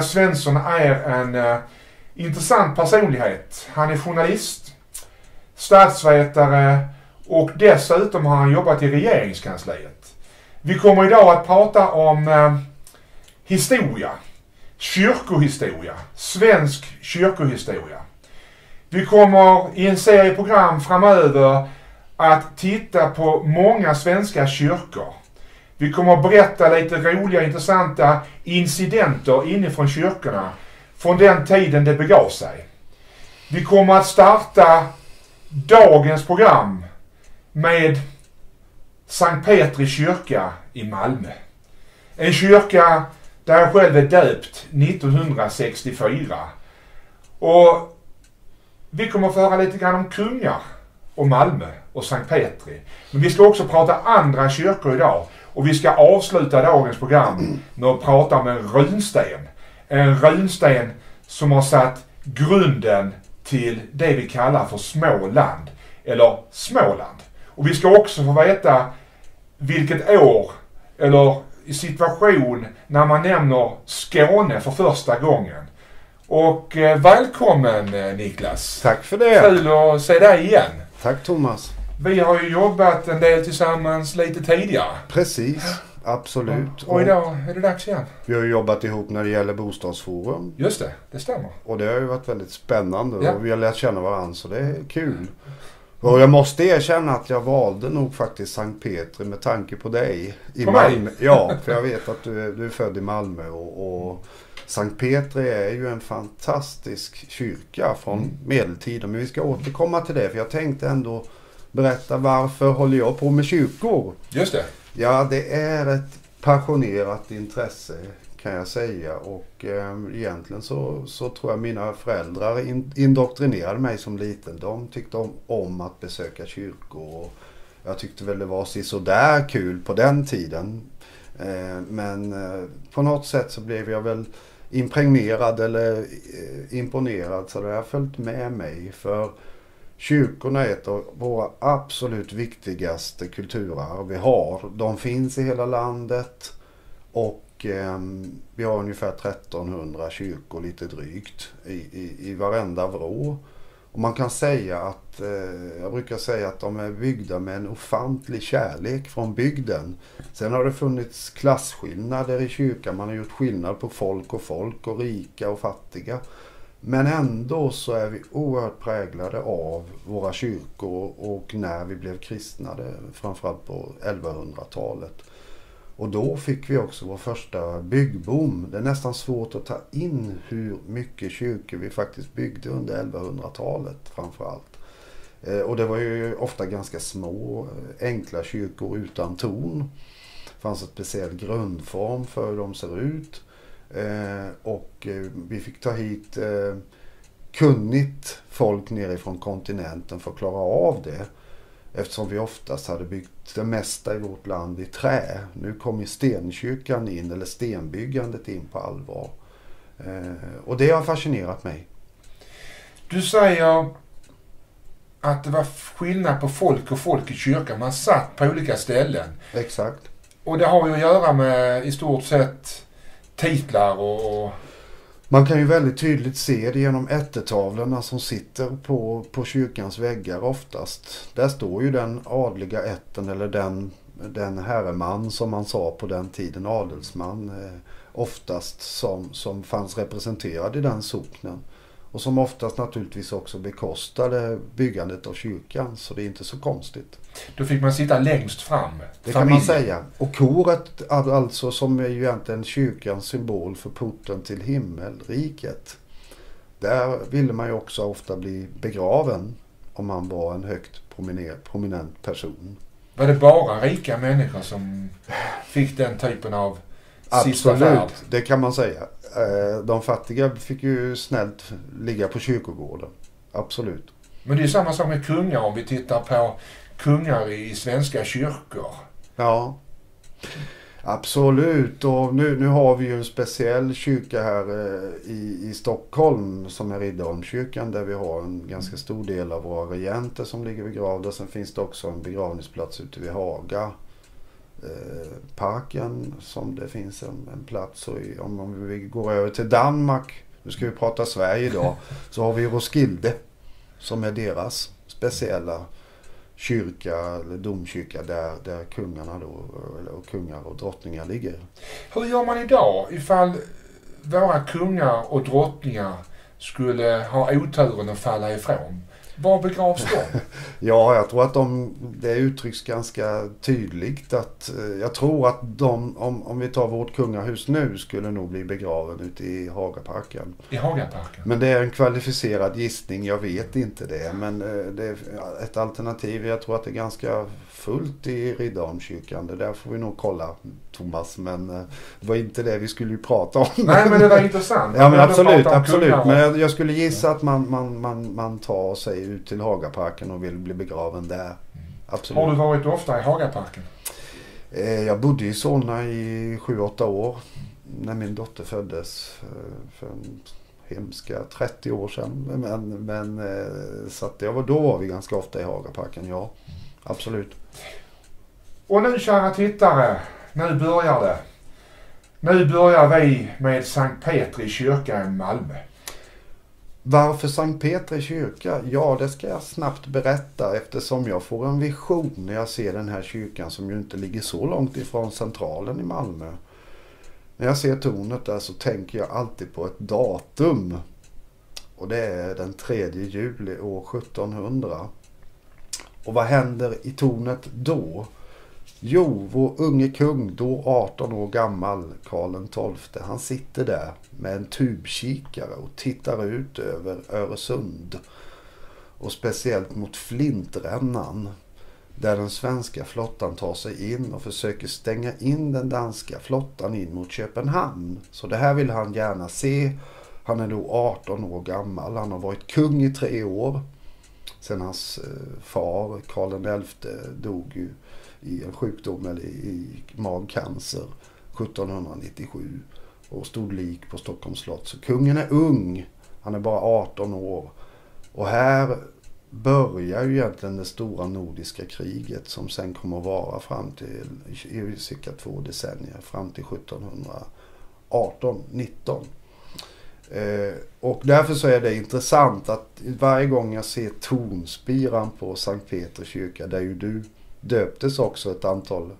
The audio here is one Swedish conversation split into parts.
Niklas Svensson är en uh, intressant personlighet. Han är journalist, statsvetare och dessutom har han jobbat i regeringskansliet. Vi kommer idag att prata om uh, historia, kyrkohistoria, svensk kyrkohistoria. Vi kommer i en serie program framöver att titta på många svenska kyrkor. Vi kommer att berätta lite roliga, intressanta incidenter inifrån kyrkorna från den tiden det begav sig. Vi kommer att starta dagens program med Sankt Petri kyrka i Malmö. En kyrka där jag själv är döpt 1964. Och vi kommer att få höra lite grann om kungar och Malmö och Sankt Petri. Men vi ska också prata andra kyrkor idag. Och vi ska avsluta dagens program med att prata om en runsten. En runsten som har satt grunden till det vi kallar för Småland. Eller Småland. Och vi ska också få veta vilket år eller situation när man nämner Skåne för första gången. Och eh, välkommen eh, Niklas. Tack för det. Kul att se dig igen. Tack Thomas. Vi har ju jobbat en del tillsammans lite tidigare. Precis, absolut. Och, och idag är det dags igen. Vi har ju jobbat ihop när det gäller Bostadsforum. Just det, det stämmer. Och det har ju varit väldigt spännande Ja. och vi har lärt känna varandra så det är kul. Och jag måste erkänna att jag valde nog faktiskt Sankt Petri med tanke på dig. I På mig? Malmö. Ja, för jag vet att du är, du är född i Malmö och, och Sankt Petri är ju en fantastisk kyrka från Mm. medeltiden. Men vi ska återkomma till det för jag tänkte ändå berätta varför håller jag på med kyrkor? Just det. Ja, det är ett passionerat intresse kan jag säga. Och eh, egentligen så, så tror jag mina föräldrar in, indoktrinerade mig som liten. De tyckte om, om att besöka kyrkor. Och jag tyckte väl det var sådär kul på den tiden. Eh, men eh, på något sätt så blev jag väl impregnerad eller eh, imponerad. Så det har följt med mig. För Kyrkorna är ett av våra absolut viktigaste kulturarv vi har. De finns i hela landet och eh, vi har ungefär 1300 kyrkor lite drygt i, i, i varenda vrå. Och man kan säga att, eh, jag brukar säga att de är byggda med en ofantlig kärlek från bygden. Sen har det funnits klasskillnader i kyrkan. Man har gjort skillnad på folk och folk och rika och fattiga. Men ändå så är vi oerhört präglade av våra kyrkor och när vi blev kristnade, framförallt på 1100-talet. Och då fick vi också vår första byggboom. Det är nästan svårt att ta in hur mycket kyrkor vi faktiskt byggde under 1100-talet framförallt. Eh, och det var ju ofta ganska små, eh, enkla kyrkor utan torn. Det fanns en speciell grundform för hur de ser ut. Eh, och eh, vi fick ta hit eh, kunnigt folk nerifrån kontinenten för att klara av det. Eftersom vi oftast hade byggt det mesta i vårt land i trä. Nu kom ju stenkyrkan in, eller stenbyggandet in på allvar. Och det har fascinerat mig. Du säger att det var skillnad på folk och folk i kyrkan. Man satt på olika ställen. Exakt. Och det har ju att göra med i stort sett titlar och... och Man kan ju väldigt tydligt se det genom ättetavlorna som sitter på, på kyrkans väggar oftast. Där står ju den adliga ätten eller den, den herreman som man sa på den tiden, adelsman, eh, oftast som, som fanns representerad i den socknen. Och som oftast naturligtvis också bekostade byggandet av kyrkan, så det är inte så konstigt. då fick man sitta längst fram. Det kan man Familjen. säga. Och koret all- alltså som är ju egentligen kyrkans symbol för porten till himmelriket. Där ville man ju också ofta bli begraven om man var en högt prominent person. Var det bara rika människor som fick den typen av? Absolut, det kan man säga. Eh, De fattiga fick ju snällt ligga på kyrkogården. Absolut. Men det är samma sak med kungar om vi tittar på kungar i svenska kyrkor. Ja. Absolut och nu, nu har vi ju en speciell kyrka här eh, i, i Stockholm som är Riddarholmskyrkan där vi har en ganska stor del av våra regenter som ligger begravda. Sen finns det också en begravningsplats ute vid Haga eh, parken som det finns en, en plats. Och i, om, om vi går över till Danmark, nu ska vi prata Sverige idag, så har vi Roskilde som är deras speciella kyrka eller domkyrka där, där kungarna då, eller kungar och drottningar ligger. Hur gör man idag ifall våra kungar och drottningar skulle ha oturen att falla ifrån? Var begravs de? ja, jag tror att de, det uttrycks ganska tydligt att eh, jag tror att de, om, om vi tar vårt kungahus nu, skulle nog bli begraven ute i Hagaparken. I Hagaparken? Men det är en kvalificerad gissning, jag vet inte det. Men eh, det är ett alternativ, jag tror att det är ganska fullt i Riddarholmskyrkan. Det där får vi nog kolla Thomas, men eh, det var inte det vi skulle prata om. Nej, men det var intressant. ja, men absolut, absolut. Men jag, jag, skulle gissa att man, man, man, man tar sig ut till Hagaparken och vill bli begraven där. Absolut. Har du varit ofta i Hagaparken? Eh, jag bodde i Solna i 7-8 år när min dotter föddes eh, för hemska 30 år sedan. Men, men så att jag var, då var vi ganska ofta i Hagaparken, ja. Absolut. Och nu kära tittare, nu börjar det. Nu börjar vi med Sankt Petri kyrka i Malmö. Varför Sankt Petri kyrka? Ja, det ska jag snabbt berätta eftersom jag får en vision när jag ser den här kyrkan som ju inte ligger så långt ifrån centralen i Malmö. När jag ser tornet där så tänker jag alltid på ett datum. Och det är den 3 juli år 1700. Och vad händer i tornet då? Jo, vår unge kung, då 18 år gammal, Karl XII, han sitter där med en tubkikare och tittar ut över Öresund. Och speciellt mot Flintrännan. Där den svenska flottan tar sig in och försöker stänga in den danska flottan in mot Köpenhamn. Så det här vill han gärna se. Han är då 18 år gammal. Han har varit kung i tre år. Sen hans eh, far, Karl XI, dog ju i en sjukdom eller i magcancer 1797 och stod lik på Stockholms slott. Så kungen är ung. Han är bara 18 år. Och här börjar ju egentligen det stora nordiska kriget som sen kommer att vara fram till i cirka två decennier, fram till 1718, 19. Eh, och därför så är det intressant att varje gång jag ser tornspiran på Sankt Peters kyrka, där ju du döptes också ett antal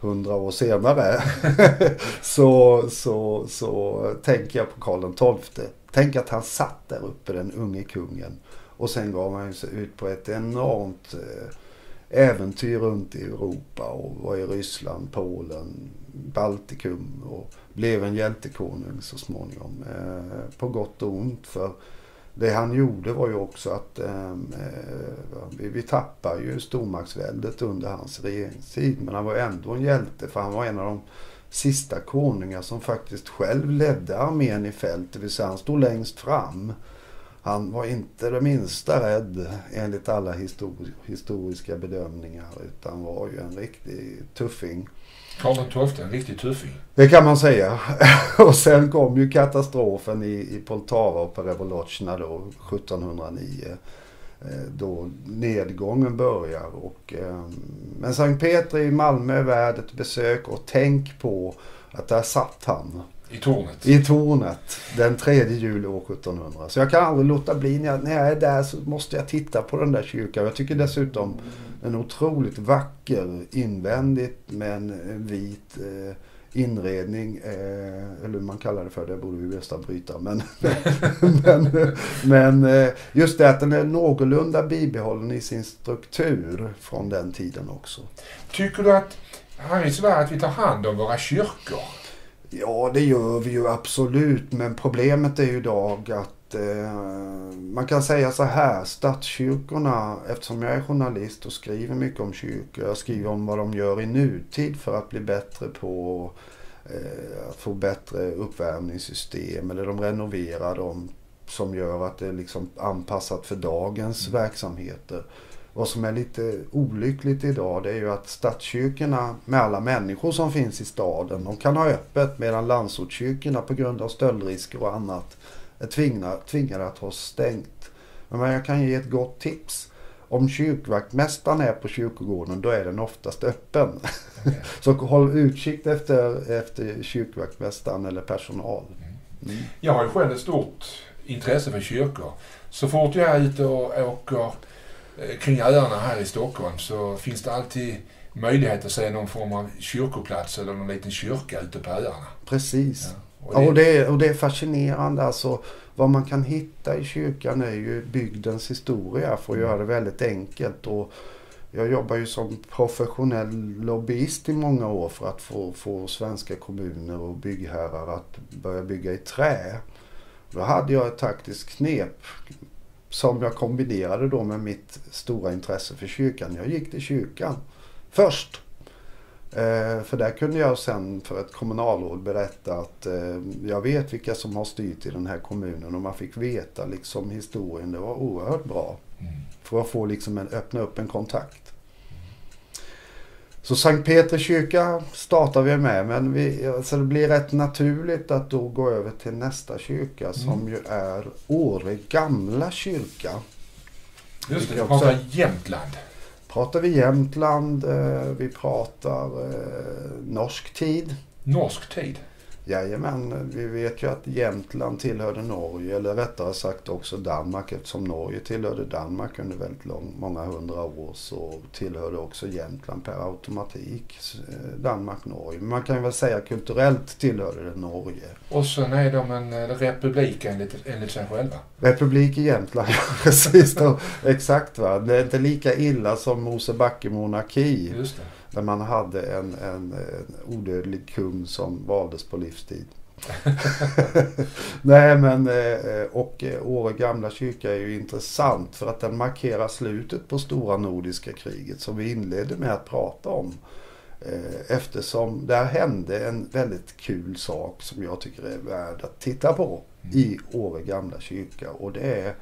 hundra år senare, så, så, så tänker jag på Karl XII. Tänk att han satt där uppe, den unge kungen. Och sen gav han sig ut på ett enormt eh, äventyr runt i Europa och var i Ryssland, Polen, Baltikum och blev en hjältekonung så småningom. Eh, på gott och ont. För det han gjorde var ju också att ehm, eh, vi, vi tappar ju stormaktsväldet under hans regeringstid. Men han var ändå en hjälte för han var en av de sista konungar som faktiskt själv ledde armén i fält. Det vill säga han stod längst fram. Han var inte det minsta rädd enligt alla histori historiska bedömningar utan var ju en riktig tuffing. Karl XII, en riktig tuffing. Det kan man säga. och sen kom ju katastrofen i, i Poltava och Perevolocna då 1709. Eh, då nedgången börjar. Och, eh, men Sankt Petri i Malmö är värd ett besök och tänk på att där satt han. I tornet? I tornet. Den 3 juli år 1700. Så jag kan aldrig låta bli. När jag, när jag är där så måste jag titta på den där kyrkan. Jag tycker dessutom en otroligt vacker invändigt med en vit eh, inredning. Eh, eller hur man kallar det för. Det borde vi bäst bryta. Men, men, men eh, just det att den är någorlunda bibehållen i sin struktur från den tiden också. Tycker du att här i Sverige att vi tar hand om våra kyrkor? Ja, det gör vi ju absolut. Men problemet är ju idag att eh, man kan säga så här. Statskyrkorna, eftersom jag är journalist och skriver mycket om kyrkor. Jag skriver om vad de gör i nutid för att bli bättre på eh, att få bättre uppvärmningssystem. Eller de renoverar dem som gör att det är liksom anpassat för dagens mm. verksamheter. Vad som är lite olyckligt idag det är ju att stadskyrkorna med alla människor som finns i staden, de kan ha öppet medan landsortskyrkorna på grund av stöldrisker och annat är tvingade, tvingade att ha stängt. Men jag kan ge ett gott tips. om kyrkvaktmästaren är på kyrkogården då är den oftast öppen. Så håll utkik efter, efter kyrkvaktmästaren eller personal. Mm. Jag har ju själv ett stort intresse för kyrkor. Så fort jag är ute och åker kring öarna här i Stockholm så finns det alltid möjlighet att se någon form av kyrkoplats eller någon liten kyrka ute på öarna. Precis. Ja, och, det... och, det, och det är fascinerande alltså. Vad man kan hitta i kyrkan är ju bygdens historia för att göra det väldigt enkelt. Och jag jobbar ju som professionell lobbyist i många år för att få, få svenska kommuner och byggherrar att börja bygga i trä. Då hade jag ett taktiskt knep som jag kombinerade då med mitt stora intresse för kyrkan. Jag gick till kyrkan först. Eh, för där kunde jag sen för ett kommunalråd berätta att eh, jag vet vilka som har styrt i den här kommunen och man fick veta liksom historien. Det var oerhört bra. Mm. För att få liksom en, öppna upp en kontakt. Så Sankt Petri kyrka startar vi med men vi, alltså det blir rätt naturligt att då gå över till nästa kyrka mm. som ju är Åre gamla kyrka. Just det, vi pratar Jämtland. Pratar vi Jämtland, eh, vi pratar eh, norsk tid. Norsk tid? Jajamän, vi vet ju att Jämtland tillhörde Norge, eller rättare sagt också Danmark. Eftersom Norge tillhörde Danmark under väldigt lång, många hundra år så tillhörde också Jämtland per automatik eh, Danmark-Norge. Man kan ju väl säga kulturellt tillhörde det Norge. Och sen är de en eh, republik enligt, enligt sig själva? Republik i Jämtland, precis. Då, exakt va. Det är inte lika illa som Mosebacke monarki. Just det där man hade en, en, en odödlig kung som valdes på livstid. Nej men eh, och eh, Åre gamla kyrka är ju intressant för att den markerar slutet på stora nordiska kriget som vi inledde med att prata om. Eh, eftersom där hände en väldigt kul sak som jag tycker är värd att titta på i Åre gamla kyrka och det är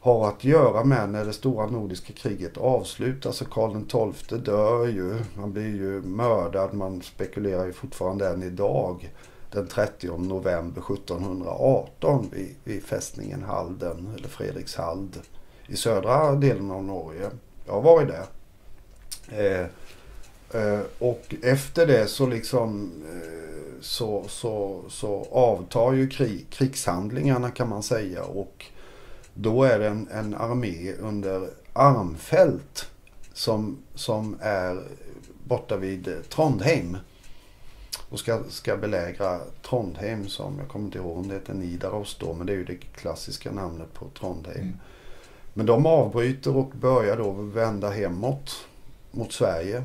har att göra med när det stora nordiska kriget avslutas. och Karl XII dör ju. Han blir ju mördad. Man spekulerar ju fortfarande än idag. Den 30 november 1718 vid, vid fästningen Halden, eller Fredrikshald, i södra delen av Norge. Jag har varit där. Eh, eh, och efter det så liksom eh, så, så, så avtar ju krig, krigshandlingarna kan man säga. och då är det en, en armé under Armfält som, som är borta vid Trondheim. Och ska, ska belägra Trondheim som, jag kommer inte ihåg om det heter Nidaros då, men det är ju det klassiska namnet på Trondheim. Mm. Men de avbryter och börjar då vända hemåt mot Sverige.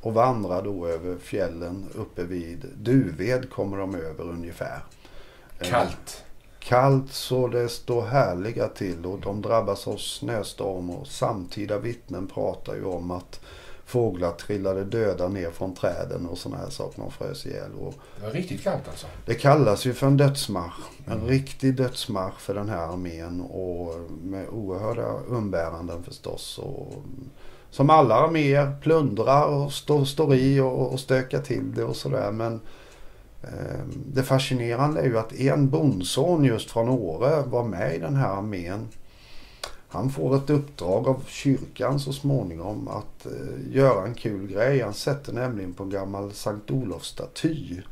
Och vandrar då över fjällen uppe vid Duved kommer de över ungefär. Kallt kallt så det står härliga till och de drabbas av snöstorm och samtida vittnen pratar ju om att fåglar trillade döda ner från träden och sådana här saker. De frös ihjäl. Och det var riktigt kallt alltså? Det kallas ju för en dödsmarsch. En mm. riktig dödsmarsch för den här armén och med oerhörda umbäranden förstås. Och som alla arméer plundrar och står, står i och, och stökar till det och sådär. Men det fascinerande är ju att en bondson just från Åre var med i den här armén. Han får ett uppdrag av kyrkan så småningom att eh, göra en kul grej. Han sätter nämligen på en gammal Sankt Olof-staty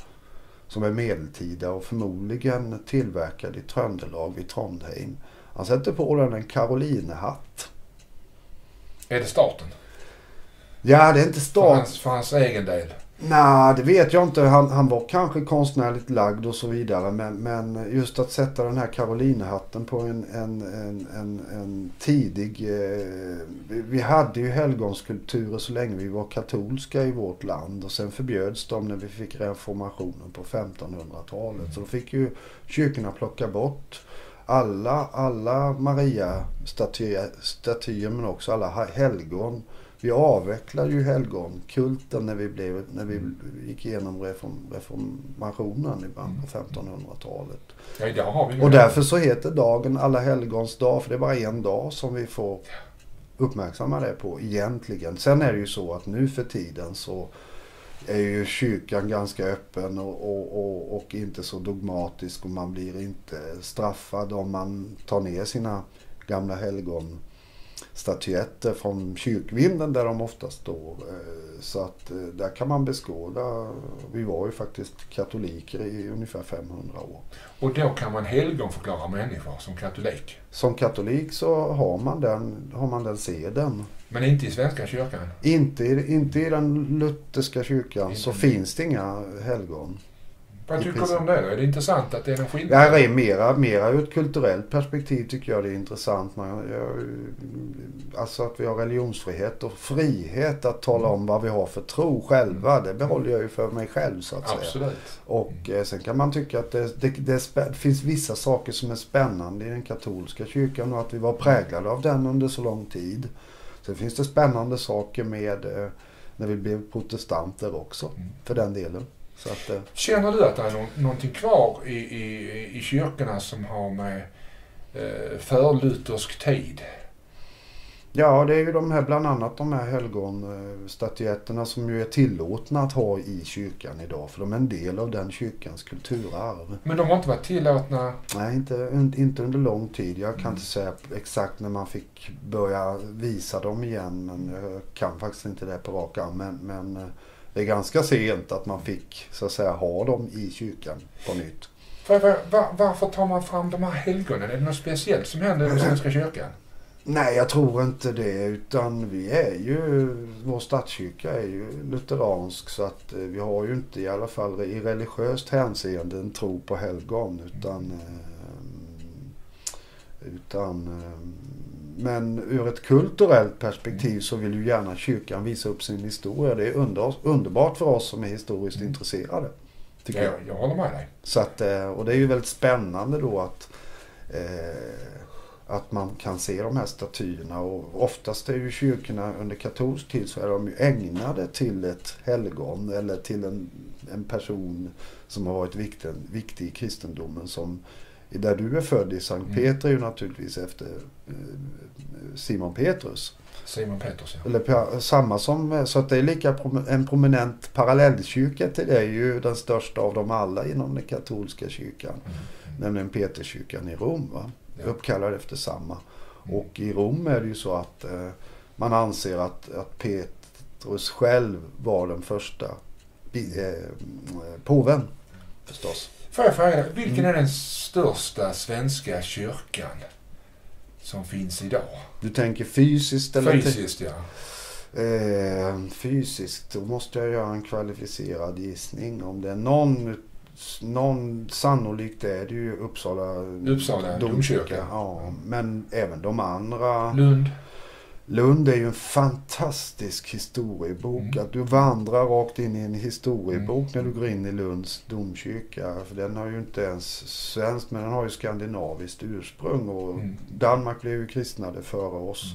som är medeltida och förmodligen tillverkad i Tröndelag vid Trondheim. Han sätter på den en karolinehatt. Är det staten? Ja, det är inte staten. För hans, för hans egen del? Nej, det vet jag inte. Han, han var kanske konstnärligt lagd och så vidare. Men, men just att sätta den här karolinehatten på en, en, en, en, en tidig... Eh, vi hade ju helgonskulpturer så länge vi var katolska i vårt land. Och sen förbjöds de när vi fick reformationen på 1500-talet. Så då fick ju kyrkorna plocka bort alla, alla Maria-statyer men också alla helgon vi avvecklade ju helgonkulten när vi, blev, när vi gick igenom reform, reformationen i början på 1500-talet. Ja, idag har vi och därför så heter dagen alla helgons dag, för det är bara en dag som vi får uppmärksamma det på egentligen. Sen är det ju så att nu för tiden så är ju kyrkan ganska öppen och, och, och, och, inte så dogmatisk och man blir inte straffad om man tar ner sina gamla helgon statyetter från kyrkvinden där de ofta står. Eh, så att eh, där kan man beskåda. Vi var ju faktiskt katoliker i ungefär 500 år. Och då kan man helgonförklara människor som katolik? Som katolik så har man den, har man den seden. Men inte i Svenska kyrkan? Inte, inte i den lutherska kyrkan så Inte. finns det inga helgon. Vad tycker du om det då? Är det intressant att det är en skillnad? Det är mera, mera ur ett kulturellt perspektiv tycker jag det är intressant. Man, alltså att vi har religionsfrihet och frihet att tala om vad vi har för tro själva. Det behåller jag ju för mig själv så att säga. Absolut. Och eh, sen kan man tycka att det, det, det, det finns vissa saker som är spännande i den katolska kyrkan och att vi var präglade av den under så lång tid. Sen finns det spännande saker med eh, när vi blev protestanter också Mm. för den delen. Så att, eh, Känner du att det är nå- någonting kvar i, i, i kyrkorna som har med eh, förluthersk tid? Ja, det är ju de här, bland annat de här helgonstatyetterna som ju är tillåtna att ha i kyrkan idag. För de är en del av den kyrkans kulturarv. Men de har inte varit tillåtna? Nej, inte, inte under lång tid. Jag kan inte säga exakt när man fick börja visa dem igen. Men jag kan faktiskt inte det på rak arm. Men, men eh, det är ganska sent att man fick så att säga ha dem i kyrkan på nytt. Var, var, var, varför tar man fram de här helgonen? Är det något speciellt som händer i Svenska kyrkan? Nej, jag tror inte det. Utan vi är ju, vår statskyrka är ju lutheransk så att eh, vi har ju inte i alla fall i religiöst hänseende en tro på helgon. Utan, eh, utan eh, men ur ett kulturellt perspektiv så vill ju gärna kyrkan visa upp sin historia. Det är under, underbart för oss som är historiskt Mm. intresserade. Tycker Jag, jag. jag håller med dig. Så att, eh, och det är ju väldigt spännande då att, eh, att man kan se de här statyerna. Och oftast är ju kyrkorna under katolsk tid så är de ju ägnade till ett helgon eller till en, en person som har varit viktig, viktig i kristendomen. Som, där du är född i Sankt Mm. Peter är ju naturligtvis efter eh, Simon Petrus. Simon Petrus, ja. Eller samma som, så att det är lika en prominent parallellkyrka till det är ju den största av dem alla inom den katolska kyrkan. Mm. Nämligen Peterskyrkan i Rom. Va? Ja. Uppkallad efter samma. Mm. Och i Rom är det ju så att eh, man anser att, att Petrus själv var den första bi- eh, påven. Förstås. Får jag fråga dig, vilken Mm. är den största svenska kyrkan som finns idag? Du tänker fysiskt eller? Fysiskt, ja. Eh, fysiskt, då måste jag göra en kvalificerad gissning. Om det är någon, någon sannolikt är det ju Uppsala, Uppsala domkyrka. Ja, men även de andra. Lund. Lund är ju en fantastisk historiebok. Mm. Att du vandrar rakt in i en historiebok när du går in i Lunds domkyrka. För den har ju inte ens svenskt, men den har ju skandinaviskt ursprung. Och Mm. Danmark blev ju kristnade före oss.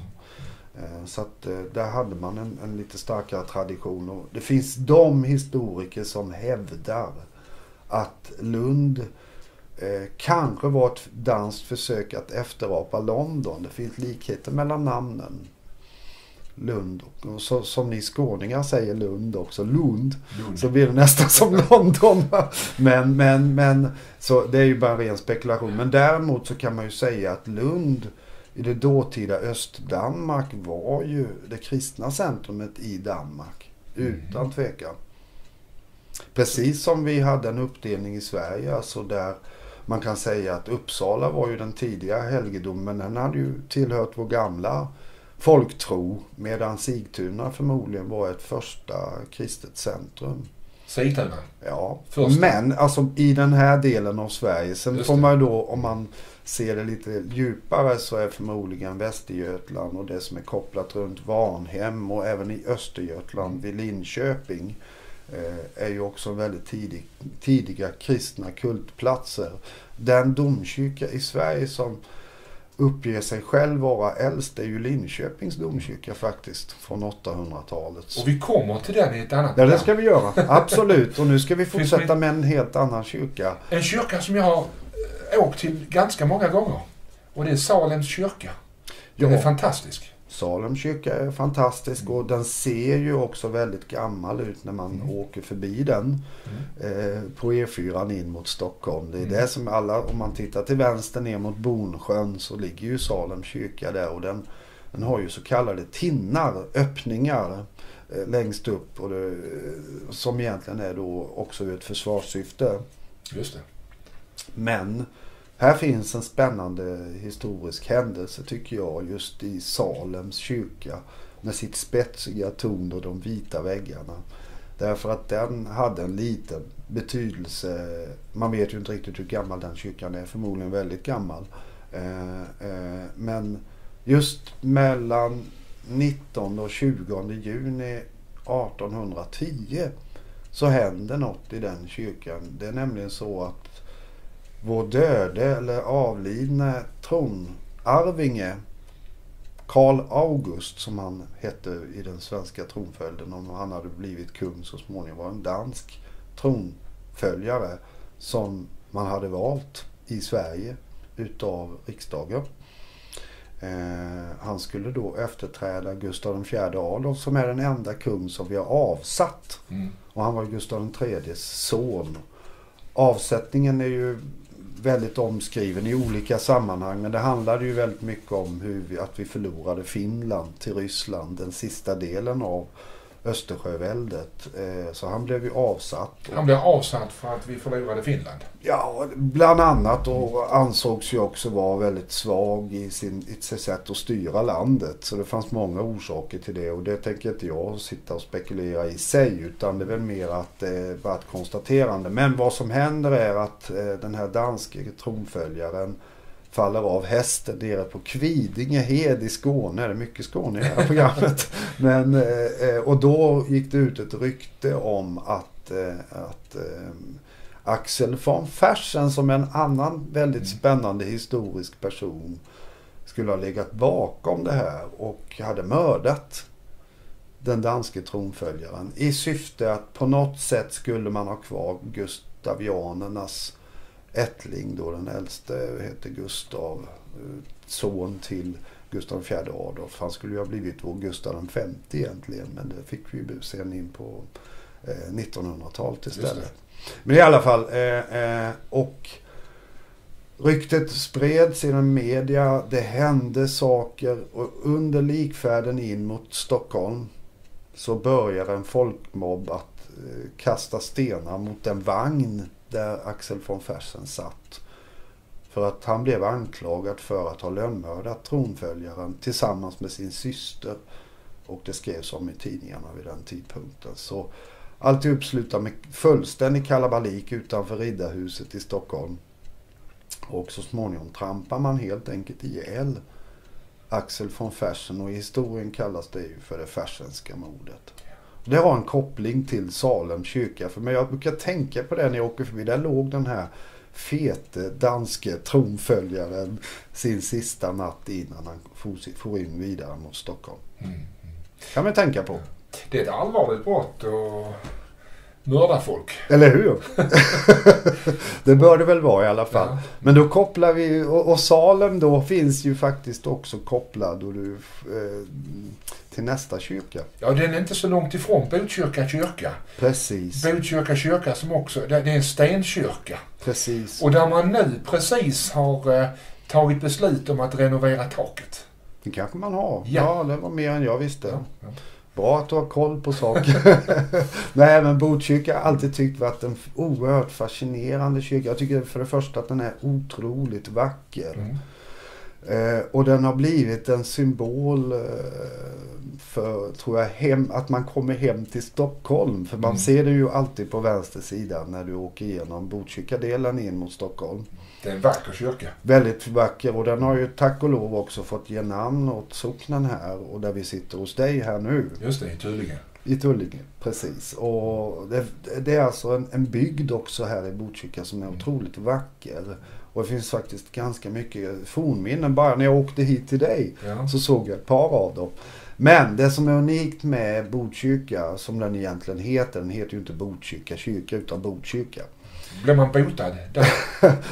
Eh, Så att eh, där hade man en, en lite starkare tradition. Och det finns de historiker som hävdar att Lund eh, kanske var ett danskt försök att efterapa London. Det finns likheter mellan namnen. Lund och, så, som ni skåningar säger Lund också, Lund. Lund. Så blir det nästan som London. Men, men, men, så det är ju bara en ren spekulation. Men däremot så kan man ju säga att Lund i det dåtida Östdanmark var ju det kristna centrumet i Danmark. Utan Mm. tvekan. Precis som vi hade en uppdelning i Sverige, alltså där man kan säga att Uppsala var ju den tidiga helgedomen. Den hade ju tillhört vår gamla folktro. Medan Sigtuna förmodligen var ett första kristet centrum. Sigtuna. Ja, Första. men alltså i den här delen av Sverige. Sen Just får man då, om man ser det lite djupare, så är förmodligen Västergötland och det som är kopplat runt Varnhem och även i Östergötland vid Linköping eh, är ju också väldigt tidig, tidiga kristna kultplatser. Den domkyrka i Sverige som uppger sig själv vara äldst är ju Linköpings domkyrka faktiskt från 800-talet. Och vi kommer till den i ett annat Ja, det ska vi göra. Absolut. Och nu ska vi fortsätta med en helt annan kyrka. En kyrka som jag har eh, åkt till ganska många gånger. Och det är Salems kyrka. Den är Ja, fantastisk. Salem kyrka är fantastisk och den ser ju också väldigt gammal ut när man Mm. åker förbi den Mm. eh, på E4 in mot Stockholm. Det är Mm. det som alla, om man tittar till vänster ner mot Bornsjön så ligger ju Salem kyrka där och den, Den har ju så kallade tinnar, öppningar eh, längst upp och det, eh, som egentligen är då också ett försvarssyfte. Just det. Men här finns en spännande historisk händelse tycker jag just i Salems kyrka med sitt spetsiga torn och de vita väggarna. Därför att den hade en liten betydelse. Man vet ju inte riktigt hur gammal den kyrkan är. Förmodligen väldigt gammal. Eh, eh, men just mellan 19 och 20 juni 1810 så händer något i den kyrkan. Det är nämligen så att vår döde eller avlidne tronarvinge Karl August som han hette i den svenska tronföljden om han hade blivit kung så småningom var en dansk tronföljare som man hade valt i Sverige utav riksdagen. Eh, han skulle då efterträda Gustav IV Adolf som är den enda kung som vi har avsatt. Mm. Och han var Gustav IIIs son. Avsättningen är ju väldigt omskriven i olika sammanhang. Men det handlade ju väldigt mycket om hur vi, att vi förlorade Finland till Ryssland. Den sista delen av Östersjöväldet. Eh, så han blev ju avsatt. Han blev avsatt för att vi förlorade Finland. Ja, bland annat och ansågs ju också vara väldigt svag i, sin, i sitt sätt att styra landet. Så det fanns många orsaker till det och det tänker inte jag sitta och spekulera i sig utan det är väl mer att det är bara ett konstaterande. Men vad som händer är att eh, den här danske tronföljaren faller av hästen nere på Kvidinge hed i Skåne. Det är mycket Skåne i det här programmet. Men, eh, och då gick det ut ett rykte om att, eh, att eh, Axel von Fersen som en annan väldigt spännande historisk person skulle ha legat bakom det här och hade mördat den danske tronföljaren i syfte att på något sätt skulle man ha kvar gustavianernas ättling då den äldste heter Gustav, son till Gustav IV Adolf. Han skulle ju ha blivit vår Gustav V egentligen men det fick vi ju sen in på 1900-talet istället. Men i alla fall, eh, eh, och ryktet spreds genom media. Det hände saker och under likfärden in mot Stockholm så börjar en folkmobb att eh, kasta stenar mot en vagn där Axel von Fersen satt. För att han blev anklagad för att ha lönnmördat tronföljaren tillsammans med sin syster. Och det skrevs om i tidningarna vid den tidpunkten. Så alltihop slutar med fullständig kalabalik utanför Riddarhuset i Stockholm. Och så småningom trampar man helt enkelt ihjäl Axel von Fersen och i historien kallas det ju för det Fersenska mordet. Det har en koppling till Salem kyrka. För mig, jag brukar tänka på det när jag åker förbi. Där låg den här fete danske tronföljaren sin sista natt innan han for in vidare mot Stockholm. Mm. kan man tänka på. Det är ett allvarligt brott att mörda folk. Eller hur? det bör det väl vara i alla fall. Ja. Men då kopplar vi, och, och Salem då finns ju faktiskt också kopplad och du, eh, till nästa kyrka. Ja, den är inte så långt ifrån Botkyrka kyrka. Precis. Botkyrka kyrka som också, det är en stenkyrka. Precis. Och där man nu precis har eh, tagit beslut om att renovera taket. Det kanske man har. Ja, ja det var mer än jag visste. Ja, ja. Bra att du har koll på saker. Nej men Botkyrka har alltid tyckt varit en oerhört fascinerande kyrka. Jag tycker för det första att den är otroligt vacker. Mm. Eh, och den har blivit en symbol eh, för, tror jag, hem, att man kommer hem till Stockholm. För man mm. ser det ju alltid på vänster sida när du åker igenom Botkyrkadelen in mot Stockholm. Det är en vacker kyrka. Väldigt vacker och den har ju tack och lov också fått ge namn åt socknen här och där vi sitter hos dig här nu. Just det, i Tullinge. I Tullinge, precis. Och det, det är alltså en, en bygd också här i Botkyrka som är mm. otroligt vacker. Och det finns faktiskt ganska mycket fornminnen. Bara när jag åkte hit till dig ja. så såg jag ett par av dem. Men det som är unikt med Botkyrka, som den egentligen heter, den heter ju inte Botkyrka kyrka utan Botkyrka. Blev man botad?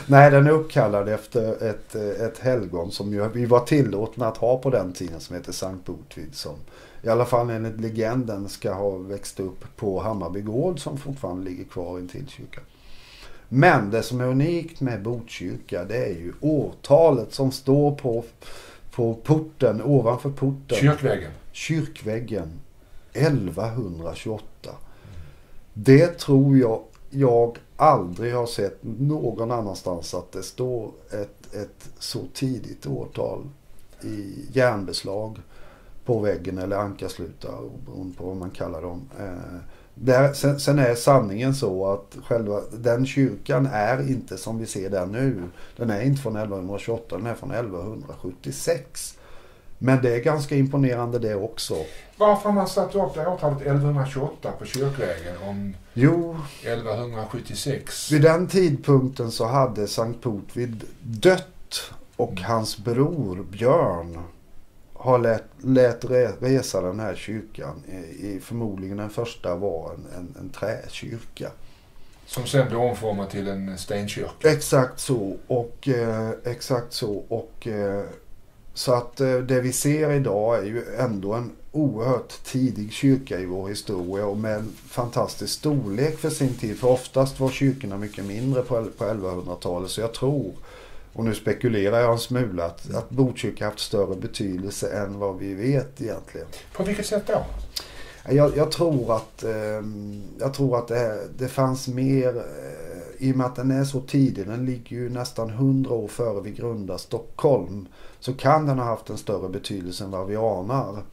Nej, den är uppkallad efter ett, ett helgon som ju, vi var tillåtna att ha på den tiden som heter Sankt Botvid. Som i alla fall enligt legenden ska ha växt upp på Hammarby gård som fortfarande ligger kvar intill kyrkan. Men det som är unikt med Botkyrka det är ju årtalet som står på på porten, ovanför porten. Kyrkväggen. Kyrkväggen. 1128. Det tror jag jag aldrig har sett någon annanstans att det står ett, ett så tidigt årtal i järnbeslag på väggen eller ankarslutar beroende på vad man kallar dem. Eh, Där, sen, sen, är sanningen så att själva den kyrkan är inte som vi ser den nu. Den är inte från 1128, den är från 1176. Men det är ganska imponerande det också. Varför har man satt upp det årtalet 1128 på kyrkvägen om jo, 1176? Vid den tidpunkten så hade Sankt Potvid dött och hans bror Björn har lät, lät resa den här kyrkan. I, förmodligen den första var en, en, en träkyrka. Som sen blev omformad till en stenkyrka? Exakt så. Och, eh, exakt så. Och, eh, så att eh, det vi ser idag är ju ändå en oerhört tidig kyrka i vår historia och med en fantastisk storlek för sin tid. För oftast var kyrkorna mycket mindre på, på 1100-talet. Så jag tror och nu spekulerar jag en smula att, att Botkyrka haft större betydelse än vad vi vet egentligen. På vilket sätt då? Jag, jag tror att, eh, jag tror att det, det fanns mer, eh, i och med att den är så tidig, den ligger ju nästan hundra år före vi grundar Stockholm, så kan den ha haft en större betydelse än vad vi anar.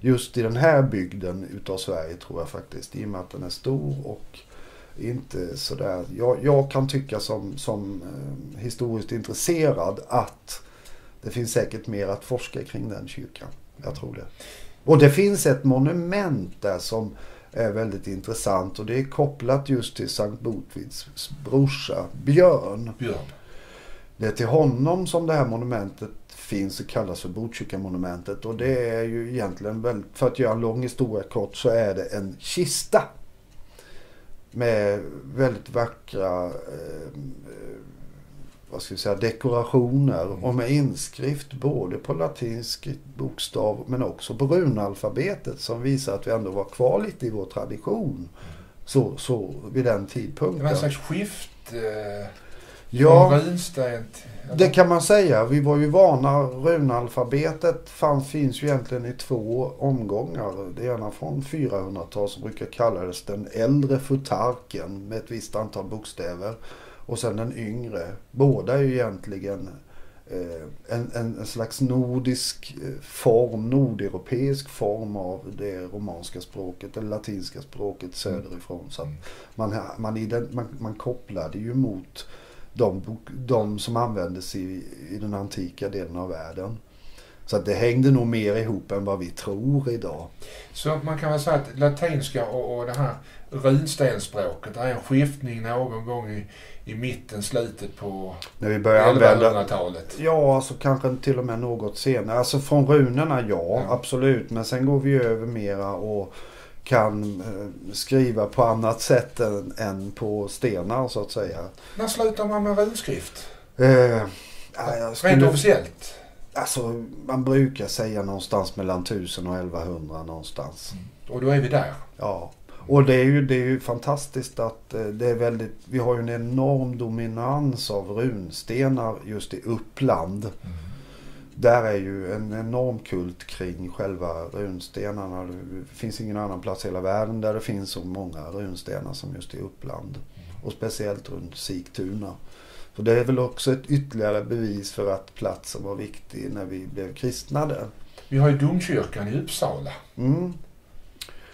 Just i den här bygden utav Sverige tror jag faktiskt, i och med att den är stor och inte sådär. Jag, jag kan tycka som, som eh, historiskt intresserad att det finns säkert mer att forska kring den kyrkan. Jag tror det. Och det finns ett monument där som är väldigt intressant och det är kopplat just till Sankt Botvids brorsa Björn. Björn. Det är till honom som det här monumentet finns och kallas för Botkyrkamonumentet och det är ju egentligen, väldigt, för att göra en lång historia kort, så är det en kista med väldigt vackra eh, vad ska vi säga, dekorationer och med inskrift både på latinsk bokstav men också på runalfabetet som visar att vi ändå var kvar lite i vår tradition. Så, så vid den tidpunkten. Det var en slags skift eh, ja, runsten det kan man säga. Vi var ju vana. Runalfabetet fanns, finns ju egentligen i två omgångar. Det ena från 400-tal som brukar kallas den äldre futarken med ett visst antal bokstäver. Och sen den yngre. Båda är ju egentligen eh, en, en, en, slags nordisk eh, form, nordeuropeisk form av det romanska språket, det latinska språket söderifrån. Så man, man, man, man kopplade ju mot de, de som användes i, i den antika delen av världen. Så att det hängde nog mer ihop än vad vi tror idag. Så man kan väl säga att latinska och, och det här runstenspråket, det är en skiftning någon gång i, i mitten, slutet på 1100-talet? Ja, alltså kanske till och med något senare. Alltså från runorna, ja, ja, absolut. Men sen går vi över mera och kan eh, skriva på annat sätt än, än, på stenar så att säga. När slutar man med runskrift? Eh, ja, skulle, Rent officiellt? Alltså man brukar säga någonstans mellan 1000 och 1100 någonstans. Mm. Och då är vi där? Ja. Och det är ju, det är ju fantastiskt att eh, det är väldigt, vi har ju en enorm dominans av runstenar just i Uppland. Mm där är ju en enorm kult kring själva runstenarna. Det finns ingen annan plats i hela världen där det finns så många runstenar som just i Uppland. Och speciellt runt Sigtuna. Så det är väl också ett ytterligare bevis för att platsen var viktig när vi blev kristnade. Vi har ju domkyrkan i Uppsala. Mm.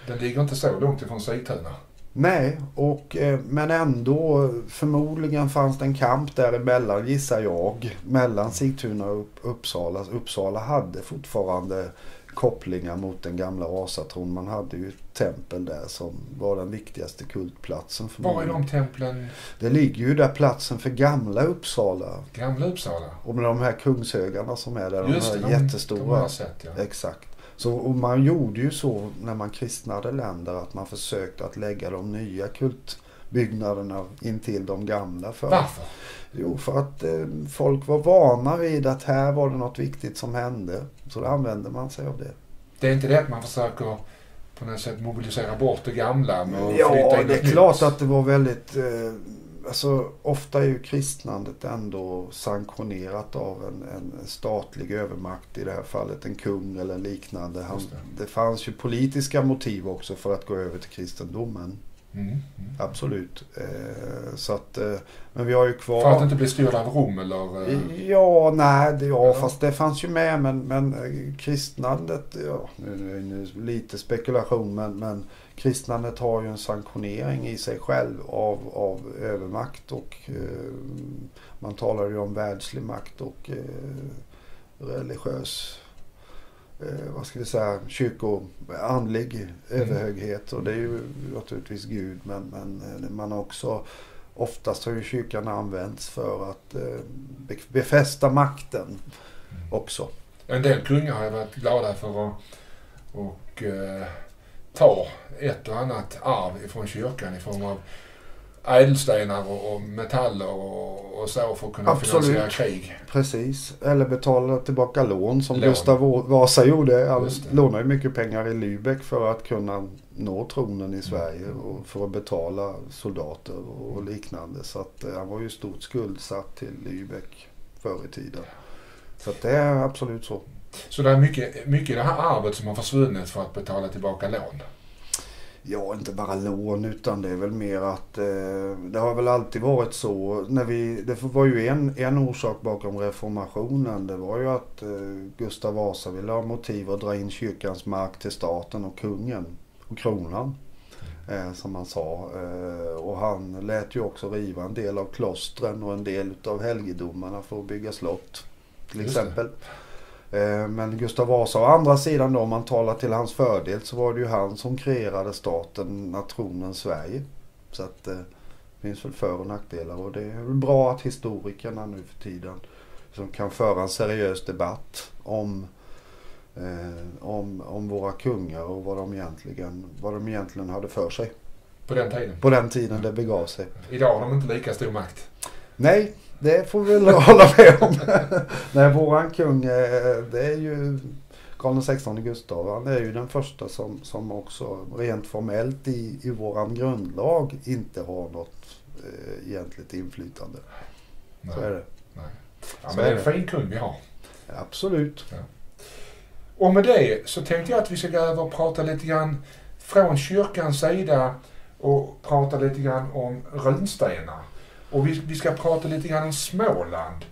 Den ligger inte så långt ifrån Sigtuna. Nej, och, eh, men ändå förmodligen fanns det en kamp däremellan gissar jag. Mellan Sigtuna och Uppsala. Uppsala hade fortfarande kopplingar mot den gamla asatron. Man hade ju tempel där som var den viktigaste kultplatsen. Var är de templen? Det ligger ju där platsen för gamla Uppsala. Gamla Uppsala? Och med de här kungshögarna som är där. Just de här det, jättestora. De, de sett, ja. Exakt. Så, och man gjorde ju så när man kristnade länder att man försökte att lägga de nya kultbyggnaderna intill de gamla. För, Varför? Jo, för att eh, folk var vana vid att här var det något viktigt som hände. Så då använde man sig av det. Det är inte det att man försöker på något sätt mobilisera bort det gamla med att Ja, det är nytt. klart att det var väldigt eh, alltså, ofta är ju kristnandet ändå sanktionerat av en, en statlig övermakt. I det här fallet en kung eller liknande. Han, det. det. fanns ju politiska motiv också för att gå över till kristendomen. Mm, mm. Absolut. Eh, så att, eh, men vi har ju kvar... För att inte bli styrd av Rom eller? Eh... Ja, nej, det, ja, ja, fast det fanns ju med. Men, men eh, kristnandet, ja, nu, nu, nu lite spekulation men, men kristnandet har ju en sanktionering i sig själv av, av övermakt och eh, man talar ju om världslig makt och eh, religiös eh, vad ska vi säga, kyrkoandlig mm. överhöghet. Och det är ju naturligtvis Gud men, men eh, man har också Oftast har ju kyrkan använts för att eh, befästa makten mm. också. En del kungar har varit glada för att och, eh, ta ett och annat arv ifrån kyrkan i form av ädelstenar och, och metaller och, och, så för att kunna Absolut. finansiera krig. Precis. Eller betala tillbaka lån som lån. Gustav Vasa gjorde. Han lånade ju mycket pengar i Lübeck för att kunna nå tronen i Sverige mm. och för att betala soldater och liknande. Så att eh, han var ju stort skuldsatt till Lübeck förr i tiden. Så att det är absolut så. Så det är mycket, mycket det här arvet som har försvunnit för att betala tillbaka lån? Ja, inte bara lån utan det är väl mer att eh, det har väl alltid varit så. När vi, det var ju en, en orsak bakom reformationen. Det var ju att eh, Gustav Vasa ville ha motiv att dra in kyrkans mark till staten och kungen och kronan. Eh, som han sa. Eh, och han lät ju också riva en del av klostren och en del av helgedomarna för att bygga slott. Till exempel. Eh, men Gustav Vasa å andra sidan då, om man talar till hans fördel så var det ju han som kreerade staten, nationen Sverige. Så att eh, det finns väl för och nackdelar och det är väl bra att historikerna nu för tiden som kan föra en seriös debatt om, eh, om, om våra kungar och vad de, egentligen, vad de egentligen hade för sig. På den tiden? På den tiden det begav sig. Idag har de inte lika stor makt? Nej, det får vi väl hålla med om. Nej, våran kung, eh, det är ju Karl XVI Gustav. Han är ju den första som, som också rent formellt i, i våran grundlag inte har något eh, egentligt inflytande. Nej. Så är det. Nej. Ja, men det är en fin kung vi har. Absolut. Ja. Och med det så tänkte jag att vi ska gå över och prata lite grann från kyrkans sida och prata lite grann om runstenar. Och vi, vi ska prata lite grann om Småland.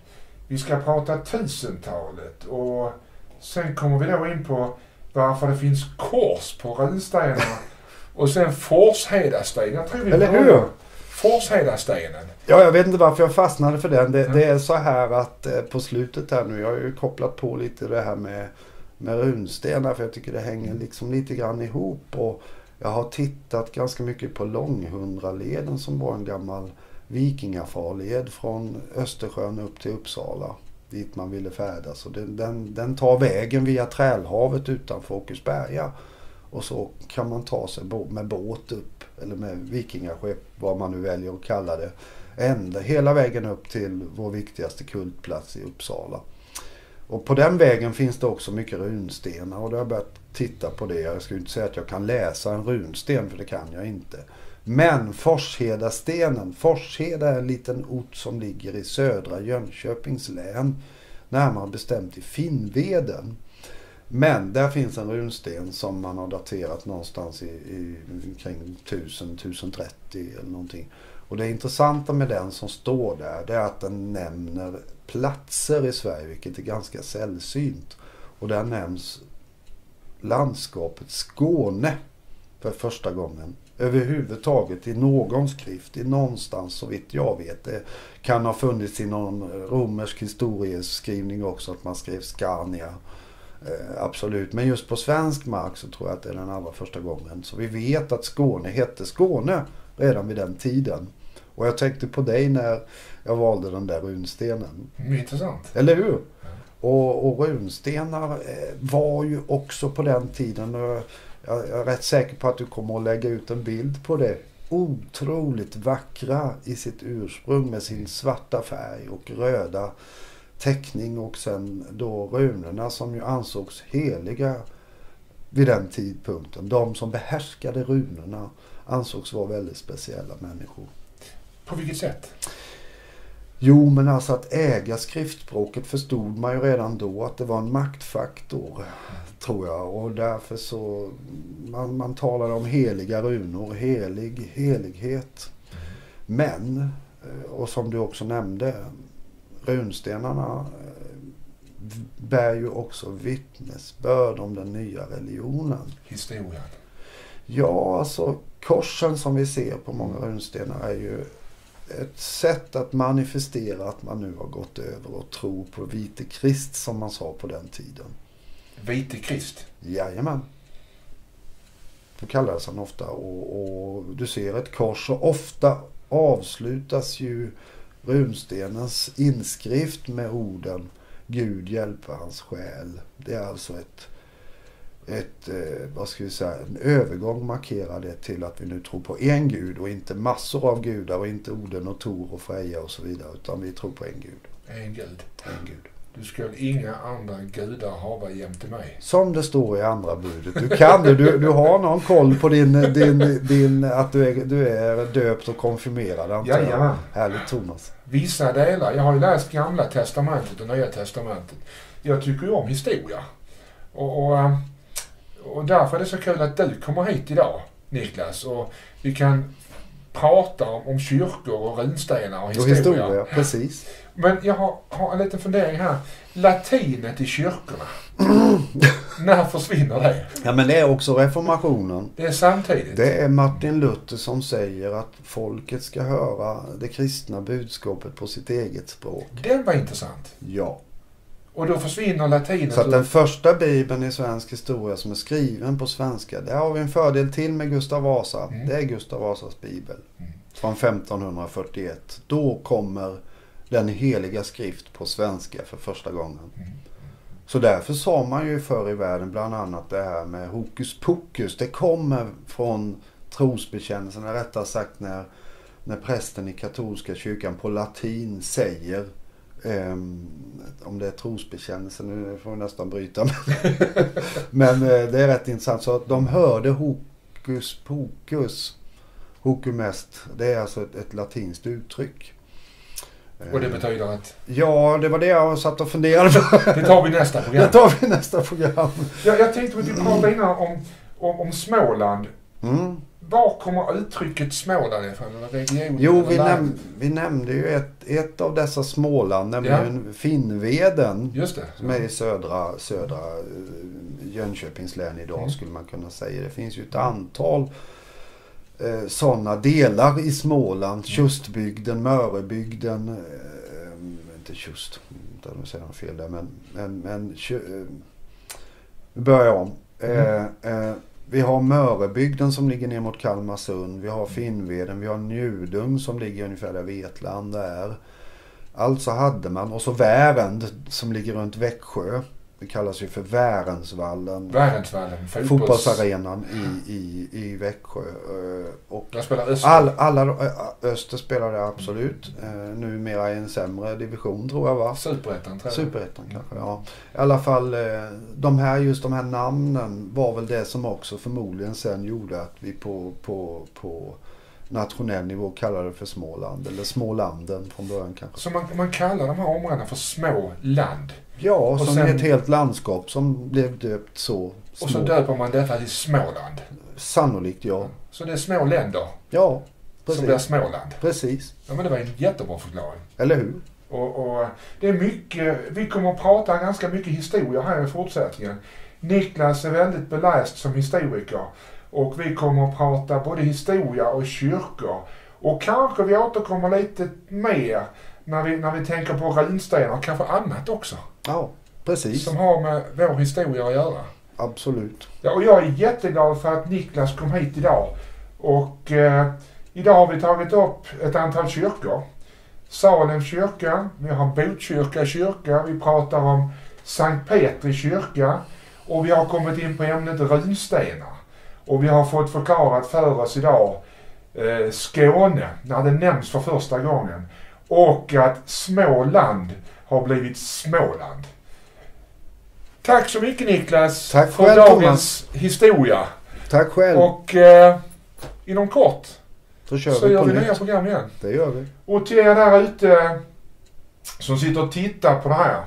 Vi ska prata tusentalet och sen kommer vi då in på varför det finns kors på runstenarna. och sen Forshedastenen. Jag tror vi Eller hur? Forshedastenen. Ja, jag vet inte varför jag fastnade för den. Det, ja. det är så här att eh, på slutet här nu, jag har ju kopplat på lite det här med, med runstenar för jag tycker det hänger liksom lite grann ihop. Och jag har tittat ganska mycket på Långhundraleden som var en gammal vikingafarled från Östersjön upp till Uppsala. Dit man ville färdas. Och den, den, den tar vägen via Trälhavet utanför Åkersberga. Och så kan man ta sig med båt upp, eller med vikingaskepp, vad man nu väljer att kalla det. Ända, hela vägen upp till vår viktigaste kultplats i Uppsala. Och på den vägen finns det också mycket runstenar och då har jag börjat titta på det. Jag skulle inte säga att jag kan läsa en runsten, för det kan jag inte. Men Forshedastenen, Forsheda är en liten ort som ligger i södra Jönköpings län. Närmare bestämt i Finnveden. Men där finns en runsten som man har daterat någonstans i, i kring 1000-1030 eller någonting. Och det intressanta med den som står där det är att den nämner platser i Sverige vilket är ganska sällsynt. Och där nämns landskapet Skåne för första gången överhuvudtaget i någon skrift, i någonstans så vitt jag vet. Det kan ha funnits i någon romersk historieskrivning också att man skrev Scania. Eh, absolut, men just på svensk mark så tror jag att det är den allra första gången. Så vi vet att Skåne hette Skåne redan vid den tiden. Och jag tänkte på dig när jag valde den där runstenen. Intressant. Eller hur? Och, och runstenar eh, var ju också på den tiden jag är rätt säker på att du kommer att lägga ut en bild på det. Otroligt vackra i sitt ursprung med sin svarta färg och röda teckning och sen då runorna som ju ansågs heliga vid den tidpunkten. De som behärskade runorna ansågs vara väldigt speciella människor. På vilket sätt? Jo, men alltså att äga skriftspråket förstod man ju redan då att det var en maktfaktor, tror jag. Och därför så, man, man talade om heliga runor, helig, helighet. Men, eh, och som du också nämnde, runstenarna eh, bär ju också vittnesbörd om den nya religionen. Historien. Ja, alltså korsen som vi ser på många runstenar är ju ett sätt att manifestera att man nu har gått över och tror på vite Krist som man sa på den tiden. Vite Krist? Jajamän. Så kallades han ofta. Och, och du ser ett kors och ofta avslutas ju runstenens inskrift med orden Gud hjälper hans själ. Det är alltså ett ett, eh, vad ska vi säga, en övergång markerar det till att vi nu tror på en gud och inte massor av gudar och inte Oden och Tor och Freja och så vidare. Utan vi tror på en gud. En gud. En gud. Du ska inga andra gudar hava jämte mig. Som det står i andra budet. Du kan det. Du, du har någon koll på din, din, din, att du är, du är döpt och konfirmerad antar jag. Jajamän. Härligt Thomas. Vissa delar. Jag har ju läst gamla testamentet och nya testamentet. Jag tycker ju om historia. Och, och, eh, och därför är det så kul att du kommer hit idag, Niklas. Och vi kan prata om, om kyrkor och runstenar och Och historia. historia, precis. Men jag har, har en liten fundering här. Latinet i kyrkorna. När försvinner det? Ja men det är också reformationen. Det är samtidigt. Det är Martin Luther som säger att folket ska höra det kristna budskapet på sitt eget språk. Den var intressant. Ja. Och då försvinner latinet. Så att den första bibeln i svensk historia som är skriven på svenska, där har vi en fördel till med Gustav Vasa. Mm. Det är Gustav Vasas bibel. Mm. Från 1541. Då kommer den heliga skrift på svenska för första gången. Mm. Så därför sa man ju förr i världen bland annat det här med hokus pokus. Det kommer från trosbekännelsen, rättare sagt när, när prästen i katolska kyrkan på latin säger ehm, om det är trosbekännelsen, nu får vi nästan bryta. Men eh, det är rätt intressant. Så de hörde hokus pokus. Hokumest, det är alltså ett, ett latinskt uttryck. Och det betyder att Ja, det var det jag satt och funderade på. det tar vi nästa program. Det tar vi nästa program. Jag, jag tänkte att vi pratade innan om, om, om Småland. Mm. Var kommer uttrycket Småland ifrån? Eller regionen? Jo, vi, näm vi nämnde ju ett, ett av dessa Småland, nämligen Finnveden. Just det. Som är i södra, södra eh, Jönköpings län idag Mm. skulle man kunna säga. Det finns ju ett antal eh, sådana delar i Småland. Tjustbygden, Mörebygden. Eh, inte Tjust, nu säger jag fel där. Men, men, men Tjö- eh, vi börjar om. Eh, eh, vi har Mörebygden som ligger ner mot Kalmarsund. Vi har Finnveden. Vi har Njudung som ligger ungefär där Vetlanda är. Alltså hade man, och så Värend som ligger runt Växjö. Det kallas ju för Värensvallen. Värensvallen. Fotbolls... Fotbollsarenan i, i, i Växjö. Eh, Och spelar Öster. all, alla, eh, Öster spelade absolut. Eh, Numera i en sämre division tror jag va? Superettan tror jag. Superettan kanske, ja. I alla fall, de här, just de här namnen var väl det som också förmodligen sen gjorde att vi på, på, på nationell nivå kallade det för Småland. Eller Smålanden från början kanske. Så man, man kallar de här områdena för små land. Ja, som sen- ett helt landskap som blev döpt så. Och så Små. döper man detta till Småland. Sannolikt ja. Så det är små länder Ja, som blir precis. Småland. Precis. Ja men det var en jättebra förklaring. Eller hur? Och, och det är mycket, vi kommer att prata ganska mycket historia här i fortsättningen. Niklas är väldigt beläst som historiker och vi kommer att prata både historia och kyrkor. Och kanske vi återkommer lite mer när vi, när vi tänker på runstenar, kanske annat också. Ja, precis. Som har med vår historia att göra. Absolut. Ja, och jag är jätteglad för att Niklas kom hit idag. Och eh, idag har vi tagit upp ett antal kyrkor. Salems kyrka, vi har Botkyrka kyrka, vi pratar om Sankt Petri kyrka och vi har kommit in på ämnet runstenar. Och vi har fått förklarat för oss idag eh, Skåne, när det nämns för första gången. Och att Småland har blivit Småland. Tack så mycket Niklas Tack för själv, dagens historia. Tack själv. Och eh, inom kort Så kör Så vi gör vi nya program igen. Det gör vi. Och till er där ute som sitter och tittar på det här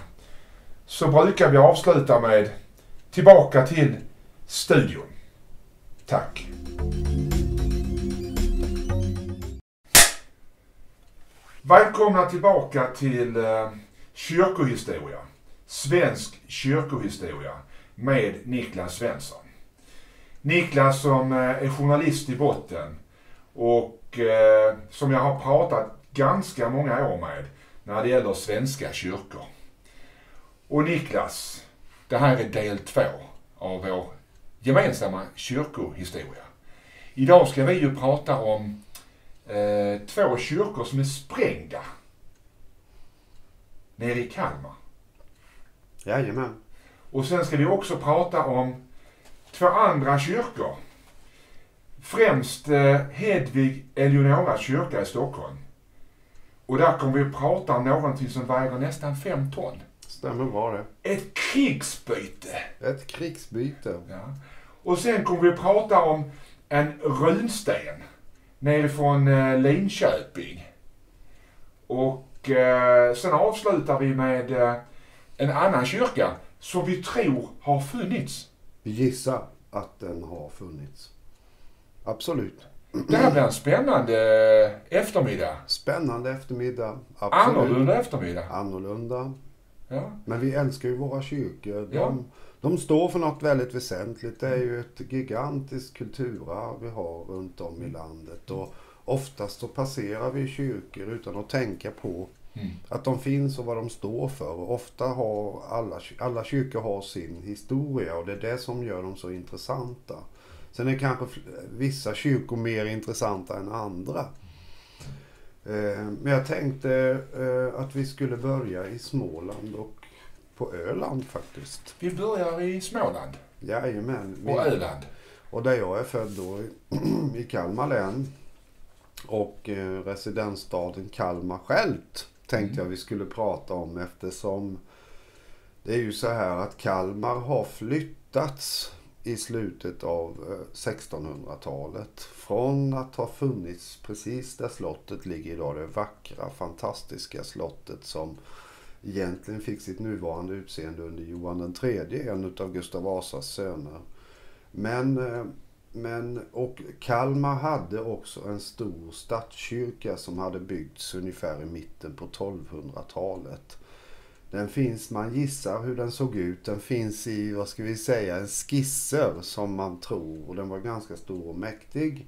så brukar vi avsluta med tillbaka till studion. Tack. Välkomna tillbaka till eh, kyrkohistoria. Svensk kyrkohistoria med Niklas Svensson. Niklas som eh, är journalist i botten och eh, som jag har pratat ganska många år med när det gäller svenska kyrkor. Och Niklas, det här är del två av vår gemensamma kyrkohistoria. Idag ska vi ju prata om eh, två kyrkor som är sprängda nere i Kalmar. Jajamän. Och sen ska vi också prata om två andra kyrkor. Främst eh, Hedvig Eleonora kyrka i Stockholm. Och där kommer vi att prata om någonting som väger nästan fem ton. Stämmer bra det. Ett krigsbyte. Ett krigsbyte. Ja. Och sen kommer vi att prata om en runsten nerifrån eh, Linköping. Och eh, sen avslutar vi med eh, en annan kyrka som vi tror har funnits. Vi gissar att den har funnits. Absolut. Det här blir en spännande eftermiddag. Spännande eftermiddag. Absolut. Annorlunda eftermiddag. Annorlunda. Ja. Men vi älskar ju våra kyrkor. De, Ja. de står för något väldigt väsentligt. Det är ju ett gigantiskt kulturarv vi har runt om i landet. Och oftast så passerar vi kyrkor utan att tänka på Mm. att de finns och vad de står för. Och ofta har alla, alla kyrkor har sin historia och det är det som gör dem så intressanta. Sen är kanske vissa kyrkor mer intressanta än andra. Eh, Men jag tänkte eh, att vi skulle börja i Småland och på Öland faktiskt. Vi börjar i Småland Jajamän. och Öland. Och där jag är född då i- i Kalmar län. Och eh, residensstaden Kalmar självt tänkte jag vi skulle prata om eftersom det är ju så här att Kalmar har flyttats i slutet av eh, 1600-talet. Från att ha funnits precis där slottet ligger idag, det vackra, fantastiska slottet som egentligen fick sitt nuvarande utseende under Johan III, en av Gustav Vasas söner. Men, eh, men, och Kalmar hade också en stor stadskyrka som hade byggts ungefär i mitten på 1200-talet. Den finns, man gissar hur den såg ut. Den finns i, vad ska vi säga, en skisser som man tror. Och den var ganska stor och mäktig.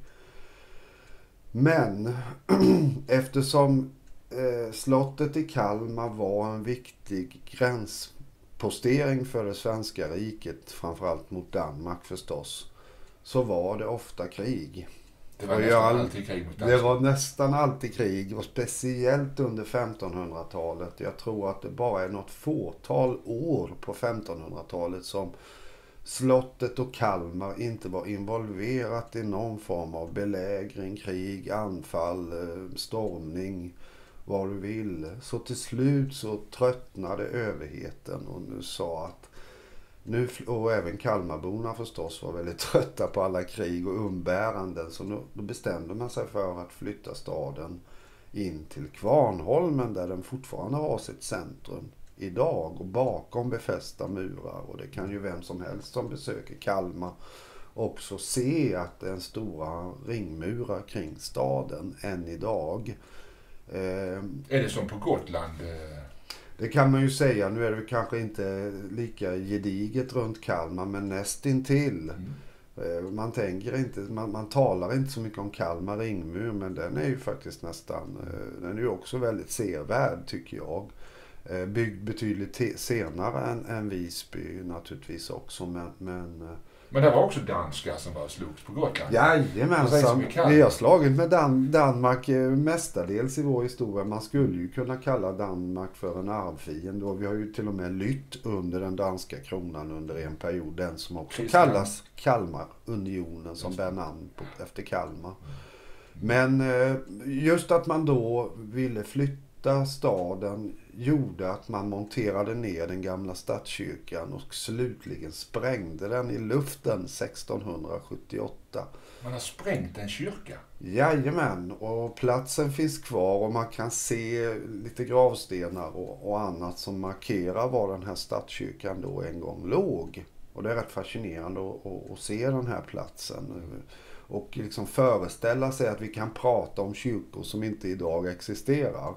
Men eftersom eh, slottet i Kalmar var en viktig gränspostering för det svenska riket, framförallt mot Danmark förstås, så var det ofta krig. Det var nästan alltid krig mot Det var nästan alltid krig och speciellt under 1500-talet. Jag tror att det bara är något fåtal år på 1500-talet som slottet och Kalmar inte var involverat i någon form av belägring, krig, anfall, eh, stormning, vad du vill. Så till slut så tröttnade överheten och nu sa att nu, och även Kalmarborna förstås var väldigt trötta på alla krig och umbäranden. Så nu, då bestämde man sig för att flytta staden in till Kvarnholmen där den fortfarande har sitt centrum idag och bakom befästa murar. Och det kan ju vem som helst som besöker Kalmar också se att det är en stora ringmurar kring staden än idag. Eh, Är det som på Gotland? eh, det kan man ju säga. Nu är det kanske inte lika gediget runt Kalmar, men nästintill. Mm. Eh, Man tänker inte, man, man talar inte så mycket om Kalmar ringmur, men den är ju faktiskt nästan, eh, den är ju också väldigt sevärd tycker jag. Eh, Byggd betydligt senare än, än Visby naturligtvis också, men, men Men det var också danskar som var slogs på Gotland. Jajamensan. Vi har slagit med Dan- Danmark eh, mestadels i vår historia. Man skulle ju kunna kalla Danmark för en arvfiende och vi har ju till och med lytt under den danska kronan under en period. Den som också Kristian. kallas Kalmarunionen som bär namn på, efter Kalmar. Men eh, just att man då ville flytta staden gjorde att man monterade ner den gamla stadskyrkan och slutligen sprängde den i luften 1678. Man har sprängt en kyrka. Jajamän, och platsen finns kvar och man kan se lite gravstenar och, och annat som markerar var den här stadskyrkan då en gång låg. Och det är rätt fascinerande att, se den här platsen. Och liksom föreställa sig att vi kan prata om kyrkor som inte idag existerar.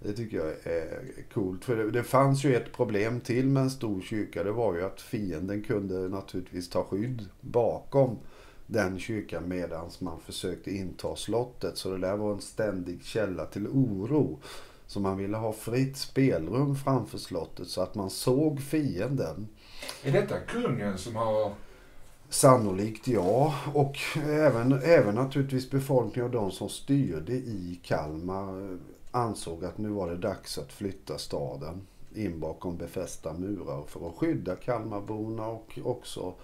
Det tycker jag är coolt. För det, det, fanns ju ett problem till med en stor kyrka. Det var ju att fienden kunde naturligtvis ta skydd bakom den kyrkan medan man försökte inta slottet. Så det där var en ständig källa till oro. Så man ville ha fritt spelrum framför slottet så att man såg fienden. Är detta kungen som har... Sannolikt ja. Och även, även naturligtvis befolkningen och de som styrde i Kalmar ansåg att nu var det dags att flytta staden in bakom befästa murar för att skydda Kalmarborna och också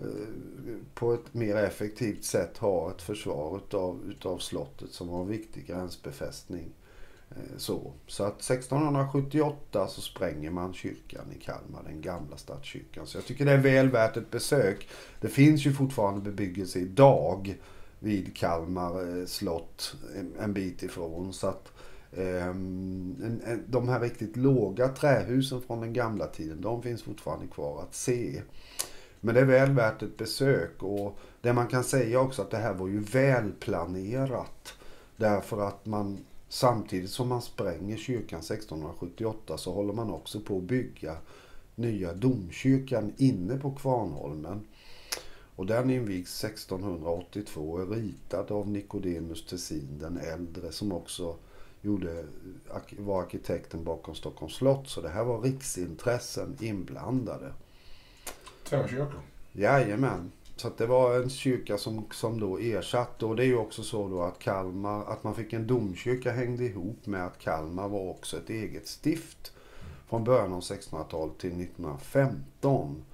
eh, på ett mer effektivt sätt ha ett försvar utav, utav slottet som var en viktig gränsbefästning. Eh, så. så att 1678 så spränger man kyrkan i Kalmar, den gamla stadskyrkan. Så jag tycker det är väl värt ett besök. Det finns ju fortfarande bebyggelse idag vid Kalmar eh, slott en bit ifrån. Så att Ehm, de här riktigt låga trähusen från den gamla tiden, de finns fortfarande kvar att se. Men det är väl värt ett besök och det man kan säga också att det här var ju välplanerat. Därför att man samtidigt som man spränger kyrkan 1678 så håller man också på att bygga nya domkyrkan inne på Kvarnholmen. Och den invigs 1682 och är ritad av Nicodemus Tessin den äldre som också gjorde, var arkitekten bakom Stockholms slott. Så det här var riksintressen inblandade. Två kyrkor? Jajamän. Så det var en kyrka som, som då ersatte. Och det är ju också så då att Kalmar, att man fick en domkyrka hängde ihop med att Kalmar var också ett eget stift. Från början av 1600-talet till 1915.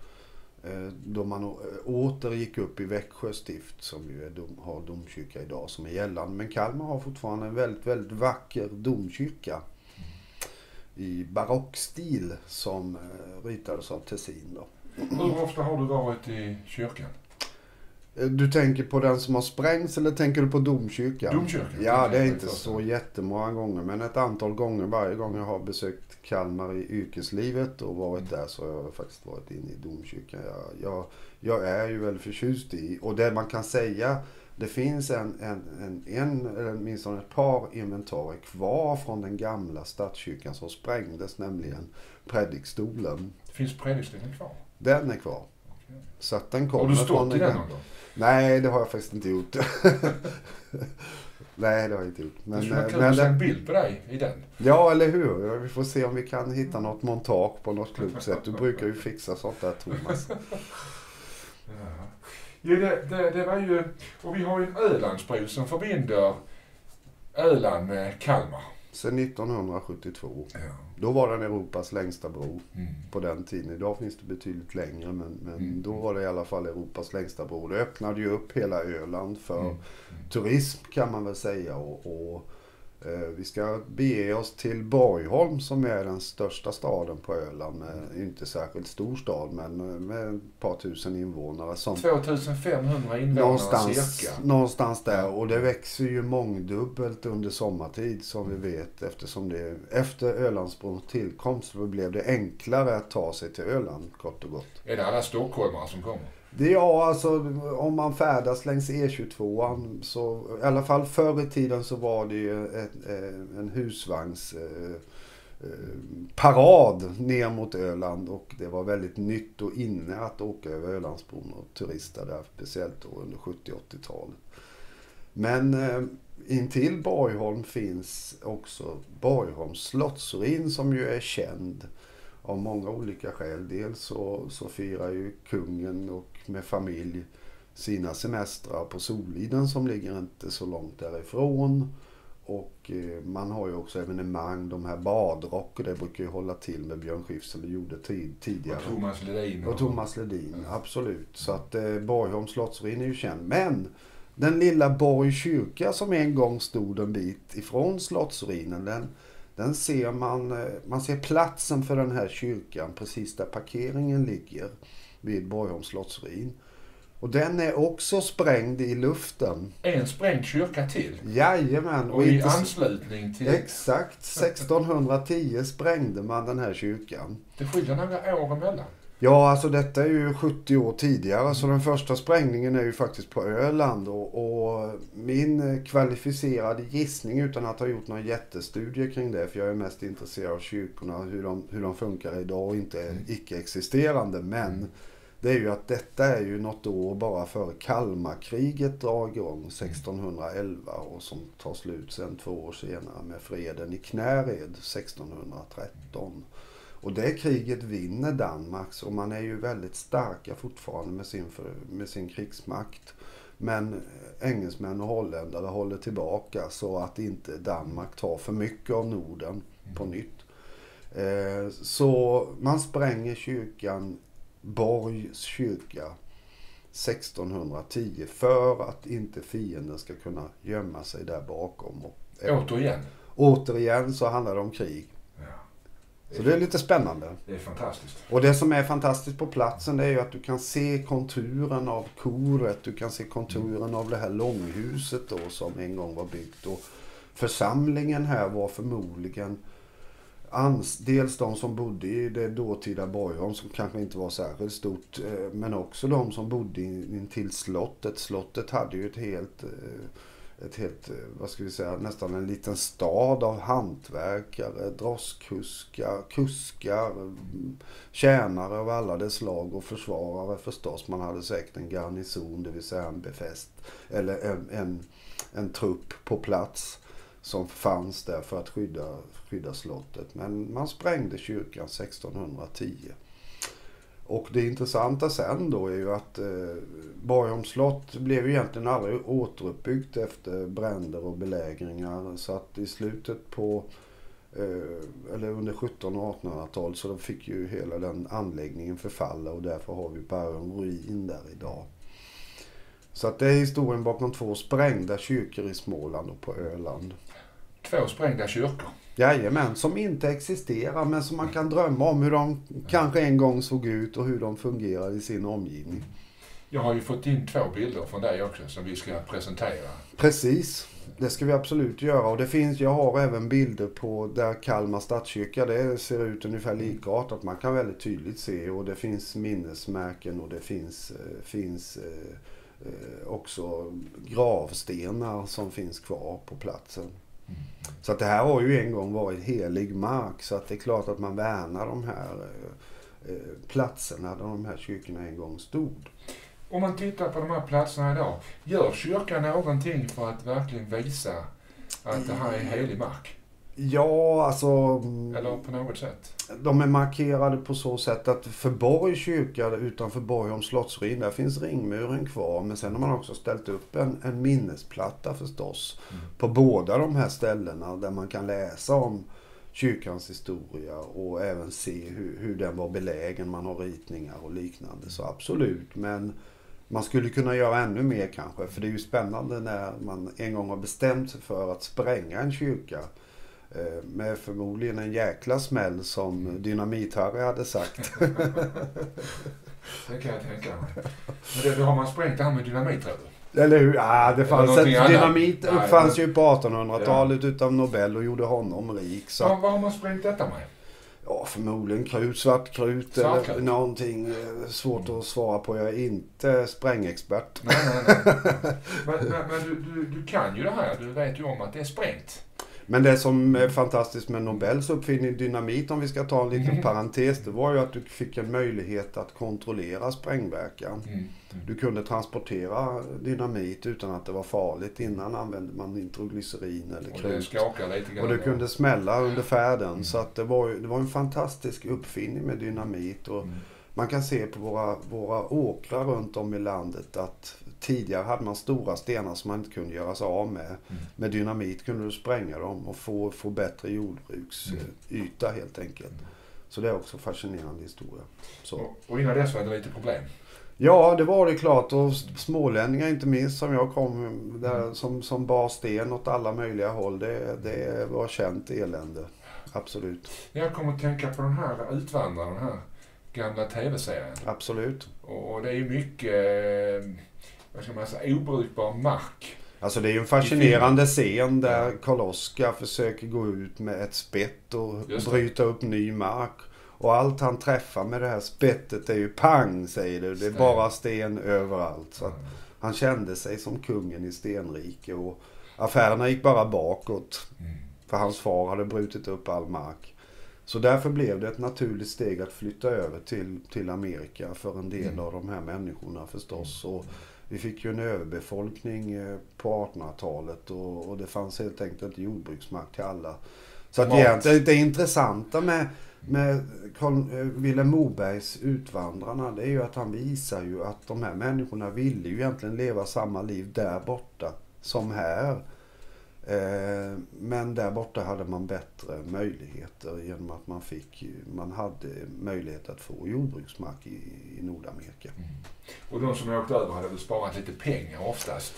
Eh, då man eh, åter gick upp i Växjö stift som ju dom, har domkyrka idag som är gällande. Men Kalmar har fortfarande en väldigt, väldigt vacker domkyrka i barockstil som eh, ritades av Tessin. Då. Hur ofta har du varit i kyrkan? Du tänker på den som har sprängts eller tänker du på domkyrkan? Domkyrkan? Ja, det är inte så jättemånga gånger men ett antal gånger varje gång jag har besökt Kalmar i yrkeslivet och varit där så har jag faktiskt varit inne i domkyrkan. Jag, jag, jag är ju väldigt förtjust i, och det man kan säga, det finns en, en, en, en eller åtminstone ett par inventarier kvar från den gamla stadskyrkan som sprängdes, nämligen predikstolen. Finns predikstolen kvar? Den är kvar. Så att den kommer har du stått i den någon gång? Nej, det har jag faktiskt inte gjort. Nej, det har jag inte gjort. Men, skulle att se en bild på dig i den. Ja, eller hur? Vi får se om vi kan hitta något montage på något klokt sätt. Du brukar ju fixa sånt där, Thomas. ja. Jo, det, det, det, var ju... Och vi har ju en Ölandsbro som förbinder Öland med Kalmar. Sen 1972. Ja. Då var den Europas längsta bro mm. på den tiden. Idag finns det betydligt längre men, men mm. då var det i alla fall Europas längsta bro. Det öppnade ju upp hela Öland för mm. turism kan man väl säga. och, och vi ska bege oss till Borgholm som är den största staden på Öland. Inte särskilt stor stad men med ett par tusen invånare. Som 2500 invånare någonstans, cirka. Någonstans där och det växer ju mångdubbelt under sommartid som vi vet eftersom det efter Ölandsbrons tillkomst så blev det enklare att ta sig till Öland kort och gott. Är det alla stockholmare som kommer? Det, ja, alltså om man färdas längs E22 så i alla fall förr i tiden så var det ju ett, eh, en husvagns eh, eh, parad ner mot Öland och det var väldigt nytt och inne att åka över Ölandsbron och turista där, speciellt då under 70 80-talet. Men eh, intill Borgholm finns också Borgholms slottsruin som ju är känd av många olika skäl. Dels så, så firar ju kungen och med familj sina semestrar på Soliden som ligger inte så långt därifrån. Och eh, man har ju också evenemang, de här badrock och det brukar ju hålla till med Björn Skifs eller gjorde tid, tidigare. Och Thomas Ledin. Och, och Thomas Ledin, ja. absolut. Så att eh, Borgholms slottsruin är ju känd. Men den lilla Borg kyrka som en gång stod en bit ifrån slottsruinen, den, den ser man, eh, man ser platsen för den här kyrkan precis där parkeringen ligger vid Borgholms slottsruin. Och den är också sprängd i luften. En sprängd kyrka till. Jajamän. Och i inte anslutning till... Exakt. 1610 sprängde man den här kyrkan. Det skiljer några år emellan. Ja, alltså detta är ju 70 år tidigare så den första sprängningen är ju faktiskt på Öland och, och min kvalificerade gissning utan att ha gjort några jättestudier kring det för jag är mest intresserad av kyrkorna, hur de, hur de funkar idag och inte är icke-existerande. Men det är ju att detta är ju något år bara före Kalmarkriget drar igång 1611 och som tar slut sen två år senare med freden i Knäred 1613. Och det kriget vinner Danmark så man är ju väldigt starka fortfarande med sin, för, med sin krigsmakt. Men engelsmän och holländare håller tillbaka så att inte Danmark tar för mycket av Norden på nytt. Eh, så man spränger kyrkan, Borgs kyrka, 1610 för att inte fienden ska kunna gömma sig där bakom. Och, Återigen. återigen så handlar det om krig. Ja. Så det är lite spännande. Det är fantastiskt. Och det som är fantastiskt på platsen det är ju att du kan se konturen av koret. Du kan se konturen av det här långhuset då som en gång var byggt. Och församlingen här var förmodligen ans, dels de som bodde i det dåtida Borgholm som kanske inte var särskilt stort. Eh, men också de som bodde in- intill slottet. Slottet hade ju ett helt eh, ett helt, eh, vad ska vi säga, nästan en liten stad av hantverkare, droskuskar, kuskar, tjänare av alla dess slag och försvarare förstås. Man hade säkert en garnison, det vill säga en befäst, eller en, en, en trupp på plats som fanns där för att skydda, skydda slottet. Men man sprängde kyrkan 1610. Och det intressanta sen då är ju att eh, Borgholms slott blev ju egentligen aldrig återuppbyggt efter bränder och belägringar. Så att i slutet på, eh, eller under 1700 och 1800-talet så då fick ju hela den anläggningen förfalla och därför har vi bara en ruin där idag. Så att det är historien bakom två sprängda kyrkor i Småland och på Öland. Två sprängda kyrkor. Jajamän, som inte existerar men som man kan drömma om hur de kanske en gång såg ut och hur de fungerar i sin omgivning. Jag har ju fått in två bilder från dig också som vi ska presentera. Precis, det ska vi absolut göra och det finns, jag har även bilder på där Kalmar stadskyrka, det ser ut ungefär likartat. Man kan väldigt tydligt se och det finns minnesmärken och det finns, eh, finns eh, eh, också gravstenar som finns kvar på platsen. Så att det här har ju en gång varit helig mark så att det är klart att man värnar de här eh, eh, platserna där de här kyrkorna en gång stod. Om man tittar på de här platserna idag, gör kyrkan någonting för att verkligen visa att det här är helig mark? Ja, alltså... mm, Eller på något sätt? De är markerade på så sätt att för Borg kyrka utanför Borgholms slottsruin, där finns ringmuren kvar. Men sen har man också ställt upp en, en minnesplatta förstås. Mm. På båda de här ställena där man kan läsa om kyrkans historia och även se hur, hur den var belägen. Man har ritningar och liknande. Så absolut, men man skulle kunna göra ännu mer kanske. För det är ju spännande när man en gång har bestämt sig för att spränga en kyrka. Eh, Med förmodligen en jäkla smäll som Dynamit-Harry hade sagt. Det kan jag tänka mig. Men det, då har man sprängt det här med dynamit? Eller hur? Ja, det fanns ett, annat. dynamit Nej, uppfanns ju på 1800-talet utav Nobel och gjorde honom rik. Så Ja, vad har man sprängt detta med? Ja, förmodligen krut, svartkrut Svartkrut. eller någonting. eh, Svårt att svara på. Jag är inte sprängexpert. Nej, nej, nej. Men, men, men du, du, du kan ju det här. Du vet ju om att det är sprängt. Men det som är fantastiskt med Nobels uppfinning dynamit, om vi ska ta en liten Mm. parentes, det var ju att du fick en möjlighet att kontrollera sprängverkan. Mm. Du kunde transportera dynamit utan att det var farligt. Innan använde man nitroglycerin eller Och det krut. lite grann. Och det kunde smälla under färden. Mm. Så att det, var, det var en fantastisk uppfinning med dynamit. Och Mm. Man kan se på våra, våra åkrar runt om i landet att tidigare hade man stora stenar som man inte kunde göra sig av med. Mm. Med dynamit kunde du spränga dem och få, få bättre jordbruksyta helt enkelt. Så det är också fascinerande historia. Så. Och, och innan dess var det lite problem. Ja, det var det klart. Och smålänningar inte minst som jag kom där som, som bar sten åt alla möjliga håll. Det, det var känt elände. Absolut. Jag kommer att tänka på den här utvandraren här. gamla tv-serien. Absolut. Och det är ju mycket, eh, vad ska man säga, obrukbar mark. Alltså det är ju en fascinerande scen där Karl-Oskar försöker gå ut med ett spett och bryta upp ny mark. Och allt han träffar med det här spettet är ju pang, säger du. Det är bara sten överallt. Så han kände sig som kungen i stenrike och affärerna gick bara bakåt. Mm. För hans far hade brutit upp all mark. Så därför blev det ett naturligt steg att flytta över till, till Amerika för en del Mm. av de här människorna förstås. Och vi fick ju en överbefolkning eh, på 1800-talet och, och det fanns helt enkelt inte jordbruksmark till alla. Så att egentligen, det intressanta med, med Carl, eh, Vilhelm Mobergs Utvandrarna det är ju att han visar ju att de här människorna ville ju egentligen leva samma liv där borta som här. Eh, Men där borta hade man bättre möjligheter genom att man fick, man hade möjlighet att få jordbruksmark i, i Nordamerika. Mm. Och de som åkte över hade väl sparat lite pengar oftast.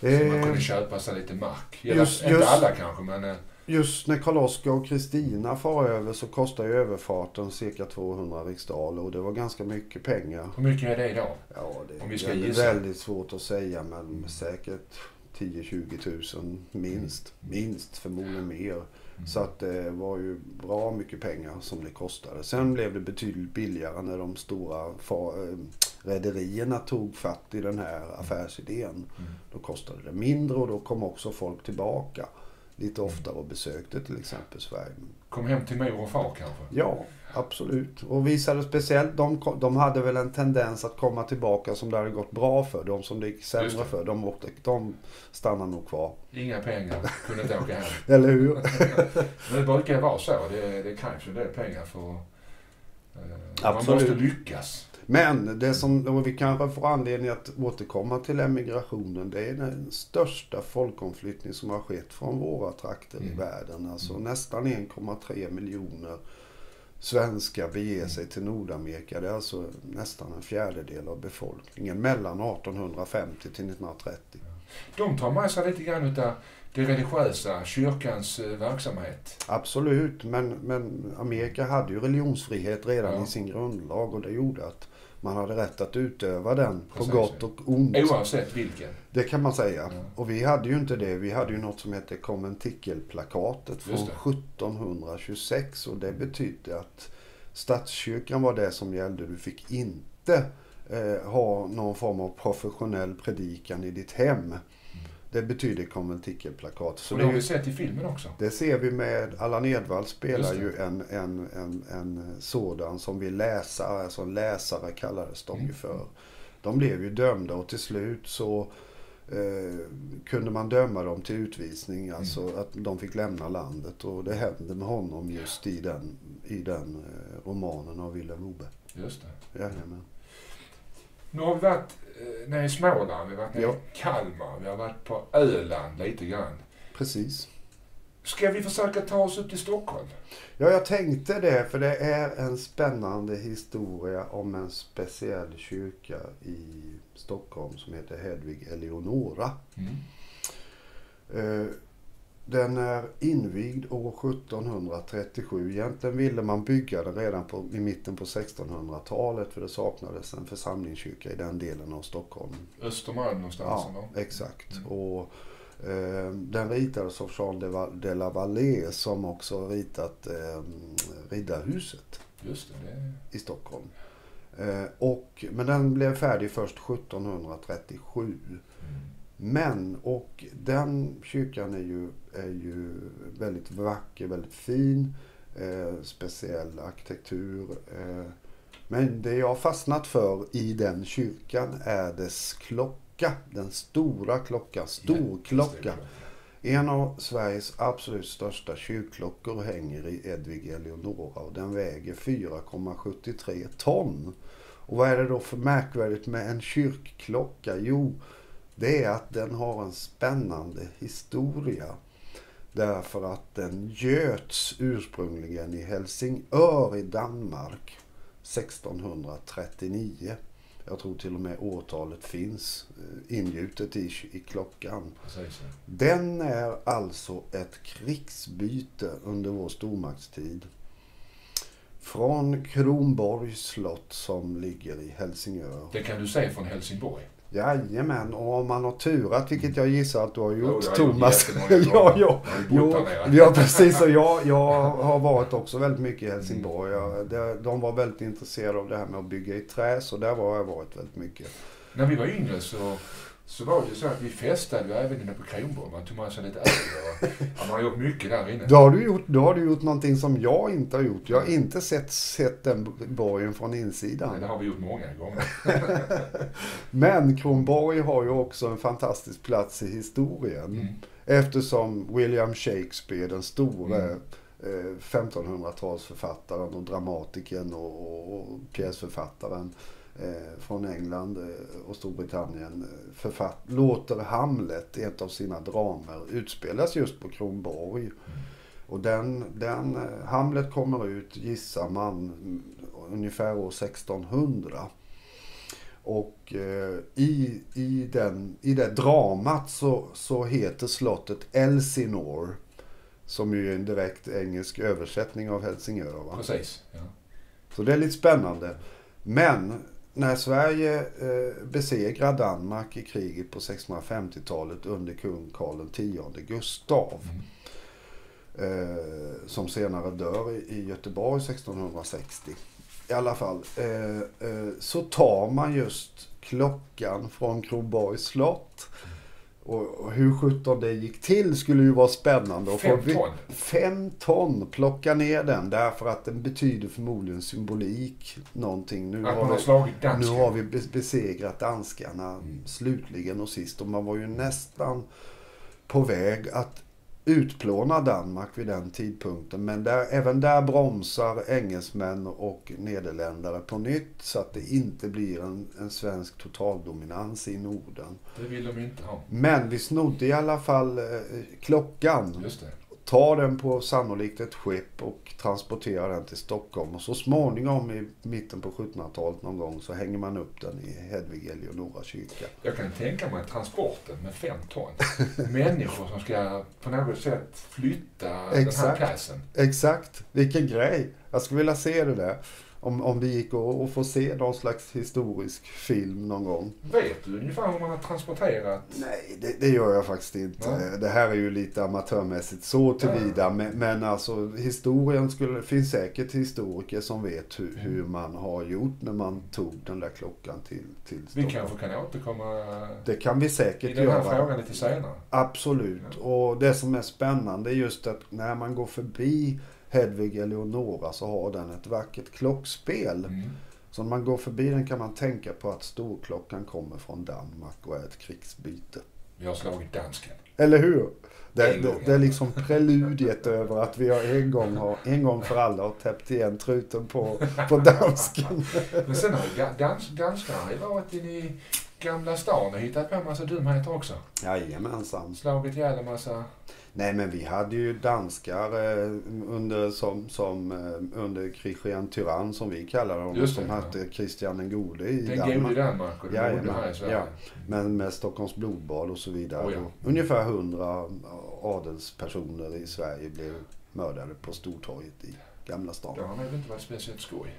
Så man kunde Eh, köpa sig lite mark. Just- inte just- alla kanske, men eh, Just när Karl-Oskar och Kristina far över så kostar ju överfarten cirka 200 riksdaler och det var ganska mycket pengar. hur mycket är det idag? Ja, det Om vi är ska väldigt, gissa. väldigt svårt att säga men säkert 10-20 tusen minst. Minst, förmodligen mer. Mm. Så att det var ju bra mycket pengar som det kostade. Sen blev det betydligt billigare när de stora eh, rederierna tog fatt i den här affärsidén. Mm. Då kostade det mindre och då kom också folk tillbaka lite oftare och besökte till exempel Sverige. Kom hem till mor och far kanske? Ja, absolut. Och visade speciellt, de, de hade väl en tendens att komma tillbaka som det hade gått bra för. De som det gick sämre det. för, de, åkte, de stannar nog kvar. Inga pengar, kunde inte åka hem. Eller hur? Men det brukar vara så. Det, det krävs ju en del pengar för eh, Man Absolut. måste lyckas. Men det som, och vi kanske får anledning att återkomma till emigrationen. Det är den största folkomflyttning som har skett från våra trakter i Mm. världen. Alltså Mm. nästan 1,3 miljoner svenskar beger sig till Nordamerika. Det är alltså nästan en fjärdedel av befolkningen mellan 1850 till 1930. De tar med sig lite grann utav det religiösa, kyrkans eh, verksamhet. Absolut, men, men Amerika hade ju religionsfrihet redan Ja. i sin grundlag och det gjorde att man hade rätt att utöva den på gott och ont. Oavsett vilken. Det kan man säga. Ja. Och vi hade ju inte det. Vi hade ju något som hette konventikelplakatet från Just det. 1726 och det betydde att statskyrkan var det som gällde. Du fick inte eh, ha någon form av professionell predikan i ditt hem. Det betyder konventikelplakat. Så Och det, har vi sett i filmen också. det ser vi med Allan Edwall spelar ju en, en, en, en sådan som vill läsa, alltså en läsare kallades de ju Mm. för. De blev ju dömda och till slut så eh, kunde man döma dem till utvisning, alltså Mm. att de fick lämna landet. Och det hände med honom just i den, i den eh, romanen av Vilhelm Moberg. Just det. Jajamän. Nu har vi varit nere i Småland, vi har varit nere i Kalmar, vi har varit på Öland lite grann. Precis. Ska vi försöka ta oss upp till Stockholm? Ja, jag tänkte det, för det är en spännande historia om en speciell kyrka i Stockholm som heter Hedvig Eleonora. Mm. Den är invigd år 1737. Egentligen ville man bygga den redan på, i mitten på 1600-talet för det saknades en församlingskyrka i den delen av Stockholm. Östermalm någonstans Ja, exakt. Mm. Och, eh, den ritades av Charles de, la Vallée som också har ritat eh, Riddarhuset Just det, det i Stockholm. Eh, och, men den blev färdig först 1737. mm. Men, och den kyrkan är ju, är ju väldigt vacker, väldigt fin. Eh, speciell arkitektur. Eh, men det jag har fastnat för i den kyrkan är dess klocka. Den stora klockan, storklockan. En av Sveriges absolut största kyrkklockor hänger i Edvig Eleonora och den väger 4,73 ton. Och vad är det då för märkvärdigt med en kyrkklocka? Jo, det är att den har en spännande historia. Därför att den göts ursprungligen i Helsingör i Danmark 1639. Jag tror till och med årtalet finns eh, ingjutet i, i klockan. Precis. Den är alltså ett krigsbyte under vår stormaktstid. Från Kronborgs slott som ligger i Helsingör. Det kan du se från Helsingborg. Jajamän, och om man har turat, vilket jag gissar att du har gjort Jo, jag Thomas. gjort ja, ja, jo, ja, precis. Och jag, jag har varit också väldigt mycket i Helsingborg. Jag, det, de var väldigt intresserade av det här med att bygga i trä, så där har jag varit väldigt mycket. När vi var yngre så, så var det så att vi festade ju även inne på Kronborg. Man tog med sig lite öl och ja, man har gjort mycket där inne. Då har, du gjort, då har du gjort någonting som jag inte har gjort. Jag har inte sett, sett den borgen från insidan. det har vi gjort många gånger. Men Kronborg har ju också en fantastisk plats i historien. Mm. Eftersom William Shakespeare, den store Mm. eh, 1500-talsförfattaren och dramatikern och, och, och pjäsförfattaren eh, från England eh, och Storbritannien eh, författ, låter Hamlet, ett av sina dramer, utspelas just på Kronborg. Och den, den, eh, Hamlet kommer ut, gissar man, mm, ungefär år 1600. Och eh, i, i, den, i det dramat så, så heter slottet Elsinore. Som ju är en direkt engelsk översättning av Helsingör. Va? Precis. Ja. Så det är lite spännande. Men när Sverige eh, besegrar Danmark i kriget på 1650-talet under kung Karl X Gustav. Eh, som senare dör i, i Göteborg 1660. I alla fall. Eh, eh, så tar man just klockan från Kronborgs slott. Och, och hur sjutton det gick till skulle ju vara spännande. få Fem ton. Fem ton, plocka ner den därför att den betyder förmodligen symbolik. Någonting. Nu Att har man har vi, slagit nu har vi be- besegrat danskarna Mm. slutligen och sist. Och man var ju nästan på väg att utplåna Danmark vid den tidpunkten. Men där, även där bromsar engelsmän och nederländare på nytt så att det inte blir en, en svensk totaldominans i Norden. Det vill de inte ha. Men vi snodde i alla fall eh, klockan Just det. Tar den på sannolikt ett skepp och transporterar den till Stockholm. Och så småningom i mitten på 1700-talet någon gång så hänger man upp den i Hedvig Eleonora kyrka. Jag kan tänka mig transporten med fem ton. Människor som ska på något sätt flytta den här Exakt. pjäsen. Exakt, vilken grej! Jag skulle vilja se det där. Om, om det gick att, få se någon slags historisk film någon gång. Vet du ungefär hur man har transporterat? Nej, det, det gör jag faktiskt inte. Nej. Det här är ju lite amatörmässigt så tillvida. Men, men alltså historien skulle, det finns säkert historiker som vet hur, hur man har gjort när man tog den där klockan till, till Vi Stockholm. kanske kan återkomma Det kan vi i säkert den här göra. frågan lite senare. Absolut. Och det som är spännande är just att när man går förbi Hedvig Eleonora så har den ett vackert klockspel. Mm. Så när man går förbi den kan man tänka på att storklockan kommer från Danmark och är ett krigsbyte. Vi har slagit dansken. Eller hur? Det, En det, gång. det är liksom preludiet över att vi har en gång, har, en gång för alla har täppt igen truten på, på dansken. Men sen har dans, danskarna har varit inne i Gamla stan och hittat på en massa dumheter också. Jajamensan. Slagit ihjäl en massa... Nej men vi hade ju danskar eh, under, som, som, eh, under Christian Tyrann som vi kallar dem. Just det, som ja. hette Christian den gode i Den gode i Danmark. Danmark och den gode här i Sverige. ja. Men med Stockholms blodbad och så vidare. Oh ja. Ungefär hundra adelspersoner i Sverige blev mördade på Stortorget i Gamla stan. Det har nog inte varit speciellt skoj.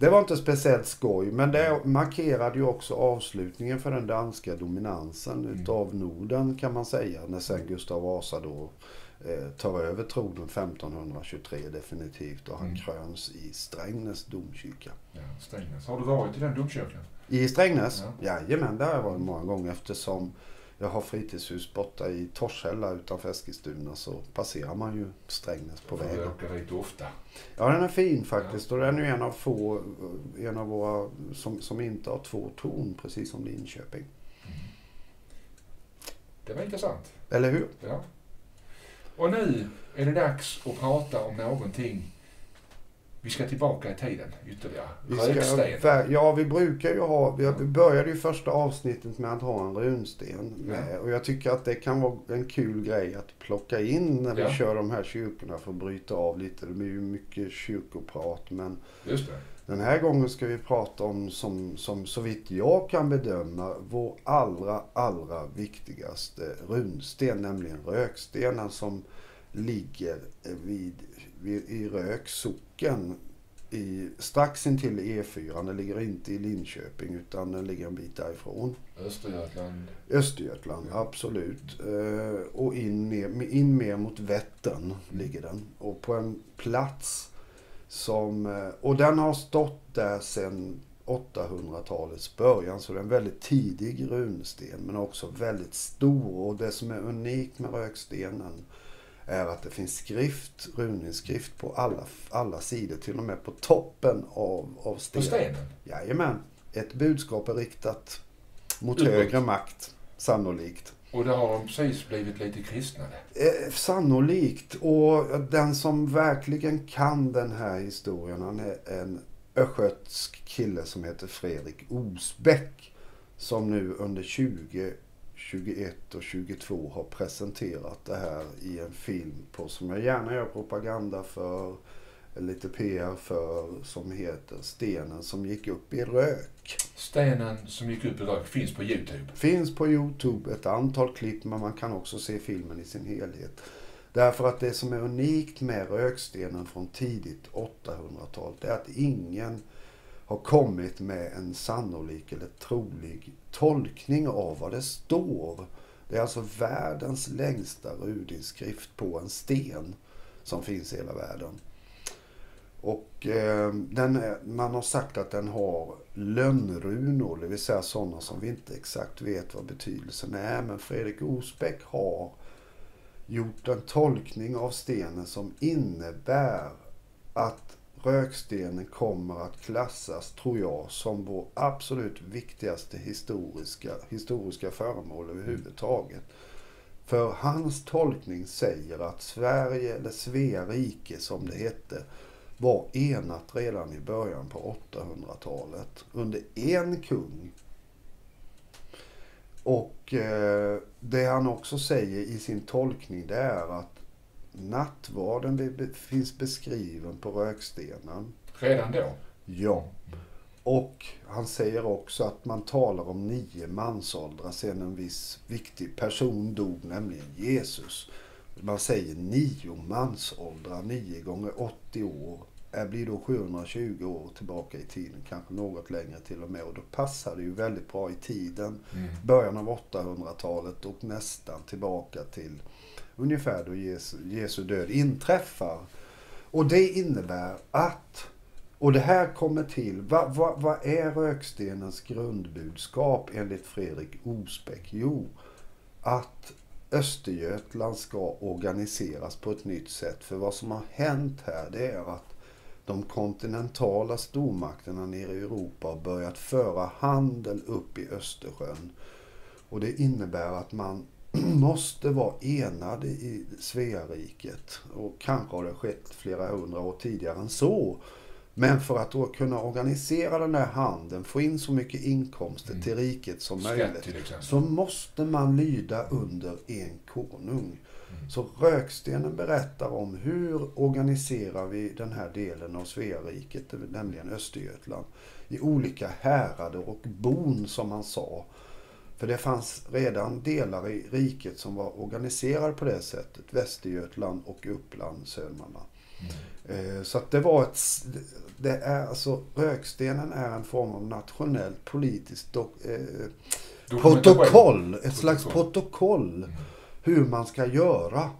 Det var inte speciellt skoj, men det markerade ju också avslutningen för den danska dominansen Mm. utav Norden kan man säga. När sen Gustav Vasa då eh, tar över tronen 1523 definitivt och han Mm. kröns i Strängnäs domkyrka. Ja, Strängnäs. Har du varit i den domkyrkan? I Strängnäs? Ja. Jajamän, där har jag varit många gånger eftersom jag har fritidshus borta i Torshälla utanför Eskilstuna så passerar man ju Strängnäs på Får du vägen. åka dit ofta? Ja, den är fin faktiskt. Och den är ju en av få, en av våra som, som inte har två torn, precis som Linköping. Det var intressant. Eller hur? Ja. Och nu är det dags att prata om någonting. Vi ska tillbaka i tiden ytterligare. Vi ska, Röksten. ja, vi brukar ju ha, vi började ju första avsnittet med att ha en runsten med. Och jag tycker att det kan vara en kul grej att plocka in när vi Ja. kör de här kyrkorna för att bryta av lite. Det blir ju mycket kyrkoprat men Just det. Den här gången ska vi prata om, som, som så vitt jag kan bedöma, vår allra, allra viktigaste runsten, nämligen rökstenen som ligger vid, vid, i Rök socken i, strax intill E4. Den ligger inte i Linköping utan den ligger en bit därifrån. Östergötland. Östergötland, absolut. Eh, och in in mer mot Vättern ligger den. Och på en plats som... eh, Och den har stått där sedan 800-talets början. Så det är en väldigt tidig runsten men också väldigt stor. Och det som är unikt med rökstenen är att det finns skrift, runinsskrift på alla, alla sidor. Till och med på toppen av, av På stenen. stenen. Jajamän. Ett budskap är riktat mot Utåt. högre makt, sannolikt. Och det har de precis blivit lite kristnade. Eh, sannolikt. Och den som verkligen kan den här historien, han är en östgötsk kille som heter Fredrik Osbäck. Som nu under 20, 21 och 22 har presenterat det här i en film på, som jag gärna gör propaganda för, lite PR för, som heter Stenen som gick upp i rök. Stenen som gick upp i rök finns på Youtube. Finns på Youtube ett antal klipp men man kan också se filmen i sin helhet. Därför att det som är unikt med rökstenen från tidigt 800-tal det är att ingen har kommit med en sannolik eller trolig tolkning av vad det står. Det är alltså världens längsta rudinskrift på en sten som finns i hela världen. Och eh, den är, man har sagt att den har lönnrunor, det vill säga sådana som vi inte exakt vet vad betydelsen är. Men Fredrik Osbeck har gjort en tolkning av stenen som innebär att rökstenen kommer att klassas, tror jag, som vår absolut viktigaste historiska, historiska föremål överhuvudtaget. För hans tolkning säger att Sverige, eller Svea rike som det hette, var enat redan i början på 800-talet under en kung. Och eh, det han också säger i sin tolkning det är att nattvarden finns beskriven på rökstenen. Redan då. Ja. Och han säger också att man talar om nio mansåldrar sedan en viss viktig person dog, nämligen Jesus. Man säger nio mansåldrar, nio gånger 80 år. Det blir då 720 år tillbaka i tiden, kanske något längre till och med. Och då passar det ju väldigt bra i tiden. Mm. Början av 800-talet och nästan tillbaka till ungefär då Jesu, Jesu död inträffar. Och det innebär att, och det här kommer till, vad, vad, vad är rökstenens grundbudskap enligt Fredrik Osbeck? Jo, att Östergötland ska organiseras på ett nytt sätt. För vad som har hänt här det är att de kontinentala stormakterna nere i Europa har börjat föra handel upp i Östersjön. Och det innebär att man måste vara enade i Sveariket. Och kanske har det skett flera hundra år tidigare än så. Men för att då kunna organisera den här handeln, få in så mycket inkomster Mm. till riket som Skatt möjligt. Så måste man lyda under en konung. Så Rökstenen berättar om hur organiserar vi den här delen av Sveariket, nämligen Östergötland, i olika härader och bon som han sa. För det fanns redan delar i riket som var organiserade på det sättet. Västergötland och Uppland, Södermanland. Eh, Så att det var ett... Det är alltså, Rökstenen är en form av nationellt politiskt dok, eh, protokoll. Ett slags Protokoll. Mm. Hur man ska göra.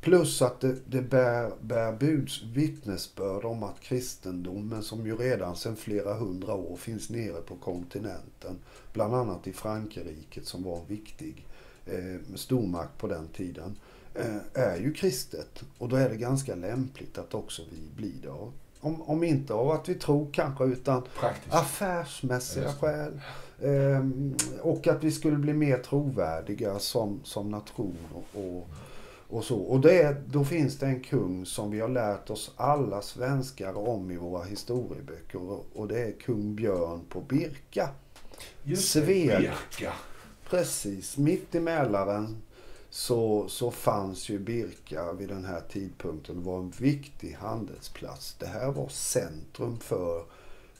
Plus att det, det bär, bär buds, vittnesbörd om att kristendomen, som ju redan sedan flera hundra år finns nere på kontinenten, bland annat i Frankrike som var en viktig eh, stormakt på den tiden, eh, är ju kristet. Och då är det ganska lämpligt att också vi blir det. Om, om inte av att vi tror kanske, utan Praktiskt. affärsmässiga skäl. Ehm, och att vi skulle bli mer trovärdiga som, som nation och, och, och så. Och det, då finns det en kung som vi har lärt oss alla svenskar om i våra historieböcker. Och, det är kung Björn på Birka. Just det, Sveg. Birka. Precis, mitt i Mälaren så, så fanns ju Birka vid den här tidpunkten och var en viktig handelsplats. Det här var centrum för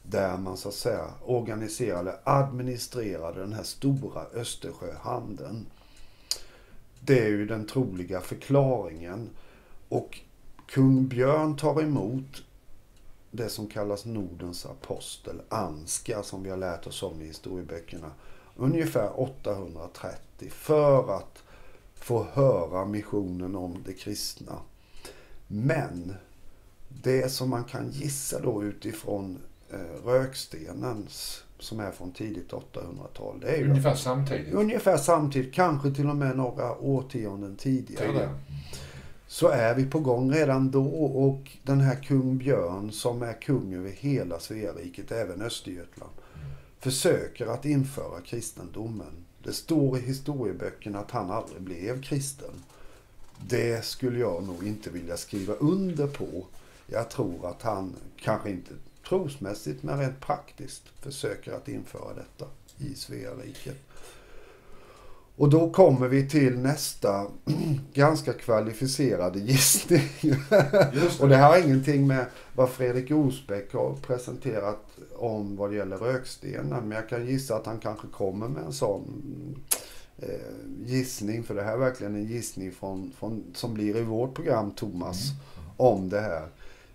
där man så att säga organiserade, administrerade den här stora Östersjöhandeln. Det är ju den troliga förklaringen. Och kung Björn tar emot det som kallas Nordens apostel, Anska, som vi har lärt oss om i historieböckerna, ungefär 830 för att få höra missionen om det kristna. Men det som man kan gissa då utifrån eh, rökstenens som är från tidigt 800-tal. Det är ju Ungefär samtidigt. ungefär samtidigt, kanske till och med några årtionden tidigare. Tidigare. Så är vi på gång redan då och den här kung Björn som är kung över hela Sveariket, även Östergötland, försöker att införa kristendomen. Det står i historieböckerna att han aldrig blev kristen. Det skulle jag nog inte vilja skriva under på. Jag tror att han, kanske inte trosmässigt men rent praktiskt, försöker att införa detta i Svea rike. Och då kommer vi till nästa ganska kvalificerade gissning. Just Och det här har ingenting med vad Fredrik Osbeck har presenterat om vad det gäller rökstenen. Men jag kan gissa att han kanske kommer med en sån eh, gissning. För det här är verkligen en gissning från, från, som blir i vårt program, Thomas, om det här.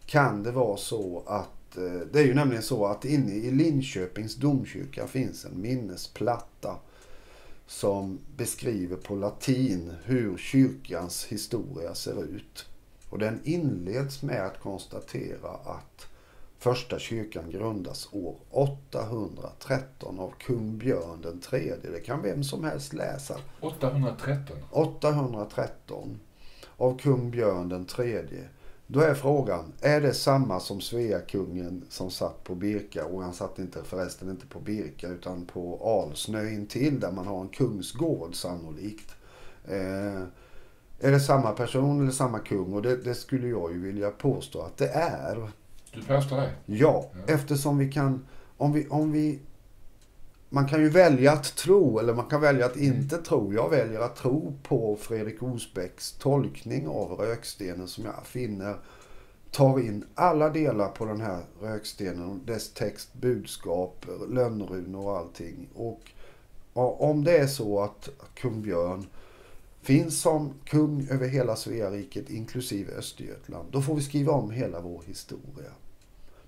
Kan det vara så att det är ju nämligen så att inne i Linköpings domkyrka finns en minnesplatta som beskriver på latin hur kyrkans historia ser ut. Och den inleds med att konstatera att första kyrkan grundas år 813 av kung Björn den tredje. Det kan vem som helst läsa. 813. 813 av kung Björn den tredje. Då är frågan, är det samma som Sveakungen som satt på Birka? Och han satt inte förresten inte på Birka utan på Alsnö intill där man har en kungsgård sannolikt. Eh, är det samma person eller samma kung? Och det, det skulle jag ju vilja påstå att det är. Du påstår det? Ja, Ja. eftersom vi kan, om vi, om vi, man kan ju välja att tro eller man kan välja att inte tro. Jag väljer att tro på Fredrik Osbecks tolkning av rökstenen som jag finner tar in alla delar på den här rökstenen, dess text, budskap, lönnrunor och allting. Och om det är så att kung Björn finns som kung över hela Sveariket inklusive Östergötland, då får vi skriva om hela vår historia.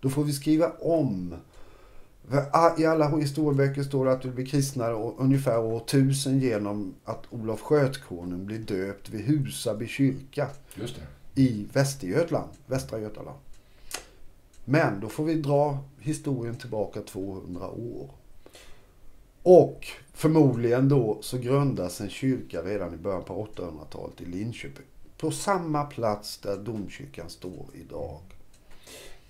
Då får vi skriva om. För a- I alla historieböcker står det att vi blir kristna å- ungefär år 1000 genom att Olof Skötkonung blir döpt vid Husaby kyrka i Västergötland, Västra Götaland. Men då får vi dra historien tillbaka 200 år. Och förmodligen då så grundas en kyrka redan i början på 800-talet i Linköping. På samma plats där domkyrkan står idag.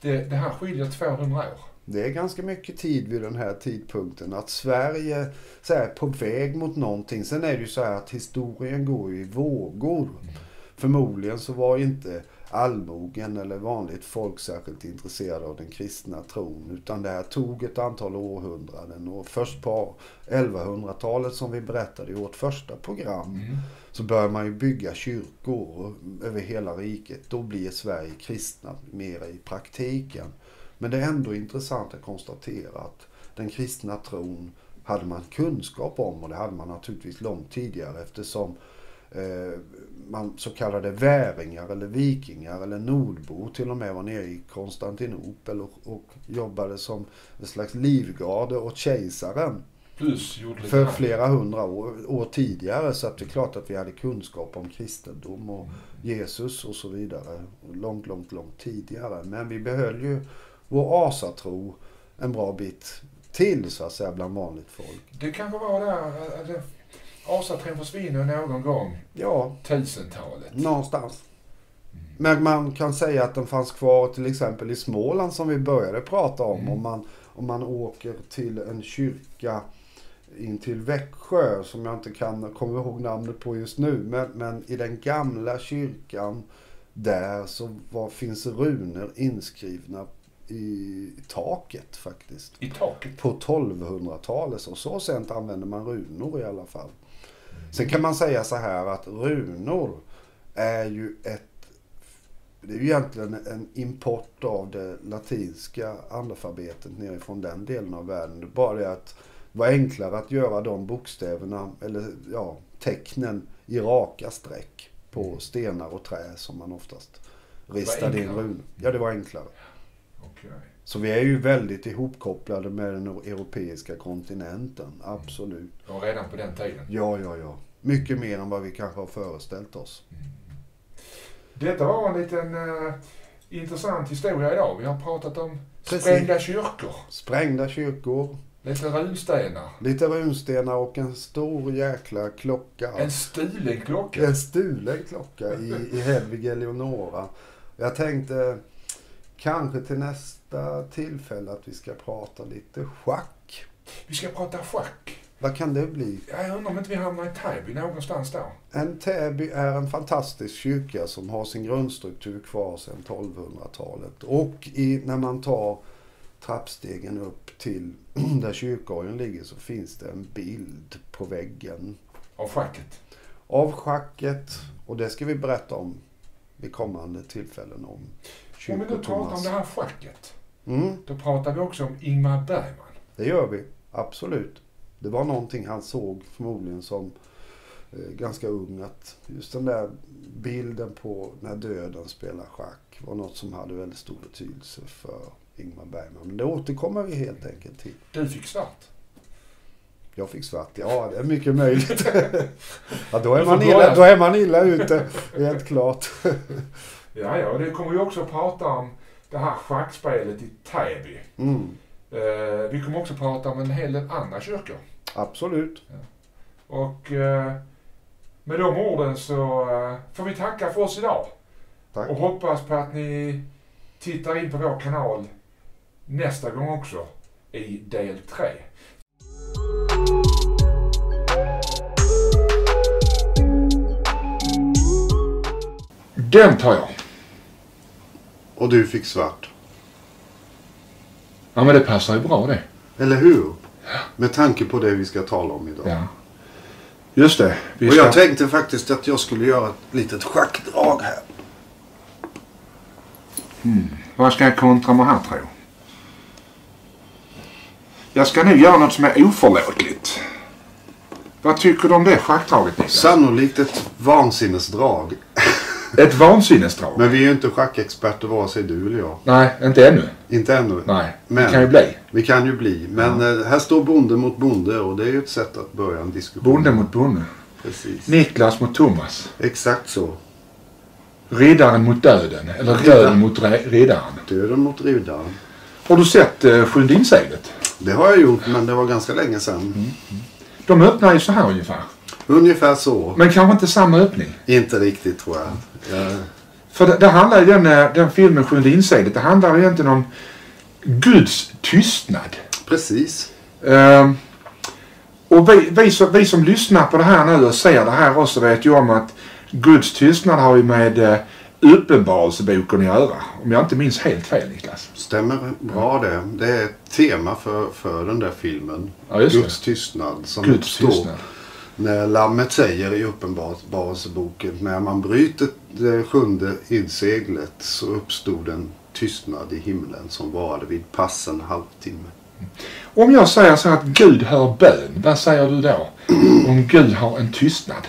det. Det här skiljer 200 år. Det är ganska mycket tid vid den här tidpunkten. Att Sverige så här, är på väg mot någonting. Sen är det ju så här att historien går ju i vågor. Förmodligen så var inte allmogen eller vanligt folk särskilt intresserade av den kristna tron. Utan det här tog ett antal århundraden. Och först på 1100-talet som vi berättade i vårt första program Mm. så börjar man ju bygga kyrkor över hela riket. Då blir Sverige kristna mer i praktiken. Men det är ändå intressant att konstatera att den kristna tron hade man kunskap om och det hade man naturligtvis långt tidigare eftersom eh, man så kallade väringar eller vikingar eller nordbor till och med var nere i Konstantinopel och, och jobbade som en slags livgarde åt kejsaren Plus för flera hundra år, år tidigare. Så att det är klart att vi hade kunskap om kristendom och Jesus och så vidare. Långt, långt, långt tidigare. Men vi behöll ju vår asatro en bra bit till så att säga bland vanligt folk. Det kanske var där det- asatron försvinner någon gång Ja, 1000-talet. någonstans. Men man kan säga att den fanns kvar till exempel i Småland som vi började prata om. Mm. Om, man, om man åker till en kyrka in till Växjö som jag inte kan komma ihåg namnet på just nu. Men, men i den gamla kyrkan där så var, finns runor inskrivna i taket faktiskt. I taket. På 1200-talet. Så, så sent använde man runor i alla fall. Sen kan man säga så här att runor är ju ett det är ju egentligen en import av det latinska alfabetet nerifrån den delen av världen. Det är bara det att det var enklare att göra de bokstäverna, eller ja, tecknen i raka streck på stenar och trä som man oftast ristade in runor. Ja, det var enklare. Så vi är ju väldigt ihopkopplade med den europeiska kontinenten. Absolut. Och redan på den tiden. Ja, ja, ja. Mycket mer än vad vi kanske har föreställt oss. Detta var en liten eh, intressant historia idag. Vi har pratat om Precis. sprängda kyrkor, Sprängda kyrkor, lite runstenar, lite runstenar och en stor jäkla klocka. en stulen klocka. En stulen klocka i, i Hedvig Eleonora. Jag tänkte kanske till nästa tillfälle att vi ska prata lite schack. Vi ska prata schack. Vad kan det bli? Jag undrar om inte vi hamnar i Täby någonstans då. En Täby är en fantastisk kyrka som har sin grundstruktur kvar sedan 1200-talet. Och i, när man tar trappstegen upp till där kyrkorgeln ligger så finns det en bild på väggen Av schacket. av schacket. Och det ska vi berätta om vid kommande tillfällen om Om vi nu pratar om det här schacket. Mm, Då pratar vi också om Ingmar Bergman. det gör vi. Absolut. Det var någonting han såg förmodligen som eh, ganska ung. Att just den där bilden på när döden spelar schack var något som hade väldigt stor betydelse för Ingmar Bergman. Men det återkommer vi helt enkelt till. Du fick svart. Jag fick svart. Ja, det är mycket möjligt. ja, då, är man illa, då är man illa ute. Helt klart. Ja, ja, det kommer vi också att prata om det här schackspelet i Täby. Mm, Eh, vi kommer också prata om en hel del andra kyrkor. absolut. Och eh, med de orden så eh, får vi tacka för oss idag. Tack. Och hoppas på att ni tittar in på vår kanal nästa gång också i del 3. Den tar jag. Och du fick svart. Ja men det passar ju bra det. Eller hur? Med tanke på det vi ska tala om idag. Ja. Just det. Vi Och ska... jag tänkte faktiskt att jag skulle göra ett litet schackdrag här. Vad ska jag kontra med här tro? Jag ska nu göra något som är oförlåtligt. Vad tycker du om det schackdraget Niklas? Sannolikt ett vansinnesdrag. Ett vansinnesdrag. Men vi är ju inte schackexperter vare sig du eller jag. Nej, inte ännu. Inte ännu. Nej, Men- det kan ju bli. Vi kan ju bli. Men eh, här står bonde mot bonde och det är ju ett sätt att börja en diskussion. Bonde mot bonde. Precis. Niklas mot Thomas. Exakt så. Riddaren mot döden. Eller döden mot re- riddaren. Döden mot riddaren. Har du sett uh, Sjunde inseglet? Det har jag gjort men det var ganska länge sedan. Mm. De öppnar ju så här ungefär. Ungefär så. Men kanske inte samma öppning. Inte riktigt tror jag. jag För det, det handlar ju den, den filmen Sjunde inseglet. Det handlar ju egentligen om Guds tystnad. precis. Ehm, och vi, vi, som, vi som lyssnar på det här nu och ser det här också vet ju om att Guds tystnad har ju med uh, Uppenbarelseboken att göra. Om jag inte minns helt fel Niklas. Stämmer bra det. Det är ett tema för, för den där filmen. Ja. Guds tystnad. Som Guds uppstår tystnad. När Lammet säger i Uppenbarelseboken när man bryter det sjunde inseglet så uppstod en tystnad i himlen som varade vid pass en halvtimme. Om jag säger så att Gud hör bön, vad säger du då? Om Gud har en tystnad?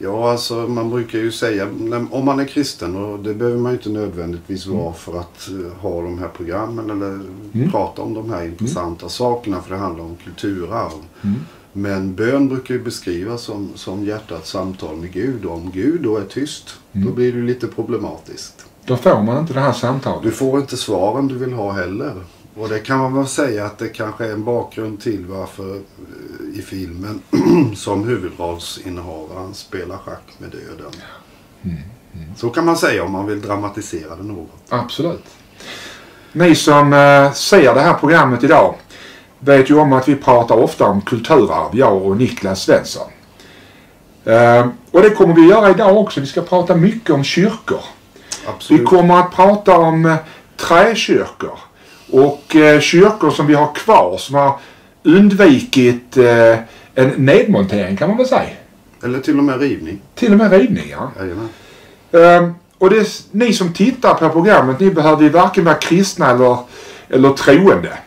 Ja, alltså man brukar ju säga om man är kristen och det behöver man ju inte nödvändigtvis Mm. vara för att eh, ha de här programmen eller prata om de här intressanta sakerna för det handlar om kulturarv. Mm. Men bön brukar ju beskrivas som, som hjärtats samtal med Gud och om Gud då är tyst Mm. då blir det lite problematiskt. Då får man inte det här samtalet. Du får inte svaren du vill ha heller. Och det kan man väl säga att det kanske är en bakgrund till varför eh, i filmen som huvudrollsinnehavaren spelar schack med döden. Så kan man säga om man vill dramatisera det något. Absolut. Ni som eh, ser det här programmet idag vet ju om att vi pratar ofta om kulturarv, jag och Niklas Svensson. Eh, och det kommer vi göra idag också. Vi ska prata mycket om kyrkor. Vi Absolut. kommer att prata om eh, träkyrkor och eh, kyrkor som vi har kvar som har undvikit eh, en nedmontering kan man väl säga. Eller till och med rivning. Till och med rivning ja. Ehm, och det, ni som tittar på programmet, ni behöver ju varken vara kristna eller, eller troende.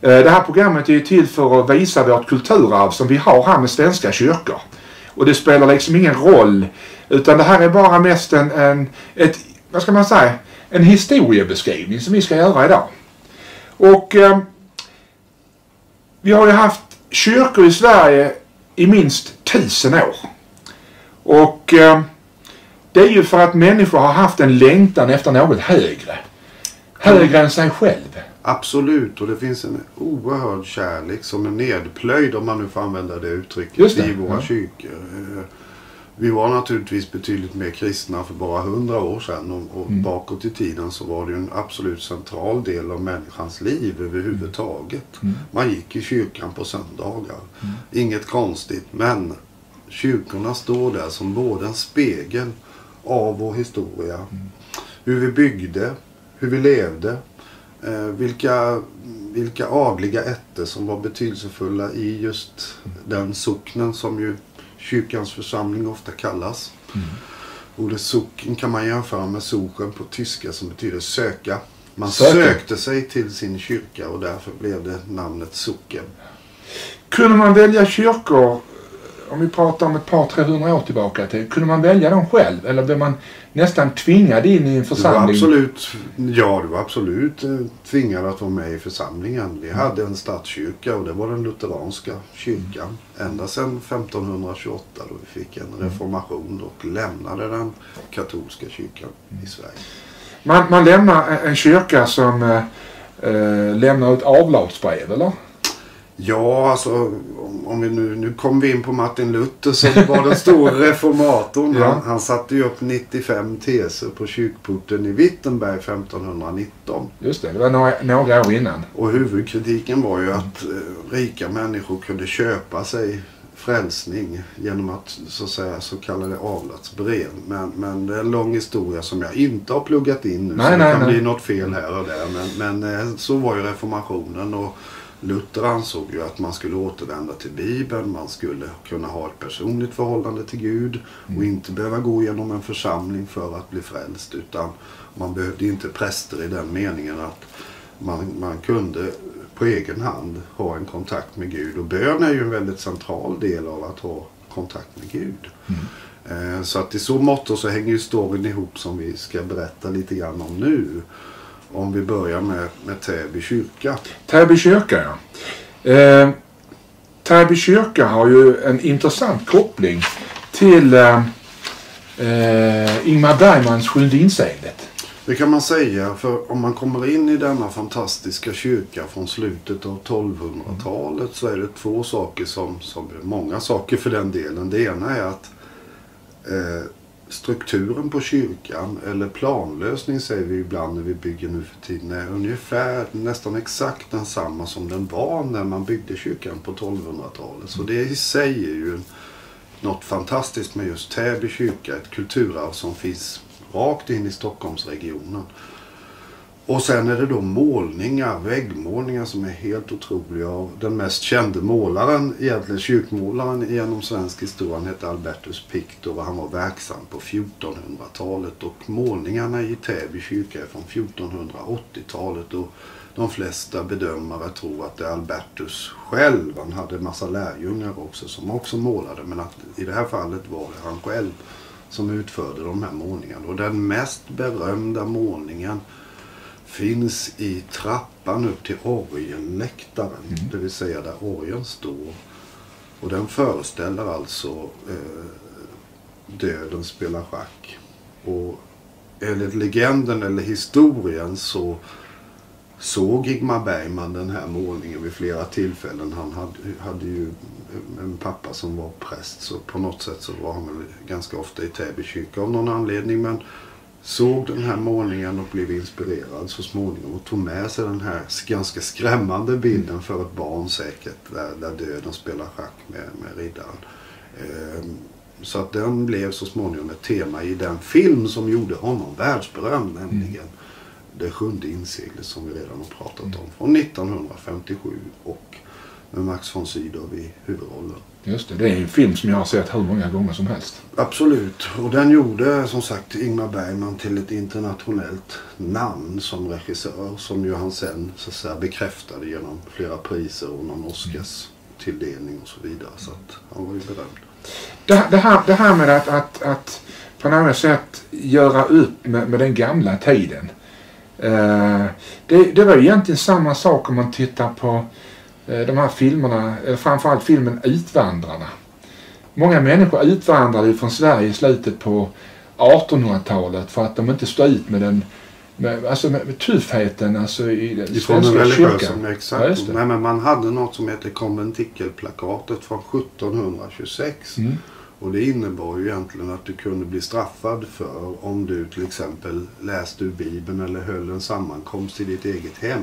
Eh, det här programmet är ju till för att visa vårt kulturarv som vi har här med svenska kyrkor. Och det spelar liksom ingen roll, utan det här är bara mest en, en, ett vad ska man säga, en historiebeskrivning som vi ska göra idag. Och eh, vi har ju haft kyrkor i Sverige i minst tusen år. Och eh, det är ju för att människor har haft en längtan efter något högre. Högre än sig själv. Absolut, och det finns en oerhörd kärlek som är nedplöjd, om man nu får använda det uttrycket, det, i våra ja. kyrkor. Eh, Vi var naturligtvis betydligt mer kristna för bara hundra år sedan och, och Mm. bakåt i tiden så var det ju en absolut central del av människans liv överhuvudtaget. Mm. Man gick i kyrkan på söndagar. Inget konstigt, men kyrkorna står där som både en spegel av vår historia. Hur vi byggde, hur vi levde, vilka, vilka adliga ätter som var betydelsefulla i just den socknen som ju kyrkans församling ofta kallas. Ordet socken kan man jämföra med sochen på tyska som betyder söka. Man Söka. sökte sig till sin kyrka och därför blev det namnet socken. Kunde man välja kyrkor, om vi pratar om ett par, 300 år tillbaka till, kunde man välja dem själv? Eller blev man nästan tvingad in i en församling? absolut, ja, du var absolut eh, tvingad att vara med i församlingen. Vi hade en statskyrka och det var den lutheranska kyrkan. Ända sedan 1528 då vi fick en reformation och lämnade den katolska kyrkan i Sverige. Man, man lämnar en, en kyrka som eh, eh, lämnar ut avlatsbrev, eller? Ja, alltså om, om vi nu, nu kom vi in på Martin Luther som var den stora reformatorn. Ja. Han, han satte ju upp 95 teser på kyrkporten i Wittenberg 1519. Just det, det var några, några år innan. Och huvudkritiken var ju att eh, rika människor kunde köpa sig frälsning genom att så att säga så kallade avlatsbrev. Men, men det är en lång historia som jag inte har pluggat in nu. Nej, så nej, det kan nej. bli något fel här och där. Men, men eh, så var ju reformationen. Och Luther ansåg ju att man skulle återvända till Bibeln. Man skulle kunna ha ett personligt förhållande till Gud. Och inte behöva gå genom en församling för att bli frälst. Utan man behövde inte präster i den meningen att man, man kunde på egen hand ha en kontakt med Gud. Och bön är ju en väldigt central del av att ha kontakt med Gud. Eh, Så att i så mått så hänger ju storyn ihop som vi ska berätta lite grann om nu. Om vi börjar med, med Täby kyrka. Täby kyrka, ja. Eh, Täby kyrka har ju en intressant koppling till eh, eh, Ingmar Bergmans Sjunde inseglet. Det kan man säga för om man kommer in i denna fantastiska kyrka från slutet av 1200-talet så är det två saker som, som många saker för den delen. Det ena är att eh, strukturen på kyrkan, eller planlösning säger vi ibland när vi bygger nu för tiden, är ungefär nästan exakt densamma som den var när man byggde kyrkan på 1200-talet. Så det i sig är ju något fantastiskt med just Täby kyrka, ett kulturarv som finns rakt in i Stockholmsregionen. Och sen är det då målningar, väggmålningar som är helt otroliga. av Den mest kände målaren, egentligen kyrkmålaren genom svensk historia, han hette Albertus Pictor och han var verksam på 1400-talet. Och målningarna i Täby kyrka är från 1480-talet. Och de flesta bedömare tror att det är Albertus själv. Han hade en massa lärjungar också som också målade. Men att i det här fallet var det han själv som utförde de här målningarna. Och den mest berömda målningen finns i trappan upp till orgelläktaren. Det vill säga där orgeln står. Och den föreställer alltså eh, döden spelar schack. Och enligt legenden eller historien så såg Ingmar Bergman den här målningen vid flera tillfällen. Han hade, hade ju en pappa som var präst så på något sätt så var han väl ganska ofta i Täby kyrka av någon anledning. Men såg den här målningen och blev inspirerad så småningom och tog med sig den här ganska skrämmande bilden för ett barn säkert där, där döden spelar schack med, med riddaren. Ehm, så att den blev så småningom ett tema i den film som gjorde honom världsberömd nämligen Det sjunde inseglet som vi redan har pratat om från 1957 och med Max von Sydow i huvudrollen. Just det, det är en film som jag har sett hur många gånger som helst. Absolut. Och den gjorde som sagt Ingmar Bergman till ett internationellt namn som regissör. Som ju han sen så att säga, bekräftade genom flera priser och någon Oscars tilldelning och så vidare. Så att han var ju berömd. Det, det, här, det här med att, att, att på något sätt göra upp med, med den gamla tiden. Eh, det, det var egentligen samma sak om man tittar på de här filmerna, eller framförallt filmen Utvandrarna. Många människor utvandrade från Sverige i slutet på 1800-talet för att de inte stod ut med den med, alltså med, med tuffheten alltså i den Ifrån svenska den kyrkan. exakt. Ja. Nej, men man hade något som heter konventikelplakatet från 1726. Mm. Och det innebar ju egentligen att du kunde bli straffad för om du till exempel läste ur Bibeln eller höll en sammankomst i ditt eget hem.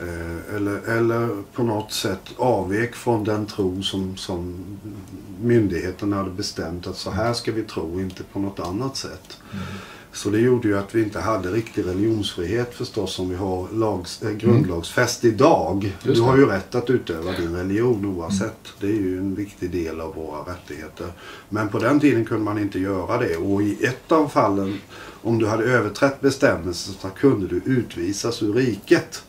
Eh, eller, eller på något sätt avvek från den tro som, som myndigheterna hade bestämt att så här ska vi tro, inte på något annat sätt. Så det gjorde ju att vi inte hade riktig religionsfrihet förstås som vi har lags, eh, grundlagsfäst idag. Du har ju rätt att utöva din religion oavsett. Det är ju en viktig del av våra rättigheter. Men på den tiden kunde man inte göra det och i ett av fallen om du hade överträtt bestämmelserna så kunde du utvisas ur riket.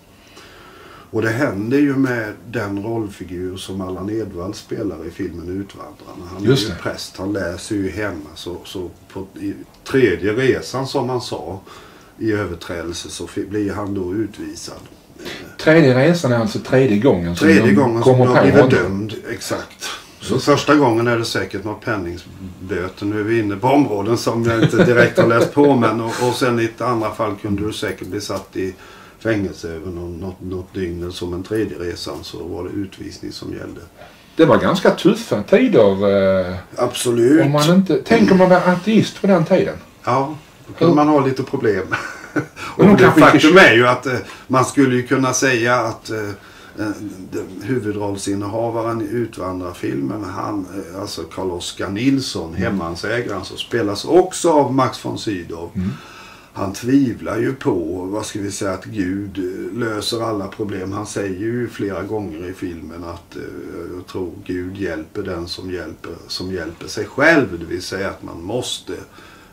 Och det händer ju med den rollfigur som Allan Edwall spelar i filmen Utvandrarna. Han Just är ju det. präst, han läser ju hemma. Så, så på i tredje resan som man sa i överträdelse så blir han då utvisad. Tredje resan är alltså tredje gången som Tredje de gången som kommer jag på blivit honom. dömd. Exakt. Så första gången är det säkert något penningböter. Nu är vi inne på områden som jag inte direkt har läst på. Men och, och sen i ett andra fall kunde du säkert bli satt i fängelse över något, något dygn. Eller som en tredje resan så var det utvisning som gällde. Det var ganska tuffa tider. Eh, Absolut. om man inte, tänk om man var ateist på den tiden. Ja, då kunde man ha lite problem. Men och de det faktum är ju att eh, man skulle ju kunna säga att eh, eh, huvudrollsinnehavaren i Utvandrarfilmen, han, alltså Carl-Oskar Nilsson, hemmansägaren, som spelas också av Max von Sydow. Han tvivlar ju på, vad ska vi säga, att Gud eh, löser alla problem. Han säger ju flera gånger i filmen att eh, jag tror Gud hjälper den som hjälper, som hjälper sig själv. Det vill säga att man måste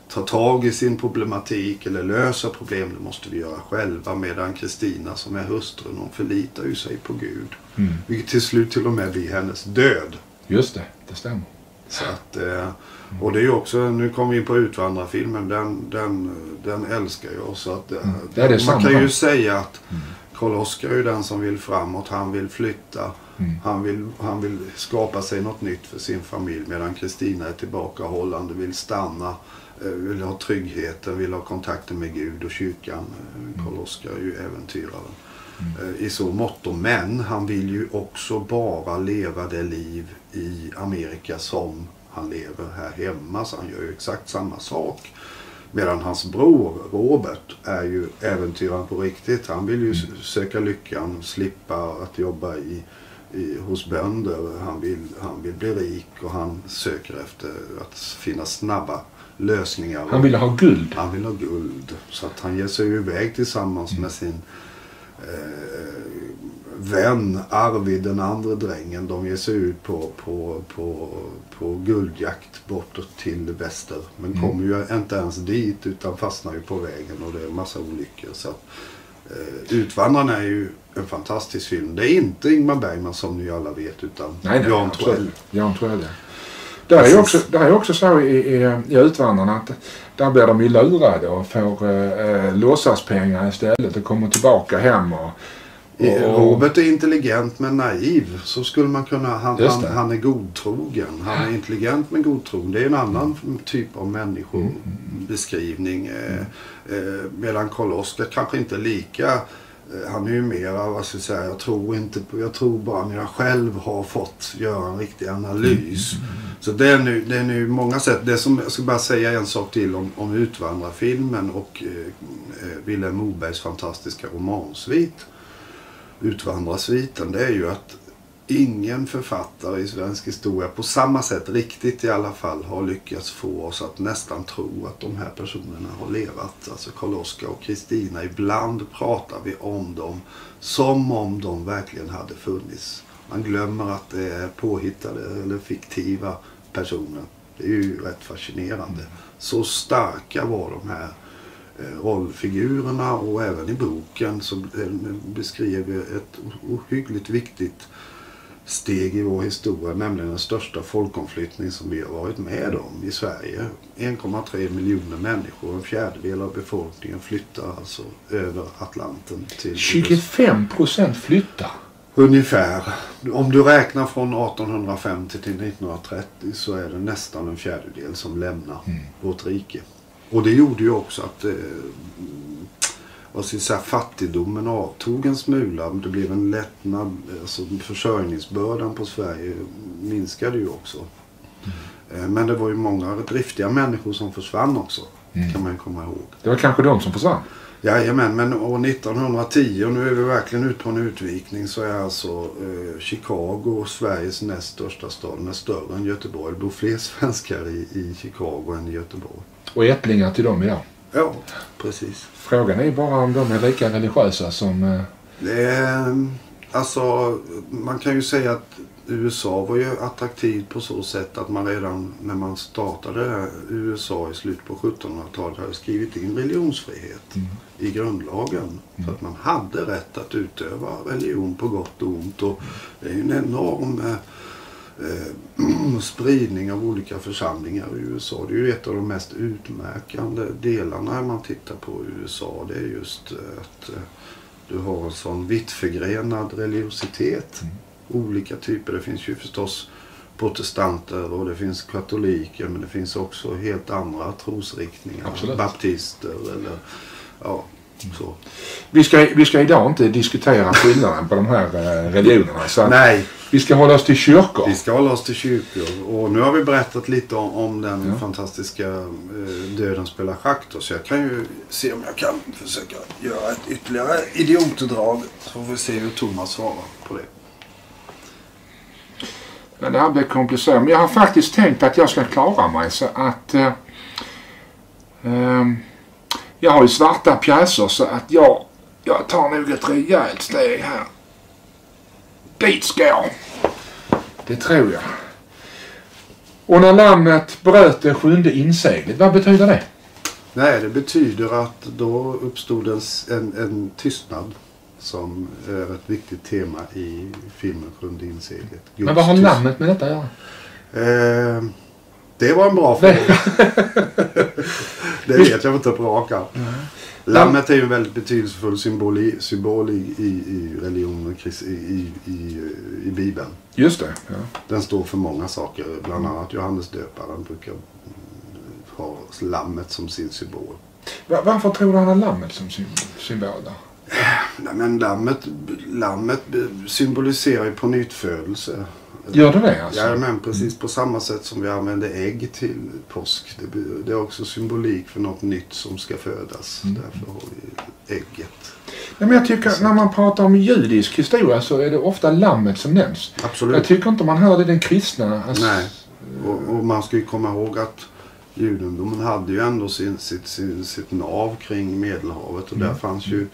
ta tag i sin problematik eller lösa problem. Det måste vi göra själva. Medan Kristina som är hustrun, hon förlitar ju sig på Gud. Mm. Vilket till slut till och med blir hennes död. Just det, det stämmer. Så att, eh, och det är ju också, nu kommer vi in på Utvandrarfilmen, den, den, den älskar jag. Så att, eh, Det är det man samma kan ju säga att Karl-Oskar är ju den som vill framåt, han vill flytta. Mm. Han, vill, han vill skapa sig något nytt för sin familj medan Kristina är tillbakahållande, vill stanna, eh, vill ha tryggheten, vill ha kontakten med Gud och kyrkan. Eh, Karl-Oskar är ju äventyraren eh, i så mått. Men han vill ju också bara leva det liv i Amerika som han lever här hemma. Så han gör ju exakt samma sak. Medan hans bror Robert är ju äventyraren på riktigt. Han vill ju söka lyckan, slippa att jobba i, i, hos bönder. Han vill, han vill bli rik och han söker efter att finna snabba lösningar. Han ville ha guld. Han vill ha guld. Så att han ger sig iväg tillsammans med sin eh, vän Arvid, den andra drängen. De ger sig ut på, på, på, på guldjakt bortåt till väster. Men Mm. kommer ju inte ens dit utan fastnar ju på vägen och det är massa olyckor. Så att, eh, Utvandrarna är ju en fantastisk film. Det är inte Ingmar Bergman som ni alla vet utan Nej, nej, Jan. Troell. Jan Troell, ja. Där är, också, där är också så i, i, i Utvandrarna att där blir de ju lurade och får eh, eh, låtsaspengar istället och kommer tillbaka hem och... Robert är intelligent men naiv. Så skulle man kunna... Han, han, han är godtrogen. Han är intelligent men godtrogen. Det är en annan typ av människobeskrivning. Eh, eh, medan Karl-Oskar kanske inte är lika... eh, Han är ju mera, vad ska jag säga, jag tror inte på, jag tror bara när jag själv har fått göra en riktig analys. Så det är nu, det är nu många sätt. Det som, jag ska bara säga en sak till om, om Utvandrarfilmen och eh, eh, Vilhelm Mobergs fantastiska romansvit. Utvandrarsviten, det är ju att ingen författare i svensk historia på samma sätt, riktigt i alla fall, har lyckats få oss att nästan tro att de här personerna har levat. Alltså Karl-Oskar och Kristina. Ibland pratar vi om dem som om de verkligen hade funnits. Man glömmer att det är påhittade eller fiktiva personer. Det är ju rätt fascinerande. Så starka var de här eh, rollfigurerna och även i boken så eh, beskrev vi ett ohyggligt viktigt steg i vår historia, nämligen den största folkomflyttning som vi har varit med om i Sverige. 1,3 miljoner människor, en fjärdedel av befolkningen flyttar alltså över Atlanten till 25 procent flyttar. Ungefär. Om du räknar från 1850 till 1930 så är det nästan en fjärdedel som lämnar Mm. vårt rike. Och det gjorde ju också att eh, vad ska jag säga, fattigdomen avtog en smula. Det blev en lättnad. Alltså försörjningsbördan på Sverige minskade ju också. Eh, Men det var ju många driftiga människor som försvann också. Mm. Kan man ju komma ihåg. Det var kanske de som försvann. Jajamän, men år 1910, och nu är vi verkligen ute på en utvikning, så är alltså eh, Chicago Sveriges näst största stad. Den är större än Göteborg. Det bor fler svenskar i, i Chicago än i Göteborg. Och ättlingar till dem idag. Ja, precis. Frågan är bara om de är lika religiösa som... eh, Det är, alltså, man kan ju säga att USA var ju attraktivt på så sätt att man redan när man startade USA i slutet på 1700-talet hade skrivit in religionsfrihet Mm. i grundlagen. Så att man hade rätt att utöva religion på gott och ont. Och det är ju en enorm eh, spridning av olika församlingar i USA. Det är ju ett av de mest utmärkande delarna när man tittar på USA. Det är just eh, att eh, du har en sån vitt förgrenad religiositet. Olika typer. Det finns ju förstås protestanter och det finns katoliker men det finns också helt andra trosriktningar. Absolut. Baptister eller ja, så. Vi ska, vi ska idag inte diskutera skillnaden på de här religionerna. Så Nej, vi ska hålla oss till kyrkor. vi ska hålla oss till kyrkor. Och nu har vi berättat lite om, om den Ja. fantastiska eh, Döden spelar schack då. Så jag kan ju se om jag kan försöka göra ett ytterligare idiotdrag. Så får vi se hur Thomas svarar på det. Men det här blir komplicerat. Men jag har faktiskt tänkt att jag ska klara mig så att... Eh, ehm, jag har ju svarta pjäser så att jag, jag tar nog ett rejält steg här. Dit ska jag. Det tror jag. Och när lammet bröt det sjunde inseglet, vad betyder det? Nej, det betyder att då uppstod en, en, en tystnad. Som är ett viktigt tema i filmen Sjunde inseglet. Men vad har Guds lammet med detta att göra? Eh, det var en bra fråga. det vet jag inte på rak arm. Lammet är ju en väldigt betydelsefull symbol i, symbol i, i, i religionen i, i, i, i Bibeln. Just det. Ja. Den står för många saker. Bland annat Johannes döparen brukar ha lammet som sin symbol. Va- Varför tror du han har lammet som sym- symbol där? Nej, men lammet, lammet symboliserar ju på nyttfödelse. Gör det det alltså? Ja, men precis på samma sätt som vi använder ägg till påsk. Det, det är också symbolik för något nytt som ska födas. Mm. Därför har vi ägget. Ja, men jag tycker när man pratar om judisk historia så är det ofta lammet som nämns. Jag Absolut. tycker inte man hör det den kristna. Alltså, Nej. Och, och man ska ju komma ihåg att judendomen hade ju ändå sin, sitt, sin, sitt nav kring Medelhavet. Och där fanns ju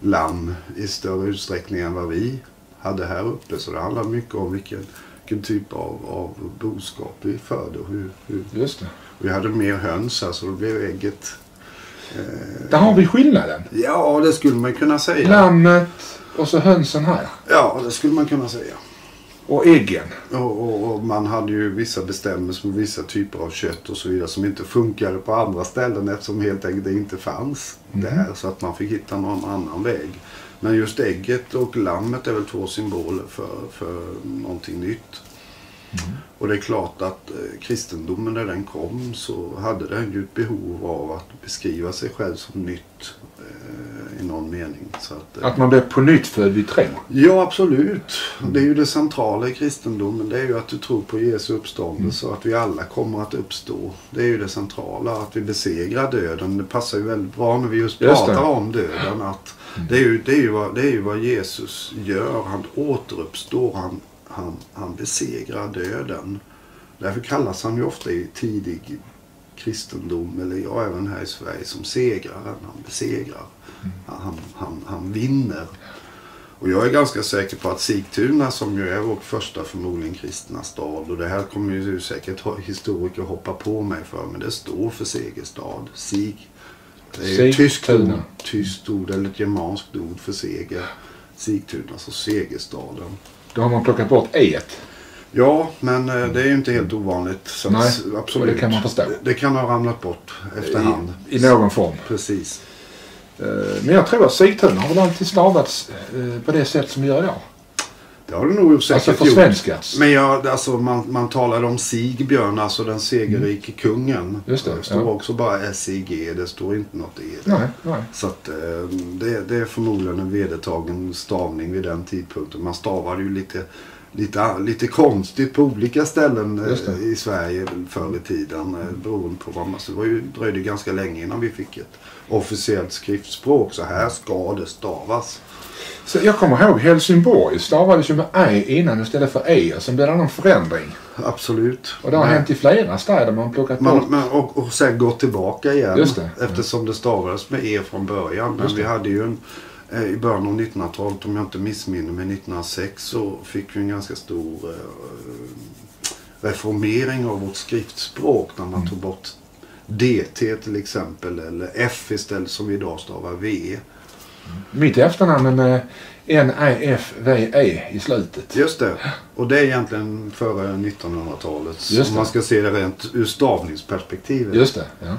lamm i större utsträckning än vad vi hade här uppe. Så det handlar mycket om vilken, vilken typ av, av boskap vi förde. Och hur, hur. Just det. Vi hade mer höns här så då blev ägget... Eh, Där har vi skillnaden. ja, det skulle man kunna säga. Lammet och så hönsen här. Ja, det skulle man kunna säga. Och äggen. Och, och, och man hade ju vissa bestämmelser med vissa typer av kött och så vidare som inte funkade på andra ställen eftersom helt enkelt det inte fanns där. Så att man fick hitta någon annan väg. Men just ägget och lammet är väl två symboler för, för någonting nytt. Och det är klart att eh, kristendomen när den kom så hade den ju ett behov av att beskriva sig själv som nytt eh, i någon mening. Så att, eh, Att man blir på nytt född vid tro. Ja, absolut. Det är ju det centrala i kristendomen. Det är ju att du tror på Jesu uppståndelse och att vi alla kommer att uppstå. Det är ju det centrala. Att vi besegrar döden. Det passar ju väldigt bra när vi just Just pratar om döden. Att det, är ju, det, är ju vad, det är ju vad Jesus gör. Han återuppstår. Han, han, han besegrar döden. Därför kallas han ju ofta i tidig kristendom, eller ja, även här i Sverige, som segraren. Han besegrar. Han, han, han vinner. Och jag är ganska säker på att Sigtuna som ju är vår första förmodligen kristna stad och det här kommer ju säkert historiker hoppa på mig för men det står för segerstad. Sig. Det är ett tyskt ord, tyskt ord eller ett germanskt ord för seger. Sigtuna, alltså segerstaden. Då har man plockat bort e Ja, men eh, det är ju inte helt ovanligt. Så Nej, absolut. det kan man förstå. Det kan ha ramlat bort efterhand. I, I någon form. Precis. Eh, Men jag tror att Sigtuna har väl alltid stavats eh, på det sätt som vi gör idag. Det har det nog säkert Alltså gjort. Men jag, alltså man, man talade om Sigbjörn, alltså den segerrike kungen. Mm. Just det, står ja. också bara SIG, det står inte något E. Nej, nej. Så att, eh, det, det är förmodligen en vedertagen stavning vid den tidpunkten. Man stavade ju lite, lite, lite konstigt på olika ställen eh, det. i Sverige förr i tiden. eh, Beroende på vad man... Så det var ju, dröjde ganska länge innan vi fick ett officiellt skriftspråk. Så här ska det stavas. Så jag kommer ihåg Helsingborg stavades ju med ä innan istället för e. Och sen blev det någon förändring. Absolut. Och det har Men- hänt i flera städer man plockat bort. Man, man, och, och sen gått tillbaka igen. Just det. Eftersom det stavades med E från början. Men vi hade ju en, eh, i början av 1900-talet, om jag inte missminner mig, 1906 så fick vi en ganska stor eh, reformering av vårt skriftspråk. När man Mm. tog bort DT till exempel. Eller F istället som vi idag stavar V. Mitt efternamn med N-I-F-V-E i slutet. Just det. Och det är egentligen före 1900-talet. Just Om man ska se det rent ur stavningsperspektivet. Just det. Ja.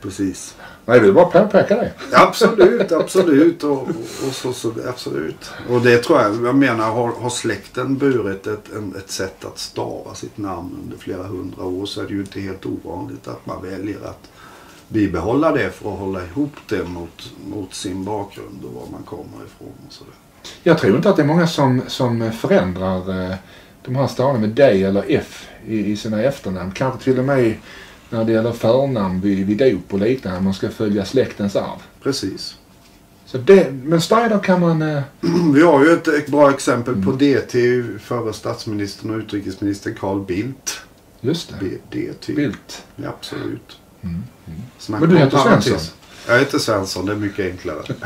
Precis. Nej, vill bara påpeka det. Absolut, absolut. Och, och, och så, så, absolut. Och det tror jag, jag menar, har, har släkten burit ett, en, ett sätt att stava sitt namn under flera hundra år så är det ju inte helt ovanligt att man väljer att bibehålla det för att hålla ihop det mot, mot sin bakgrund och var man kommer ifrån. Och så där. Jag tror inte att det är många som, som förändrar eh, de här stavarna med D eller F i, i sina efternamn. Kanske till och med när det gäller förnamn vid, vid dop och liknande. Man ska följa släktens arv. Precis. Så det, men städer kan man... Eh, Vi har ju ett, ett bra exempel på DT, förre statsministern och utrikesministern Carl Bildt. just det. B- DT. Bilt. Ja, absolut. Mm. Snacka Men du heter. Svensson? Jag heter Svensson, det är mycket enklare.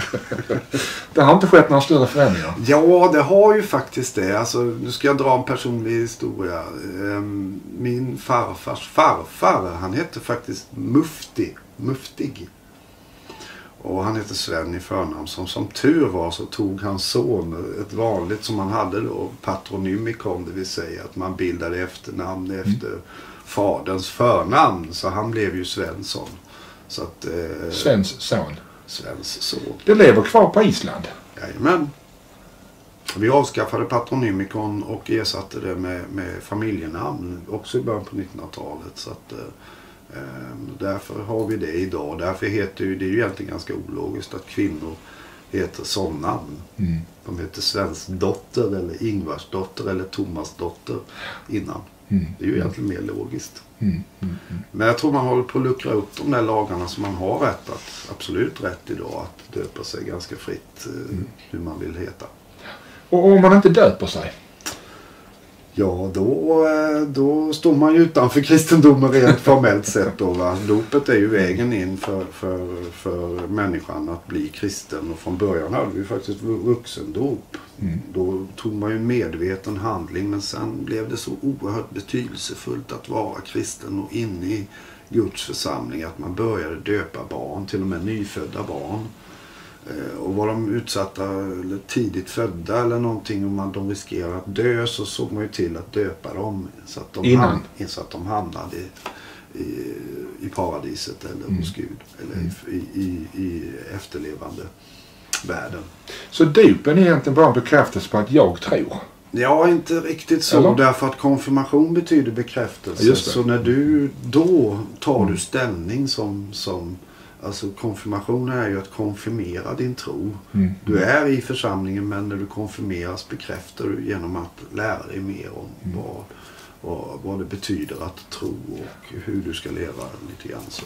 Det har inte skett några större förändringar. Ja, det har ju faktiskt det. Alltså, nu ska jag dra en personlig historia. Ehm, Min farfars farfar, han hette faktiskt Mufti. Muftig. Och han hette Sven i förnamn. Som, som tur var så tog hans son ett vanligt som han hade då, patronymikon. Det vill säga att man bildade efternamn efter faderns förnamn. Så han blev ju Svensson. Så att... Eh, Svens son. Svens son. Det lever kvar på Island. Jajamän. Vi avskaffade patronymikon och ersatte det med, med familjenamn också i början på 1900-talet. Så att, eh, eh, därför har vi det idag. Därför heter ju, det är ju egentligen ganska ologiskt att kvinnor heter som namn. Mm. De heter Svensdotter eller Ingvarsdotter eller Tomasdotter innan. Mm. Det är ju egentligen mer logiskt. Mm. Mm. Mm. Men jag tror man håller på att luckra upp de där lagarna så man har rätt att, absolut rätt idag att döpa sig ganska fritt eh, hur man vill heta. Och om man inte döper sig. Ja, då, eh, då står man ju utanför kristendomen rent formellt sett. Då, va? Dopet är ju vägen in för, för, för människan att bli kristen. Och från början hade vi faktiskt vu- vuxendop. Mm. Då tog man ju en medveten handling men sen blev det så oerhört betydelsefullt att vara kristen och inne i Guds församling att man började döpa barn, till och med nyfödda barn. Eh, Och var de utsatta eller tidigt födda eller någonting och man, de riskerar att dö så såg man ju till att döpa dem så att de, Innan? ham- så att de hamnade i, i, i paradiset eller Mm. hos Gud. Eller i, i, i, i efterlevande världen. Så dopen är egentligen bara en bekräftelse på att jag tror. Ja, inte riktigt så. Eller? Därför att konfirmation betyder bekräftelse. Ja. Så när du, då tar du ställning som, som Alltså konfirmationen är ju att konfirmera din tro. Mm. Du är i församlingen men när du konfirmeras bekräftar du genom att lära dig mer om Mm. vad, vad, vad det betyder att tro och hur du ska leva lite grann så.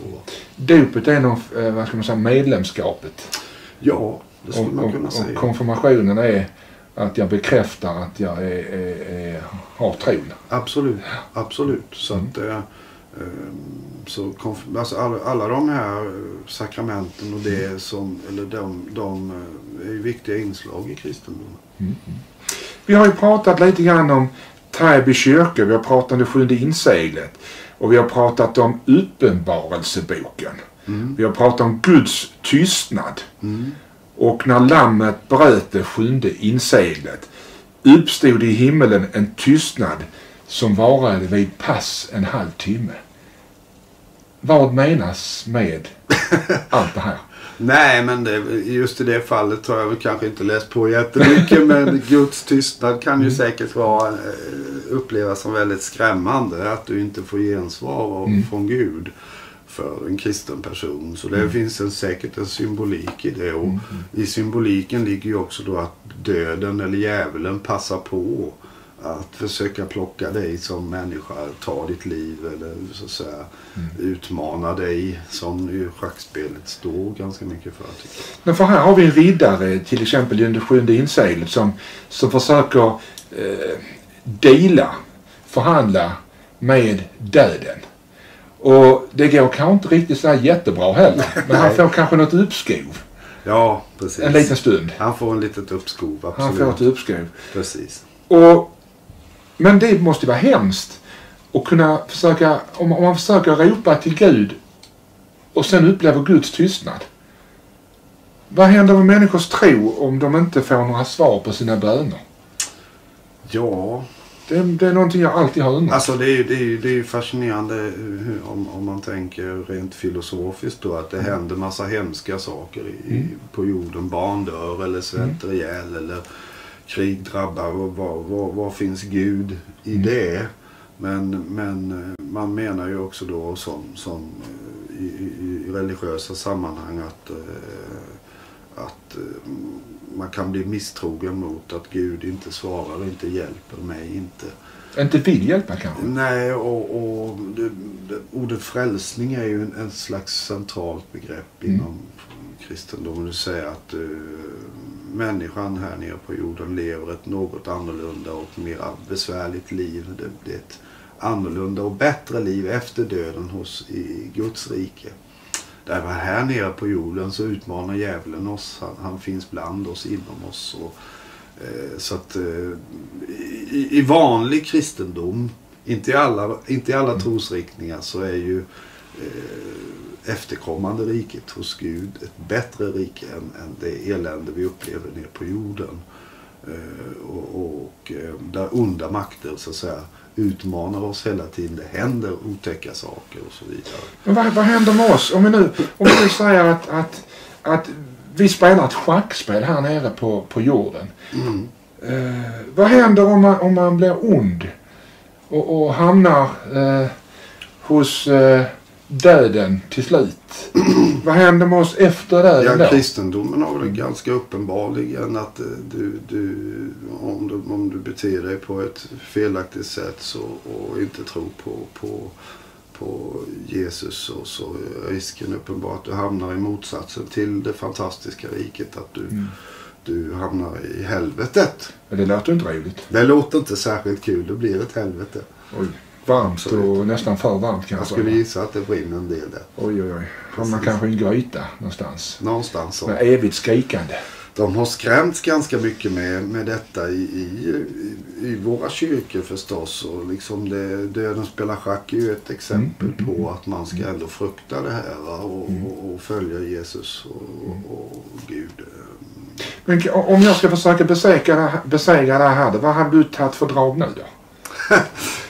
Dopet är nog, eh, vad ska man säga, medlemskapet. Ja, det skulle Och, man och, kunna och säga. konfirmationen är att jag bekräftar att jag är, är, är, har tron. Absolut, absolut. Så Mm. att eh, så konf- alltså alla, alla de här eh, sakramenten och det som, eller de, de eh, är viktiga inslag i kristendomen. Vi har ju pratat lite grann om Täby kyrka, vi har pratat om det sjunde inseglet och vi har pratat om Uppenbarelseboken. Mm. Vi har pratat om Guds tystnad Mm. och när lammet bröt det sjunde inseglet. uppstod i himmelen en tystnad som varade vid pass en halv timme. Vad menas med allt det här? Nej, men det, just i det fallet har jag väl kanske inte läst på jättemycket. men Guds tystnad kan ju säkert vara, eh, upplevas som väldigt skrämmande. Att du inte får gensvar av, Mm. från Gud för en kristen person. Så det Mm. finns en, säkert en symbolik i det. Och Mm. I symboliken ligger ju också då att döden eller djävulen passar på att försöka plocka dig som människa, ta ditt liv eller så att säga Mm. utmana dig som ju schackspelet står ganska mycket för. Tycker jag. Men för här har vi en riddare till exempel under sjunde inseglet som, som försöker eh, deala, förhandla med döden. Och det går kanske inte riktigt så här jättebra heller. Men han får kanske något uppskov Ja, precis. en liten stund. Han får en litet uppskov, Han absolut. får ett uppskov. Precis. Och, men det måste vara hemskt att kunna försöka, om, om man försöker ropa till Gud och sen upplever Guds tystnad. Vad händer med människors tro om de inte får några svar på sina böner? Ja, Det, det är någonting jag alltid har undrat. alltså det är ju, det är ju, det är ju fascinerande hur, om, om man tänker rent filosofiskt då att det händer massa hemska saker i, Mm. på jorden. Barn dör eller svälter ihjäl eller krig drabbar. Och var, var, var finns Gud i Mm. det? Men, men eh, man menar ju också då som, som eh, i, i, religiösa sammanhang att, eh, att man kan bli misstrogen mot att Gud inte svarar, inte hjälper mig, inte. Inte vill hjälpa kanske? Nej, och, och det, det, ordet frälsning är ju en, en slags centralt begrepp Mm. inom kristendomen. Du säger att uh, människan här nere på jorden lever ett något annorlunda och mer besvärligt liv. Det, det är ett annorlunda och bättre liv efter döden hos, i Guds rike. Därför här nere på jorden så utmanar djävulen oss. Han, han finns bland oss, inom oss. Och, eh, så att eh, i, i vanlig kristendom, inte i alla, inte i alla trosriktningar, så är ju eh, efterkommande riket hos Gud ett bättre rike än, än det elände vi upplever ner på jorden. Eh, och och eh, där onda makter så att säga utmanar oss hela tiden. Det händer otäcka saker och så vidare. Men vad, vad händer med oss? Om vi nu, om vi nu säger att, att, att vi spelar ett schackspel här nere på, på jorden. Mm. Eh, vad händer om man, om man blir ond och, och hamnar eh, hos eh, döden till slut? vad händer med oss efter döden Ja, då? kristendomen har väl ganska uppenbarligen att eh, du, du, om, du, om du beter dig på ett felaktigt sätt så, och inte tror på, på, på Jesus så, så är risken uppenbar att du hamnar i motsatsen till det fantastiska riket. Att du, Mm. du hamnar i helvetet. Men Det låter inte roligt. Det låter inte särskilt kul. Det blir ett helvete. Oj. Varmt Absolut. och nästan för varmt Jag kanske. skulle gissa att det brinner en del där. Oj, oj, oj. Hamnar kanske i en gryta någonstans. Någonstans så. Med evigt skrikande. De har skrämts ganska mycket med, med detta i, i, i- våra kyrkor förstås. Och liksom det, döden spelar schack är ju ett exempel Mm, mm, på att man ska ändå frukta det här? Och, Mm. och, och följa Jesus och, och, Gud. Men om jag ska försöka besegra, besegra det här, vad hade du tagit för drag nu då?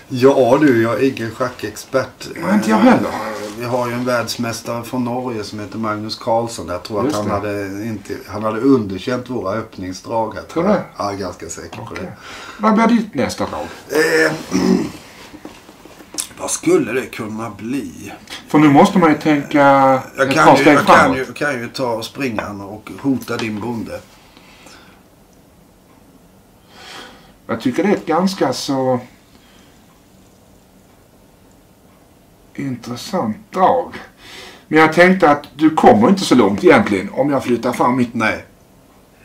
Ja du, jag är ingen schackexpert. Ja, inte jag heller. Vi har ju en världsmästare från Norge som heter Magnus Carlsson. Jag tror att Just han det. hade, inte, han hade underkänt våra öppningsdrag. Här, Tror du jag. det? Ja, jag är ganska säker på Okej. det. Vad blir ditt nästa drag? Eh, vad skulle det kunna bli? För nu måste man ju tänka Jag ett kan, par ju, jag kan, ju, kan ju ta springan och hota din bonde. Jag tycker det är ett ganska så intressant drag. Men jag tänkte att du kommer inte så långt egentligen om jag flyttar fram mitt... Nej.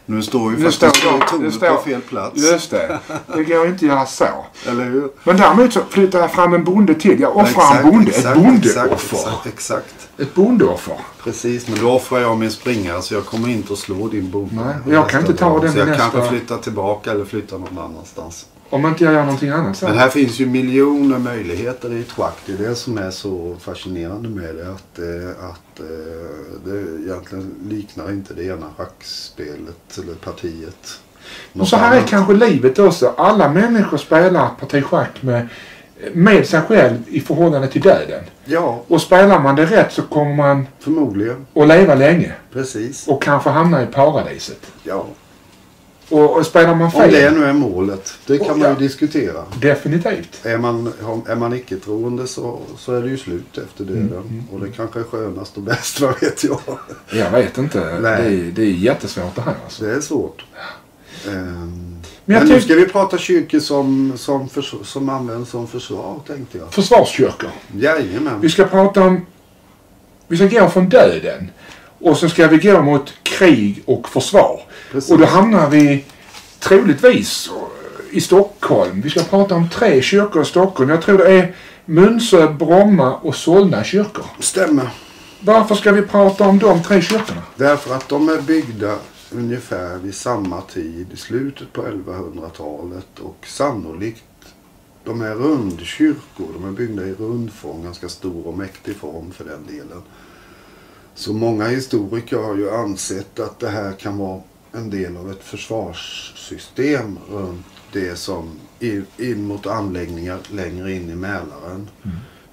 Nu står ju Nu faktiskt står- står, på fel plats. Just det. Det går inte att göra så. Eller hur? Men däremot så flyttar jag fram en bonde till. Jag offrar Exakt, en bonde. exakt, ett bondeoffer. Exakt, exakt. Ett bondeoffer. Precis, men då offrar jag min springare så jag kommer inte att slå din bonde. Nej, jag kan inte ta den Så jag nästa- kanske flyttar tillbaka eller flyttar någon annanstans. Om inte jag gör någonting annat så. Men här finns ju miljoner möjligheter i schack. Det är det som är så fascinerande med det. Att, eh, att eh, det egentligen liknar inte det ena schackspelet eller partiet Och så här är kanske livet också. Alla människor spelar parti schack med, med sig själv i förhållande till döden. Ja, Och spelar man det rätt så kommer man förmodligen. att leva länge. Precis. Och kanske hamna i paradiset. Ja. Och, och spelar man Om fel. det nu är målet, det kan Oh, man ju ja. diskutera. Definitivt. Är man, är man icke-troende så, så är det ju slut efter döden. Mm, Och det kanske är skönast och bäst, vad vet jag. Jag vet inte. Det Nej. är, det är jättesvårt det här alltså. Det är svårt. Ehm, Men jag Men nu ska vi prata kyrkor som, som, förs- som används som försvar, tänkte jag. Försvarskyrkor. Jajamän. Vi ska prata om... Vi ska gå från döden. Och så ska vi gå mot krig och försvar. Precis. Och då hamnar vi troligtvis i Stockholm. Vi ska prata om tre kyrkor i Stockholm. Jag tror det är Munsö, Bromma och Solna kyrkor. Stämmer. Varför ska vi prata om de tre kyrkorna? Därför att de är byggda ungefär vid samma tid, i slutet på 1100-talet och sannolikt de är rundkyrkor. De är byggda i rundform, ganska stor och mäktig form för den delen. Så många historiker har ju ansett att det här kan vara en del av ett försvarssystem runt det som in, in mot anläggningar längre in i Mälaren.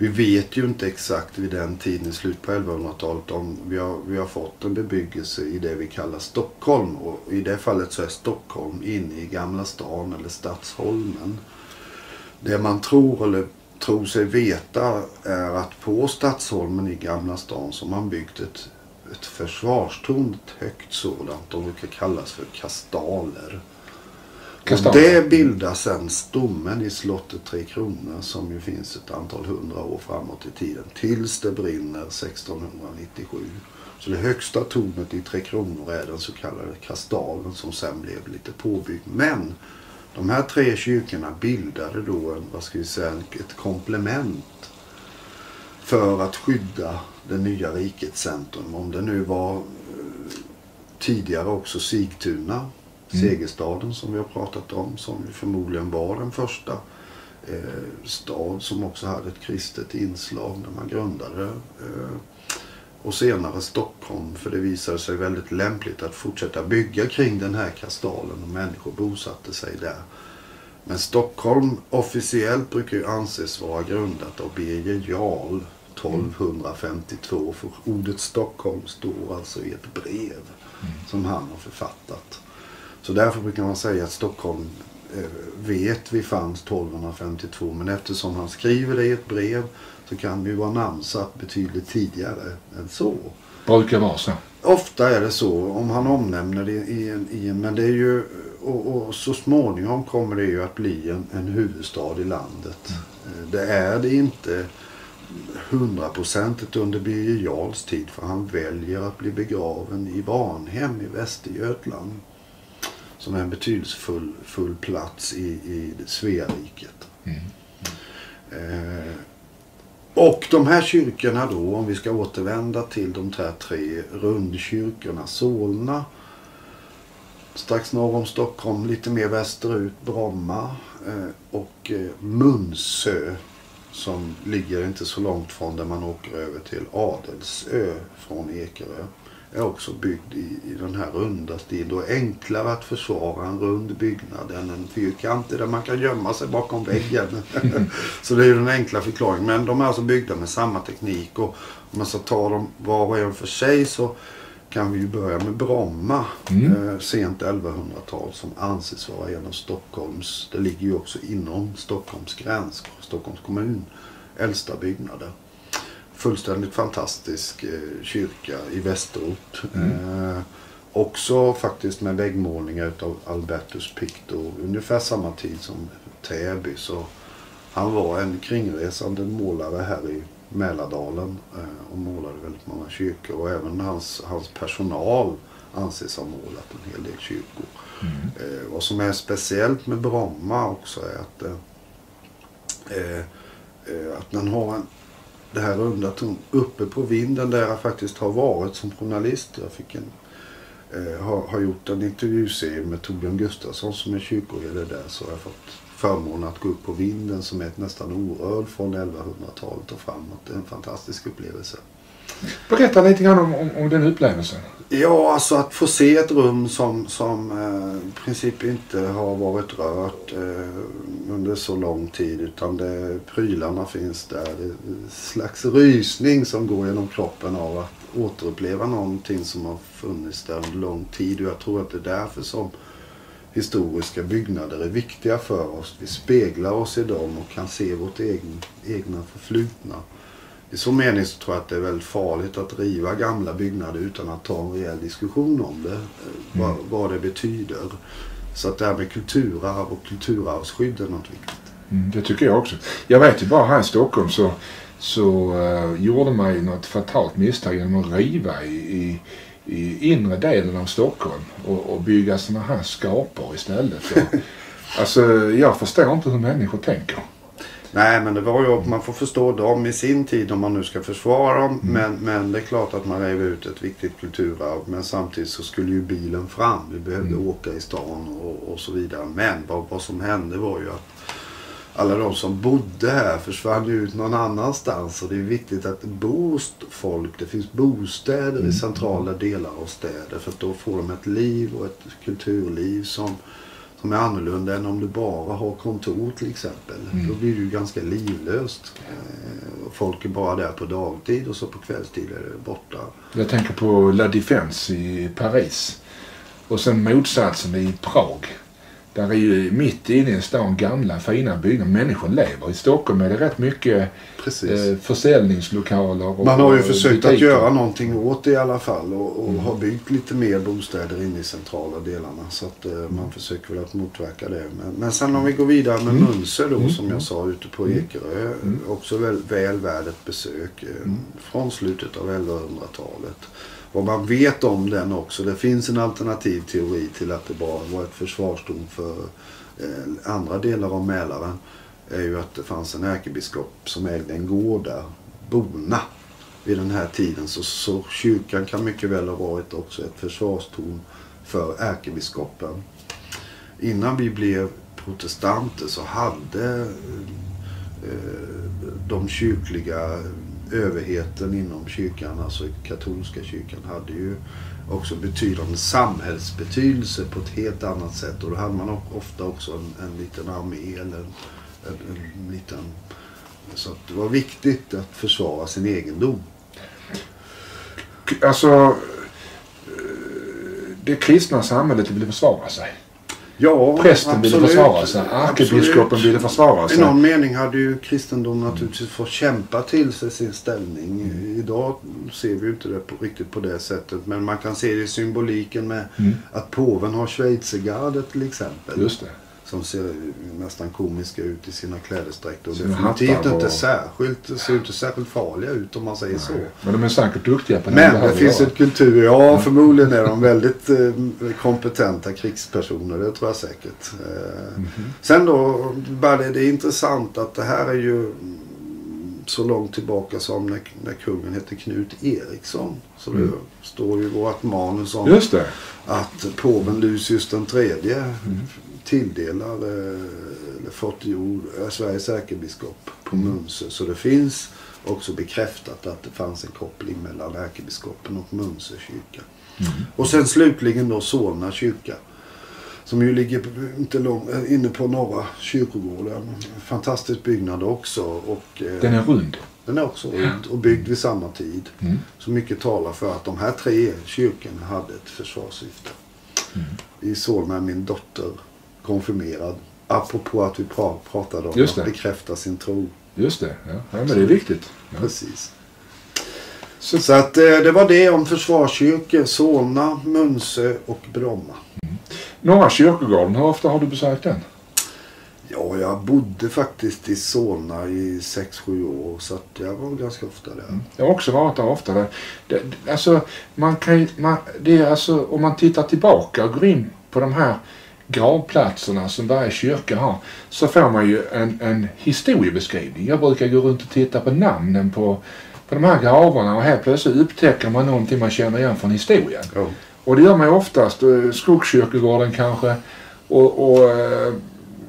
Vi vet ju inte exakt vid den tiden, i slutet på 1100-talet, om vi har, vi har fått en bebyggelse i det vi kallar Stockholm. Och I det fallet så är Stockholm inne i Gamla stan eller Stadsholmen. Det man tror eller tror sig veta är att på Stadsholmen i Gamla stan så har man byggt ett, ett försvarstorn, ett högt sådant. De brukar kallas för kastaler. Kastaler. Och det bildar sen stommen i slottet Tre Kronor som ju finns ett antal hundra år framåt i tiden. Tills det brinner 1697. Så det högsta tornet i Tre Kronor är den så kallade kastalen som sen blev lite påbyggd. Men de här tre kyrkorna bildade då en, vad ska vi säga, ett komplement för att skydda det nya rikets centrum. Om det nu var eh, tidigare också Sigtuna, Segerstaden som vi har pratat om, som förmodligen var den första eh, stad som också hade ett kristet inslag när man grundade. Eh, och senare Stockholm, för det visade sig väldigt lämpligt att fortsätta bygga kring den här kastalen och människor bosatte sig där. Men Stockholm officiellt brukar ju anses vara grundat av Birger Jarl 1252. För ordet Stockholm står alltså i ett brev som han har författat. Så därför brukar man säga att Stockholm eh, vet vi fanns 1252. Men eftersom han skriver det i ett brev så kan det ju vara namnsatt betydligt tidigare än så. Brukar vara så. Ofta är det så, om han omnämner det i en, i en men det är ju, och, och så småningom kommer det ju att bli en, en huvudstad i landet. Eh, Det är det inte hundraprocentigt under Birger Jarls tid för han väljer att bli begraven i Varnhem i Västergötland. Som är en betydelsefull full plats i, i Sveariket. Eh, och de här kyrkorna då, om vi ska återvända till de här tre rundkyrkorna. Solna, strax norr om Stockholm, lite mer västerut Bromma eh, och eh, Munsö som ligger inte så långt från där man åker över till Adelsö från Ekerö. Är också byggd i, i den här runda stilen. och enklare att försvara en rund byggnad än en fyrkantig där man kan gömma sig bakom väggen. så det är ju den enkla förklaringen. Men de är alltså byggda med samma teknik. Och om man ska ta dem var och en för sig så kan vi ju börja med Bromma. Mm. Eh, sent 1100-tal som anses vara en av Stockholms, det ligger ju också inom Stockholms gräns, Stockholms kommun, äldsta byggnader. Fullständigt fantastisk eh, kyrka i västerort. Eh, också faktiskt med väggmålningar utav Albertus Picto ungefär samma tid som Täby. Så han var en kringresande målare här i Mälardalen eh, och målade väldigt många kyrkor. Och även hans, hans personal anses ha målat en hel del kyrkor. Eh, vad som är speciellt med Bromma också är att, eh, att den har en, det här runda torn uppe på vinden där jag faktiskt har varit som journalist. Jag fick en, eh, har, har gjort en intervjuserie med Torbjörn Gustafsson som är kyrkoherde där. Så har jag fått förmånen att gå upp på vinden som är nästan orörd från 1100-talet och framåt. Det är en fantastisk upplevelse. Berätta lite grann om, om, om den upplevelsen. Ja, alltså att få se ett rum som, som eh, i princip inte har varit rört eh, under så lång tid utan det, prylarna finns där. Det är en slags rysning som går genom kroppen av att återuppleva någonting som har funnits där under lång tid. Och jag tror att det är därför som historiska byggnader är viktiga för oss. Vi speglar oss i dem och kan se vårt egen, egna förflutna. I så mening så tror jag att det är väldigt farligt att riva gamla byggnader utan att ta en rejäl diskussion om det. eh, Vad, vad det betyder. Så att det här med kulturarv och kulturarvsskydd är något viktigt. Mm, det tycker jag också. Jag vet ju bara här i Stockholm så, så uh, gjorde man ju något fatalt misstag genom att riva i, i, i inre delen av Stockholm och, och bygga såna här skapor istället. Och, alltså jag förstår inte hur människor tänker. Nej, men det var ju, man får förstå dem i sin tid om man nu ska försvara dem. Men, men det är klart att man rev ut ett viktigt kulturarv. Men samtidigt så skulle ju bilen fram. Vi behövde åka i stan och, och så vidare. Men vad, vad som hände var ju att alla de som bodde här försvann ju ut någon annanstans. Och det är viktigt att det bor folk. Det finns bostäder i centrala delar av städer. För att då får de ett liv och ett kulturliv som, som är annorlunda än om du bara har kontor till exempel. Då blir det ju ganska livlöst. Eh, folk är bara där på dagtid och så på kvällstid är det borta. Jag tänker på La Défense i Paris. Och sen motsatsen i Prag. Där är ju mitt inne i stan gamla fina byggnader. Människor lever. I Stockholm är det rätt mycket Precis. eh, försäljningslokaler och Man har ju försökt att butiker. göra någonting åt det i alla fall och, och har byggt lite mer bostäder inne i centrala delarna. Så att eh, man försöker väl att motverka det. Men, men sen om vi går vidare med Munse då som jag sa ute på Ekerö. Också väl, väl värd ett besök. Eh, Från slutet av 1100-talet. Vad man vet om den också. Det finns en alternativ teori till att det bara var ett försvarstorn för eh, andra delar av Mälaren. Är ju att det fanns en ärkebiskop som ägde en gård där. Bona vid den här tiden. Så, så kyrkan kan mycket väl ha varit också ett försvarstorn för ärkebiskopen. Innan vi blev protestanter så hade eh, de kyrkliga överheten inom kyrkan, alltså katolska kyrkan, hade ju också betydande samhällsbetydelse på ett helt annat sätt. Och då hade man ofta också en, en liten armé eller en, en, en liten... Så att det var viktigt att försvara sin egendom. Alltså, eh, det kristna samhället ville försvara sig. Ja, Prästen ville absolut. försvara sig. Ärkebiskopen ville försvara I sig. någon mening hade ju kristendom naturligtvis fått kämpa till sig sin ställning. Mm. Idag ser vi ju inte det på, riktigt på det sättet. Men man kan se det i symboliken med Mm. att påven har schweizergardet till exempel. Just det. Som ser nästan komiska ut i sina klädesdräkter. Och definitivt hattar inte och- särskilt, ser inte särskilt farliga ut om man säger så. Men de är säkert duktiga på det. Men det finns ett kultur, ja förmodligen är de väldigt eh, kompetenta krigspersoner, det tror jag säkert. Eh, Sen då, bara det, det är intressant att det här är ju mm, så långt tillbaka som när, när kungen hette Knut Eriksson. Så det står ju i vårt manus om att påven Lucius den tredje tilldelar eh, eller fått jord, eh, Sveriges ärkebiskop på Munse. Så det finns också bekräftat att det fanns en koppling mellan ärkebiskopen och Munse kyrka. Och sen slutligen då Solna kyrka. Som ju ligger inte långt, eh, inne på norra kyrkogården. Fantastisk byggnad också. Och, Den är rund. den är också rund och byggd vid samma tid. Mm. Så mycket talar för att de här tre kyrkorna hade ett försvarssyfte. Mm. I Solna är min dotter konfirmerad. Apropå att vi pra- pratade om Just att det. bekräfta sin tro. Just det. Ja, ja men det är viktigt. Ja. Precis. Så, Så att eh, det var det om försvarskyrkor. Solna, Munse och Bromma. Norra kyrkogården, hur ofta har du besökt den? Ja, jag bodde faktiskt i Solna i 6-7 år. Så att jag var ganska ofta där. Jag har också varit där ofta. Det, det, alltså, man kan, man, det är alltså, om man tittar tillbaka och går in på de här gravplatserna som varje kyrka har så får man ju en, en historiebeskrivning. Jag brukar gå runt och titta på namnen på, på de här gravarna och här plötsligt upptäcker man någonting man känner igen från historien. Ja. Och det gör man ju oftast. eh, Skogskyrkogården kanske och, och eh,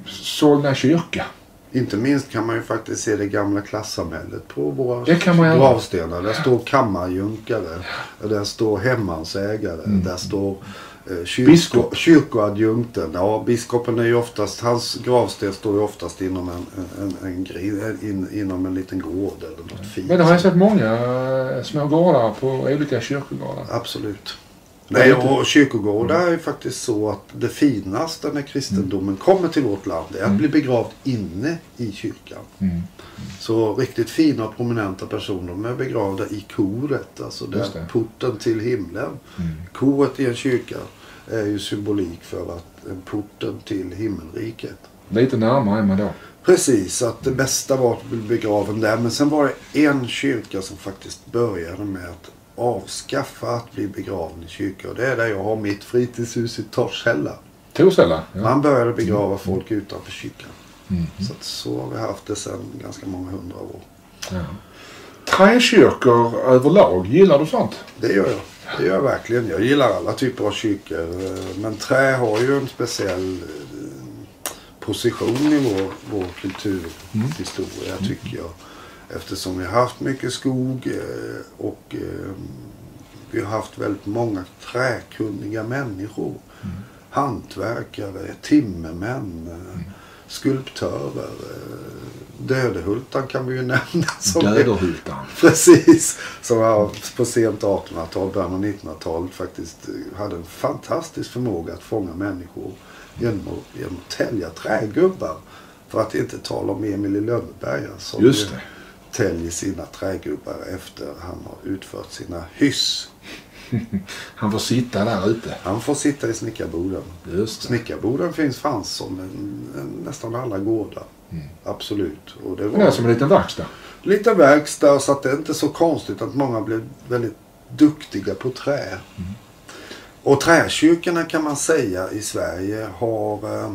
Solna kyrka. Inte minst kan man ju faktiskt se det gamla klassamhället på våra gravstenar. Där står kammarjunkare. Där står hemmansägare. Mm. Där står kyrko, Biskop. kyrkoadjunkten. Ja, biskopen är ju oftast, hans gravsten står ju oftast inom en, en, en, en in, inom en liten gård eller något fint. Men det har jag sett många eh, små gårdar på olika kyrkogårdar. Absolut. Nej, och kyrkogårdar är ju faktiskt så att det finaste när kristendomen kommer till vårt land är att bli begravd inne i kyrkan. Mm. Så riktigt fina och prominenta personer de är begravda i koret, alltså det. porten till himlen. Mm. Koret i en kyrka är ju symbolik för att en porten till himmelriket. Lite närmare är man då. Precis, att det bästa var att bli begraven där. Men sen var det en kyrka som faktiskt började med att avskaffa att bli begraven i kyrka. Och det är där jag har mitt fritidshus i Torshälla. Torshälla? Ja. Man började begrava folk utanför kyrkan. Mm. Så, att så har vi haft det sedan ganska många hundra år. Ja. Träkyrkor överlag, gillar du sånt? Det gör jag. Det gör jag verkligen. Jag gillar alla typer av kyrkor. Men trä har ju en speciell eh, position i vår, vår kulturhistoria tycker jag. Eftersom vi har haft mycket skog eh, och eh, vi har haft väldigt många träkunniga människor. Hantverkare, timmermän, eh, skulptörer. eh, Dödehultan kan vi ju nämna. som är- Döderhultan. Precis. Som var på sent 1800-tal, början av 1900-talet faktiskt eh, hade en fantastisk förmåga att fånga människor genom att, genom att tälja trägubbar. För att inte tala om Emil i Lönneberga som Just ju det. täljer sina trägubbar efter han har utfört sina hyss. Han får sitta där ute. Han får sitta i snickarboden. Just det. Snickarboden finns fanns som en, en, nästan alla gårdar. Absolut. Och det Men det är var som en liten verkstad. lite verkstad så att det är inte så konstigt att många blev väldigt duktiga på trä. Och träkyrkorna kan man säga i Sverige har eh,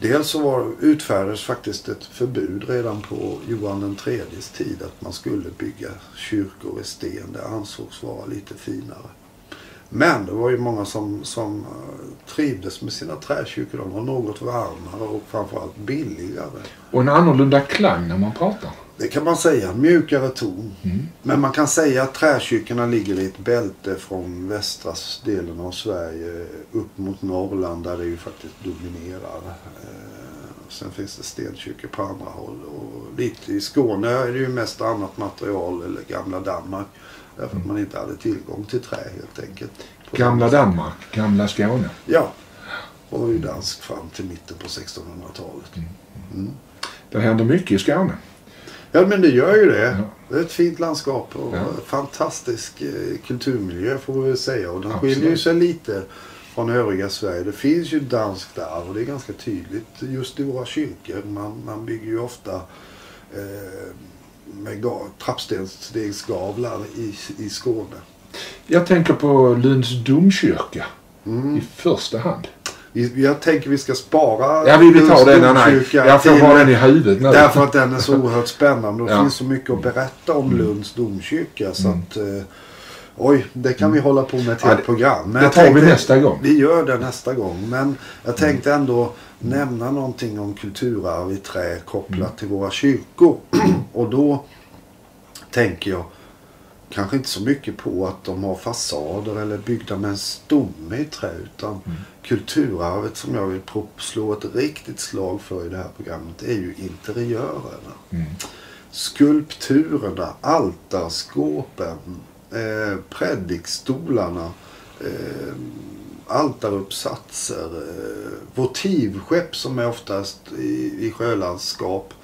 Dels så var, utfärdades faktiskt ett förbud redan på Johan den tredjes tid att man skulle bygga kyrkor i sten. Det ansågs vara lite finare. Men det var ju många som, som eh, trivdes med sina träkyrkor. De var något varmare och framförallt billigare. Och en annorlunda klang när man pratar. Det kan man säga. Mjukare ton. Mm. Men man kan säga att träkyrkorna ligger i ett bälte från västra delen av Sverige upp mot Norrland där det ju faktiskt dominerar. Eh, Sen finns det stenkyrkor på andra håll. Och lite i Skåne är det ju mest annat material eller gamla Danmark. Därför att man inte hade tillgång till trä helt enkelt. Gamla. Danmark, gamla Skåne. Ja. Och var ju dansk fram till mitten på 1600-talet. Mm. Det händer mycket i Skåne. Ja men det gör ju det. Det är ett fint landskap och Ja. fantastisk eh, kulturmiljö får vi väl säga. Och den Absolut. skiljer ju sig lite från övriga Sverige. Det finns ju danskt arv och det är ganska tydligt just i våra kyrkor. Man, man bygger ju ofta eh, med ga- trappstensgavlar i, i Skåne. Jag tänker på Lunds domkyrka Mm. i första hand. Vi- Jag tänker vi ska spara Ja, vi, vi tar Lunds den. Nej, nej. domkyrka Jag får ha den i huvudet nu. Därför att den är så oerhört spännande och det Ja. finns så mycket att berätta om Lunds domkyrka. Så att, eh, oj, det kan vi hålla på med ett Ja, helt det- program. Men det tar vi tänkte- nästa gång. Vi gör det nästa gång. Men jag tänkte ändå nämna någonting om kulturarv i trä kopplat till våra kyrkor. och då tänker jag kanske inte så mycket på att de har fasader eller byggda med en stomme i trä. Utan kulturarvet som jag vill slå ett riktigt slag för i det här programmet är ju interiörerna. Mm. Skulpturerna, altarskåpen, eh, predikstolarna, eh, altaruppsatser, eh, votivskepp som är oftast i, i sjölandskap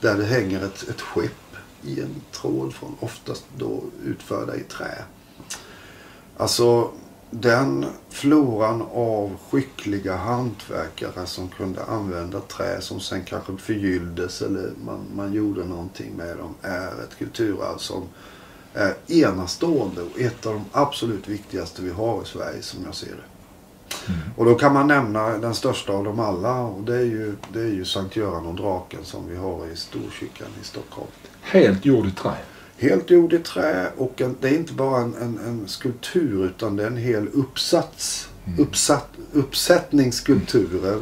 där det hänger ett, ett skepp i en tråd från oftast då utförda i trä. Alltså den floran av skickliga hantverkare som kunde använda trä som sen kanske förgylldes eller man, man gjorde någonting med dem är ett kulturarv som är enastående och ett av de absolut viktigaste vi har i Sverige som jag ser det. Och då kan man nämna den största av dem alla och det är ju, det är ju Sankt Göran och draken som vi har i Storkyrkan i Stockholm. Helt gjord i trä. Helt gjord i trä och en, det är inte bara en, en, en skulptur utan det är en hel uppsats. Uppsatt, uppsättning skulpturer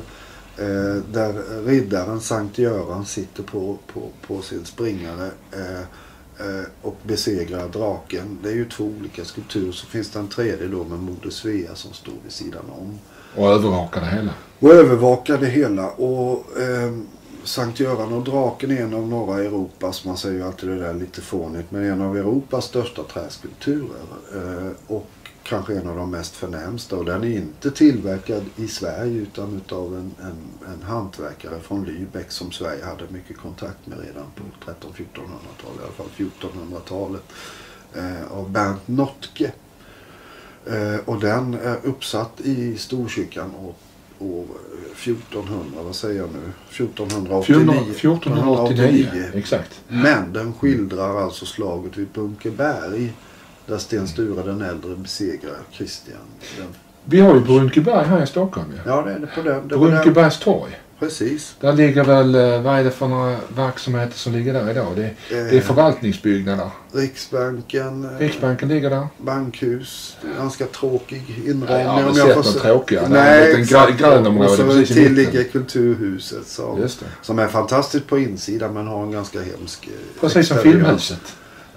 Eh, där riddaren Sankt Göran sitter på, på, på sin springare eh, eh, och besegrar draken. Det är ju två olika skulpturer. Så finns det en tredje då med Moder Svea som står vid sidan om. Och övervakar det hela. Och övervakar det hela. Och eh, Sankt Göran och draken är en av norra Europas, man säger ju alltid det där lite fånigt, men en av Europas största träskulpturer. Eh, och kanske en av de mest förnämsta. Och den är inte tillverkad i Sverige utan utav en, en, en hantverkare från Lübeck som Sverige hade mycket kontakt med redan på 13-1400-talet, i alla fall 1400-talet. Eh, av Bernt Notke. Eh, och den är uppsatt i Storkyrkan åt år 1400, vad säger jag nu? 1489. 1489, exakt. Men den skildrar alltså slaget vid Bunkerberg. Där Sten Sture den äldre besegrar Kristian. Vi har ju Brunkeberg här i Stockholm ju. ja, det är det på den. Det. Brunkebergs torg. Precis. Där ligger väl, eh, vad är det för några verksamheter som ligger där idag? Det, det är Eh, förvaltningsbyggnader. Riksbanken, eh, Riksbanken ligger där. bankhus. Ganska tråkig Ja, inredning. jag har sett något se- tråkiga. Det är Nej, en liten grönområde så precis till ligger Kulturhuset som, är fantastiskt på insidan men har en ganska hemsk eh, Precis som exteriör. Filmhuset.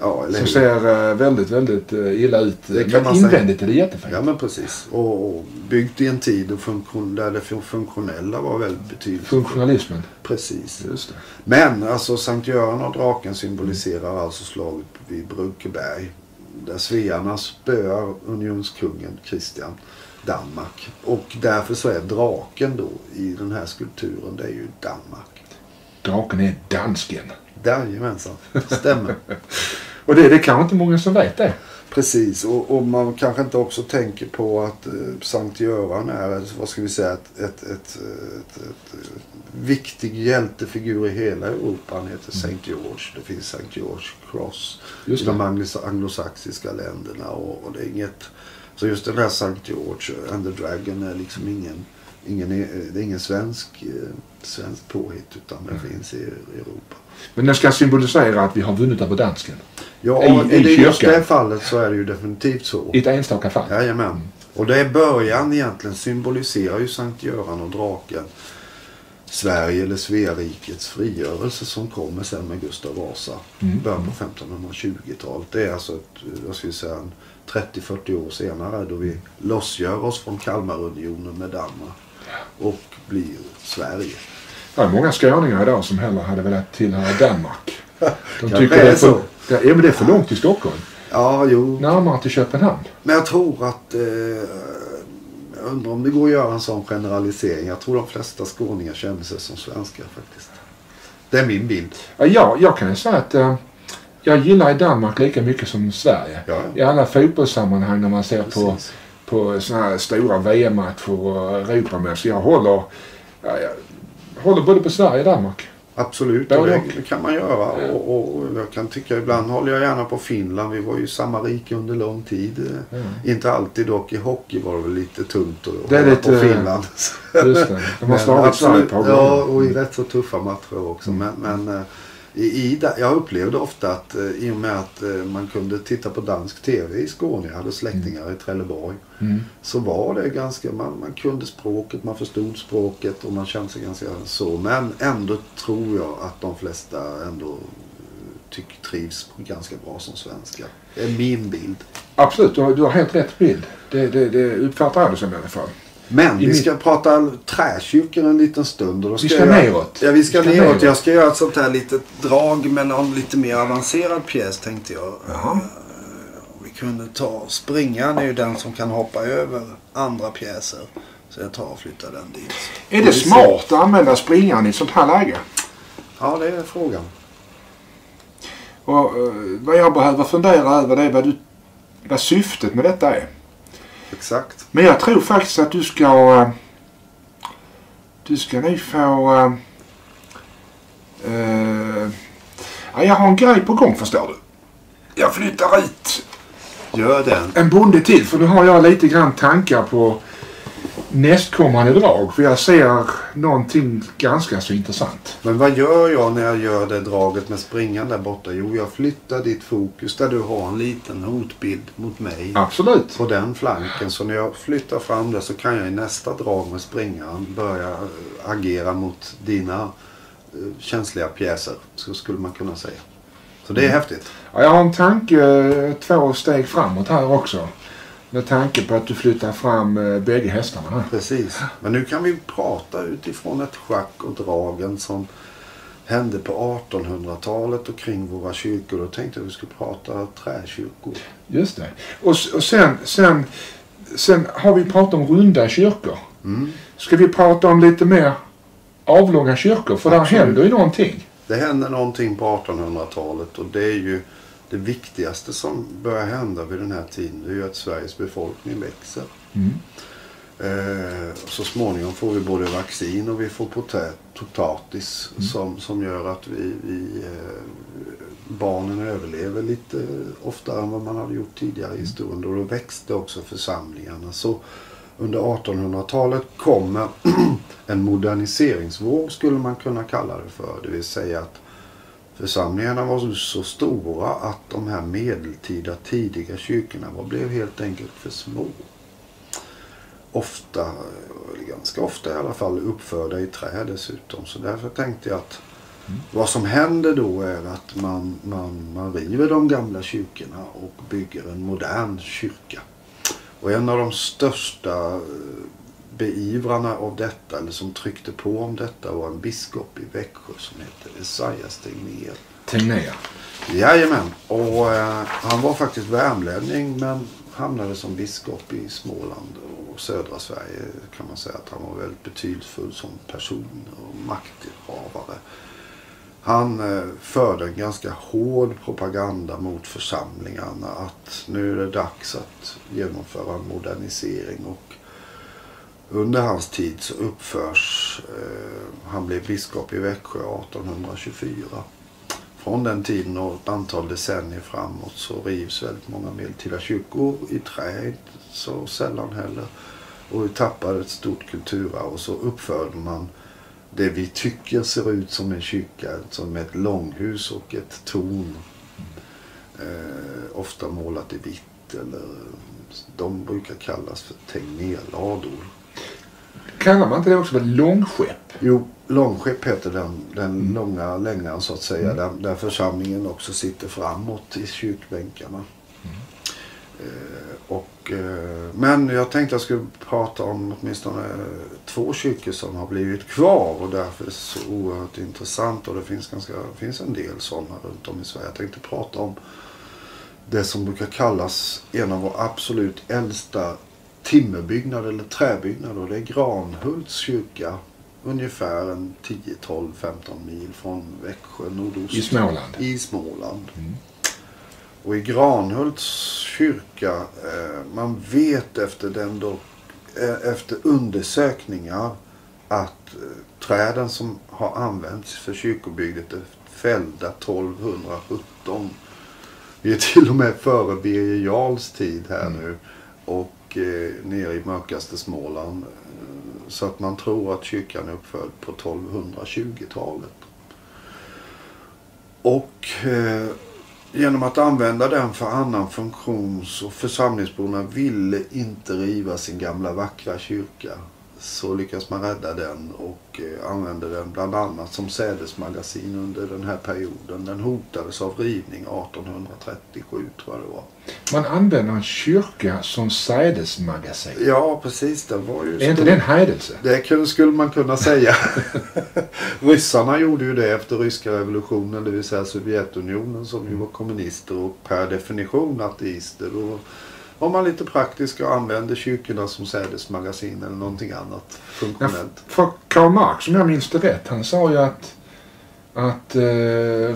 Ja, Som ser eh, väldigt, väldigt eh, illa ut. Det kan Men man säga. invändigt är det jättefint. Ja men precis. Och, och byggt i en tid och funktion, där det fun- funktionella var väldigt betydelsefullt. Funktionalismen. Precis. Just det. Men alltså Sankt Göran och draken symboliserar alltså slaget vid Brunkeberg. Där svearna spöar unionskungen Kristian Danmark. Och därför så är draken då i den här skulpturen, det är ju Danmark. Draken är dansken. Jajamensan, stämmer. Och det, det är kanske inte många som vet det. Precis, och, och man kanske inte också tänker på att eh, Sankt Göran är, vad ska vi säga, ett, ett, ett, ett, viktig hjältefigur i hela Europa. Han heter St. George. Det finns St. George Cross Just i det. de anglo- anglosaxiska länderna. Och, och det är inget, så just den där St. George and the Dragon är liksom ingen, ingen, eh, det är ingen svensk, eh, svensk påhitt utan det finns i, i Europa. Men den ska symbolisera att vi har vunnit över dansken. Ja, I- i, i det, just det fallet så är det ju definitivt så. I ett enstaka fall. Jajamän. Och det är början egentligen symboliserar ju Sankt Göran och draken Sverige eller Svearikets frigörelse som kommer sen med Gustav Vasa. Mm. Början på 1520-talet. Det är alltså ett, vad ska vi säga, en 30-40 år senare då vi lossgör oss från Kalmarunionen med Danmark. Och blir Sverige. Det är många skåningar idag som hellre hade velat tillhöra Danmark. De tycker det är för, det, ja, men det är för långt till Stockholm. Ja, jo. Närmare till Köpenhamn. Men jag tror att... Eh, jag undrar om det går att göra en sån generalisering. Jag tror de flesta skåningar känner sig som svenskar faktiskt. Det är min bild. Ja, jag, kan ju säga att eh, jag gillar i Danmark lika mycket som Sverige. Ja, I alla fotbollssammanhang när man ser på, precis. på såna här stora VM-matcher och Europamässor. Jag håller, ja, håller både på Sverige och Danmark. Absolut, det, det kan man göra. Och, och, jag kan tycka ibland håller jag gärna på Finland. Vi var ju samma rike under lång tid. Inte alltid dock. I hockey var det väl lite tungt att Det är hålla lite- på Finland. Just det. De har slagit Sverige absolut, ett par Ja, gånger. och i rätt så tuffa matcher också. Men, men eh, i, jag upplevde ofta att eh, i och med att eh, man kunde titta på dansk tv i Skåne, jag hade släktingar i Trelleborg, Mm. så var det ganska, man, man kunde språket, man förstod språket och man kände sig ganska så. Men ändå tror jag att de flesta ändå eh, tycker trivs ganska bra som svenskar. Det är min bild. Absolut, du har, du har helt rätt bild. Det, det, det uppfattar jag det som i alla fall. Men vi mitt- ska prata träkyrkor en liten stund. Och då Vi ska ska jag, neråt. Ja, vi ska, Vi ska neråt. neråt. Jag ska göra ett sånt här litet drag med någon lite mer avancerad pjäs tänkte jag. Jaha. Eh, Vi kunde ta Springan är ju den som kan hoppa över andra pjäser. Så jag tar och flyttar den dit. Är det smart att använda springan i ett sånt här läge? Ja, det är frågan. Och, eh, vad jag behöver fundera över det är vad, du, vad syftet med detta är. Exakt. Men jag tror faktiskt att du ska... eh, Du ska nog få... eh, ja, jag har en grej på gång förstår du. Jag flyttar ut Gör den. en bonde till för nu har jag lite grann tankar på nästkommande drag. För jag ser någonting ganska så intressant. Men vad gör jag när jag gör det draget med springan där borta? Jo, jag flyttar ditt fokus där du har en liten hotbild mot mig. Absolut. På den flanken. Så när jag flyttar fram det så kan jag i nästa drag med springan börja eh, agera mot dina eh, känsliga pjäser. Så skulle man kunna säga. Så det är häftigt. Ja, jag har en tanke eh, två steg framåt här också. Med tanke på att du flyttar fram eh, bägge hästarna här. Precis. Men nu kan vi prata utifrån ett schack och dragen som hände på 1800-talet och kring våra kyrkor. Då tänkte jag att vi skulle prata träkyrkor. Just det. Och, och sen, sen, sen har vi pratat om runda kyrkor. Mm. Ska vi prata om lite mer avlånga kyrkor? För där Absolut. händer ju någonting. Det hände någonting på 1800-talet och det är ju det viktigaste som börjar hända vid den här tiden. Det är ju att Sveriges befolkning växer. Mm. Eh, så småningom får vi både vaccin och vi får potat, potatis som, som gör att vi, vi eh, barnen överlever lite oftare än vad man hade gjort tidigare i historien. Och då växte också församlingarna. Så under 1800-talet kommer en moderniseringsvåg skulle man kunna kalla det för. Det vill säga att församlingarna var så stora att de här medeltida tidiga kyrkorna var, blev helt enkelt för små ofta, eller ganska ofta i alla fall, uppförda i trä dessutom. Så därför tänkte jag att vad som händer då är att man, man, man river de gamla kyrkorna och bygger en modern kyrka. Och en av de största eh, beivrarna av detta, eller som tryckte på om detta, var en biskop i Växjö som hette Esaias Tegnér. Tegnér. Jajamän. Och eh, han var faktiskt värmlänning men hamnade som biskop i Småland och södra Sverige kan man säga att han var väldigt betydelsefull som person och makthavare. Han eh, förde en ganska hård propaganda mot församlingarna att nu är det dags att genomföra en modernisering och under hans tid så uppförs, eh, han blev biskop i Växjö 1824 från den tiden och ett antal decennier framåt så rivs väldigt många medeltida kyrkor i trä, inte så sällan heller. Och vi tappar ett stort kulturarv och så uppförde man det vi tycker ser ut som en kyrka, som ett långhus och ett torn. Eh, ofta målat i vitt eller de brukar kallas för Tegnérlador. Kallar man inte det också för långskepp? Jo, långskepp heter den, den Mm. långa längan så att säga. Där, där församlingen också sitter framåt i kyrkbänkarna. Eh, och, eh, men jag tänkte jag skulle prata om åtminstone eh, två kyrkor som har blivit kvar och därför är det så oerhört intressant. Och det finns, ganska, finns en del sådana runt om i Sverige. Jag tänkte prata om det som brukar kallas en av våra absolut äldsta timmerbyggnader eller träbyggnader. Det är Granhults kyrka. Ungefär en 10, 12, 15 mil från Växjö nordost. I Småland. I Småland. Mm. Och i Granhults kyrka, eh, man vet efter, den då, eh, efter undersökningar att eh, träden som har använts för kyrkobygget är fällda 1217. Vi är till och med före Birger Jarls tid här Mm. nu. Och eh, nere i mörkaste Småland. Eh, så att man tror att kyrkan är uppförd på 1220-talet. Och eh, genom att använda den för annan funktion så församlingsborna ville inte riva sin gamla vackra kyrka. Så lyckas man rädda den och eh, använde den bland annat som sädesmagasin under den här perioden. Den hotades av rivning 1837 tror jag det var. Man använder en kyrka som sädesmagasin. Ja precis, den var ju Är inte det en hädelse? Det skulle man kunna säga. Ryssarna gjorde ju det efter ryska revolutionen, det vill säga Sovjetunionen som ju var kommunister och per definition ateister. Då var man lite praktisk och använde kyrkorna som sädesmagasin eller någonting annat Ja, funktionellt. för Karl Marx, om jag minns det rätt, han sa ju att, att eh,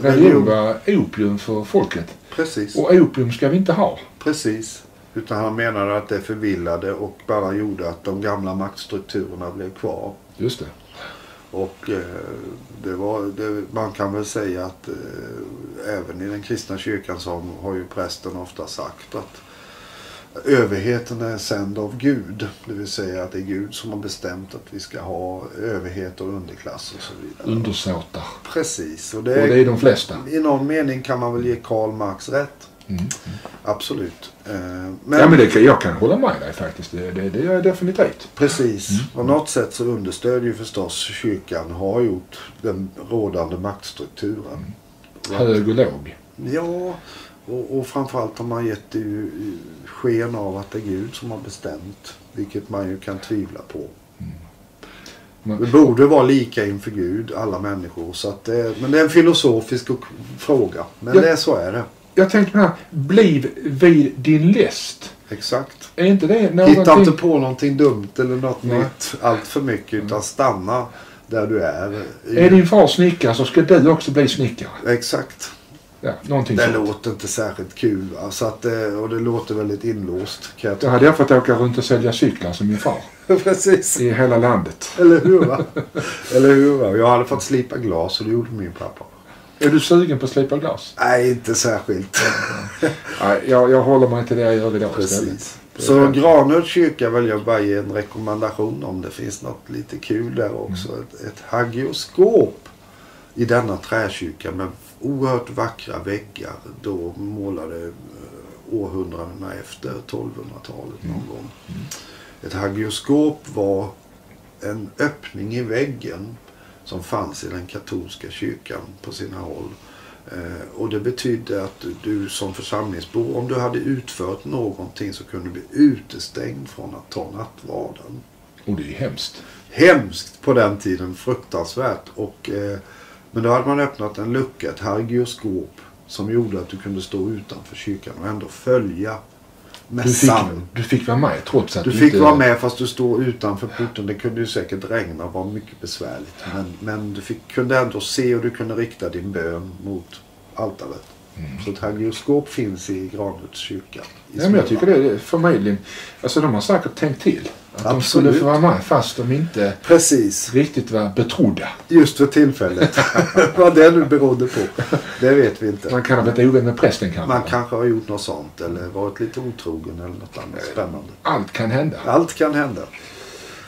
religion var opium för folket. Precis, Och opium ska vi inte ha. precis. Utan han menade att det förvillade och bara gjorde att de gamla maktstrukturerna blev kvar. Just det. Och eh, det var, det, man kan väl säga att eh, även i den kristna kyrkan så har ju prästen ofta sagt att överheten är sänd av Gud. Det vill säga att det är Gud som har bestämt att vi ska ha överhet och underklass och så vidare. Undersåtar. Precis. Och Och det, det är de flesta. I någon mening kan man väl ge Karl Marx rätt. Mm. Absolut. Eh, Men, Ja men det, jag kan hålla med dig faktiskt. Det, det, det gör jag definitivt. precis. Mm. På något sätt så understödjer ju förstås kyrkan, har gjort den rådande maktstrukturen. Hög och låg. Ja, och, och framförallt har man gett ju sken av att det är Gud som har bestämt. Vilket man ju kan tvivla på. Men- Det borde vara lika inför Gud, alla människor. Så att det, men det är en filosofisk fråga. Men Ja. det, så är det. Jag tänkte på det här. Bliv vid din läst. Exakt. Är inte det någonting... Hitta inte på någonting dumt eller något Nej. nytt allt för mycket. Utan stanna där du är. I- Är din far snickare så ska du också bli snickare. Exakt. Ja, någonting Det sånt. låter inte särskilt kul. va. Så att, det- och det låter väldigt inlåst. Kan jag Då hade jag fått åka runt och sälja cyklar som min far. Precis. I hela landet. Eller hur va? Eller hur va? Jag hade fått slipa glas och det gjorde min pappa. Är du sugen på att slipa glas? Nej, inte särskilt. Nej, jag, jag håller mig till det jag gör idag istället. Precis. Så Granhults kyrka vill jag bara ge en rekommendation om. Det finns något lite kul där också. Ett, ett hagioskop i denna träkyrka med oerhört vackra väggar. Då målade eh, århundradena efter 1200-talet någon gång. Ett hagioskop var en öppning i väggen som fanns i den katolska kyrkan på sina håll. Eh, och det betydde att du som församlingsbo, om du hade utfört någonting så kunde du bli utestängd från att ta nattvarden. Och det är ju hemskt. Hemskt på den tiden, fruktansvärt. Och, eh, men då hade man öppnat en lucka, ett hargioskop, som gjorde att du kunde stå utanför kyrkan och ändå följa Du fick, mässan. du fick vara med trots att Du du, fick inte... vara med fast du stod utanför porten. Det kunde ju säkert regna och vara mycket besvärligt. Men, men du fick, kunde ändå se och du kunde rikta din bön mot altaret. Mm. Så ett hagioskop finns i Granhults kyrka. i Ja, men jag tycker det är förmedling. Alltså de har säkert tänkt till. Att de Absolut. skulle få vara med fast de inte Precis, riktigt var betrodda. just för tillfället. Vad det nu berodde på, det vet vi inte. Man kan ha varit ovän med prästen kanske. Man kanske har gjort något sånt eller varit lite otrogen eller något annat spännande. Allt kan hända. Allt kan hända.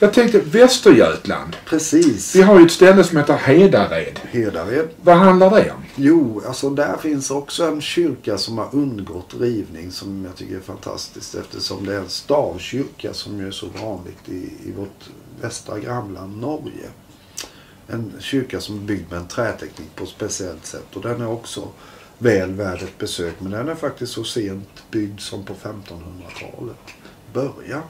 Jag tänkte Västergötland. Precis. Vi har ju ett ställe som heter Hedared. Hedared. Vad handlar det om? Jo, alltså där finns också en kyrka som har undgått rivning som jag tycker är fantastiskt eftersom det är en stavkyrka som ju är så vanligt i, i vårt västra grannland Norge. En kyrka som är byggd med en träteknik på ett speciellt sätt och den är också väl värd ett besök men den är faktiskt så sent byggd som på 1500-talet. Börja.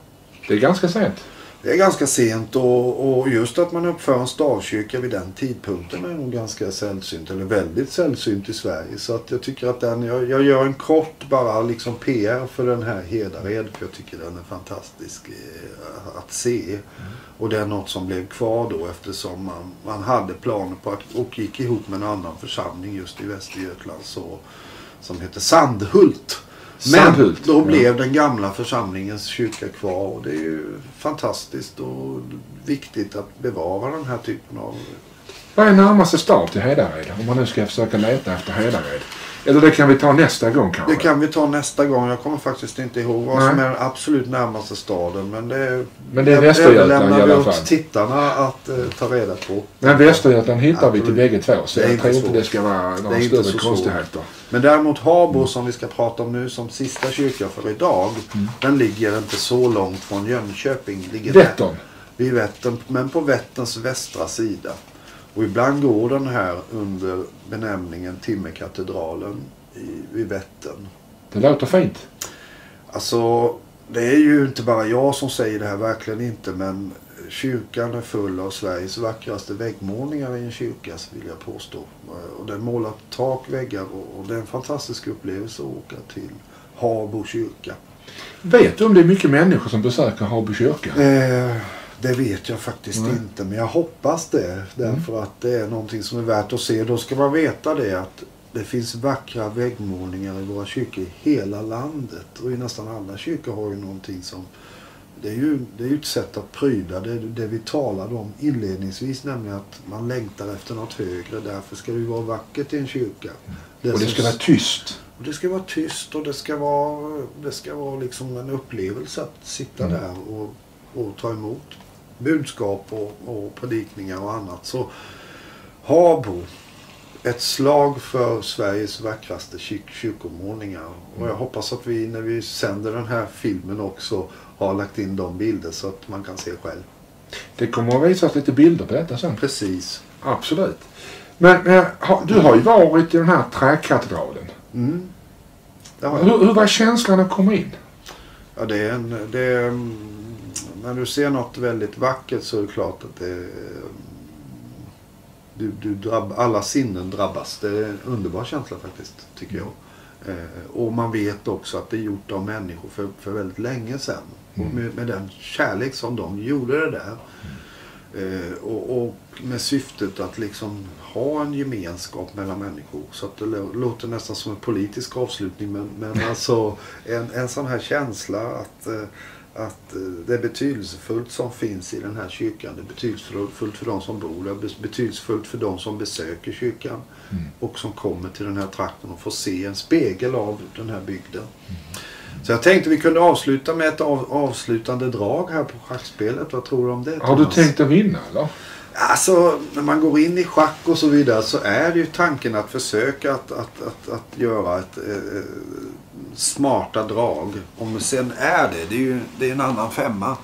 Det är ganska sent. Det är ganska sent och, och just att man uppför en stavkyrka vid den tidpunkten är nog ganska sällsynt. Eller väldigt sällsynt i Sverige. Så att jag tycker att den, jag, jag gör en kort bara liksom PR för den här Hedared. För jag tycker den är fantastisk eh, att se. Och det är något som blev kvar då eftersom man, man hade planer på att, och gick ihop med en annan församling just i Västergötland. Så, som heter Sandhult. Men då blev den gamla församlingens kyrka kvar och det är ju fantastiskt och viktigt att bevara den här typen av... Vad är närmaste stad till Hedared? Om man nu ska försöka leta efter Hedared. Eller det kan vi ta nästa gång kanske. Det kan vi ta nästa gång. Jag kommer faktiskt inte ihåg vad Nej. som är den absolut närmaste staden. Men det, Men det är Västergötland i alla vi åt fall. tittarna att eh, ta reda på. Men Västergötland hittar vi till Absolut. bägge två. Så Det är jag inte tror inte det ska vara några är större konstigheter. Men däremot Habo som vi ska prata om nu som sista kyrka för idag. Mm. Den ligger inte så långt från Jönköping. Ligger Vättern. vid Vättern, men på Vätterns västra sida. Och ibland går den här under benämningen Timmerkatedralen i, vid Vättern. Det låter fint. Alltså, det är ju inte bara jag som säger det här, verkligen inte. Men kyrkan är full av Sveriges vackraste väggmålningar i en kyrka, vill jag påstå. Och den målar tak, väggar och, och det är en fantastisk upplevelse att åka till Habo kyrka. Vet du om det är mycket människor som besöker Habo kyrka? Eh, det vet jag faktiskt Nej. inte, men jag hoppas det. Därför att det är någonting som är värt att se. Då ska man veta det att det finns vackra väggmålningar i våra kyrkor i hela landet. Och i nästan alla kyrkor har ju någonting som... Det är ju, det är ju ett sätt att pryda det, det vi talade om inledningsvis, nämligen att man längtar efter något högre. Därför ska det ju vara vackert i en kyrka. Och det ska vara tyst. Och det ska vara tyst och det ska vara, det ska vara liksom en upplevelse att sitta Mm. där och, och ta emot budskap och, och predikningar och annat. Så Habo, ett slag för Sveriges vackraste kyrkomålningar. Och Mm. jag hoppas att vi när vi sänder den här filmen också har lagt in de bilder så att man kan se själv. Det kommer att visas lite bilder på detta sen. Precis. Absolut. Men ha- du har ju varit i den här träkatedralen. Mm. Hur, hur var känslan att komma in? Ja, det är en, det är, mm, när du ser något väldigt vackert så är det klart att det du, du drabb, alla sinnen drabbas. Det är en underbar känsla faktiskt, tycker jag. Eh, och man vet också att det är gjort av människor för, för väldigt länge sedan. Mm. Med, med den kärlek som de gjorde det där. Eh, och, och med syftet att liksom ha en gemenskap mellan människor. Så att det lå- låter nästan som en politisk avslutning. Men, men alltså en, en sån här känsla att, eh, att eh, det är betydelsefullt som finns i den här kyrkan. Det är betydelsefullt för de som bor där. Betydelsefullt för de som besöker kyrkan. Mm. Och som kommer till den här trakten och får se en spegel av den här bygden. Så jag tänkte vi kunde avsluta med ett av, avslutande drag här på schackspelet. Vad tror du om det Har du Thomas? tänkt att vinna eller? Alltså, när man går in i schack och så vidare så är det ju tanken att försöka att, att, att, att göra ett eh, smarta drag. Om det sen är det, det är ju det är en annan femma.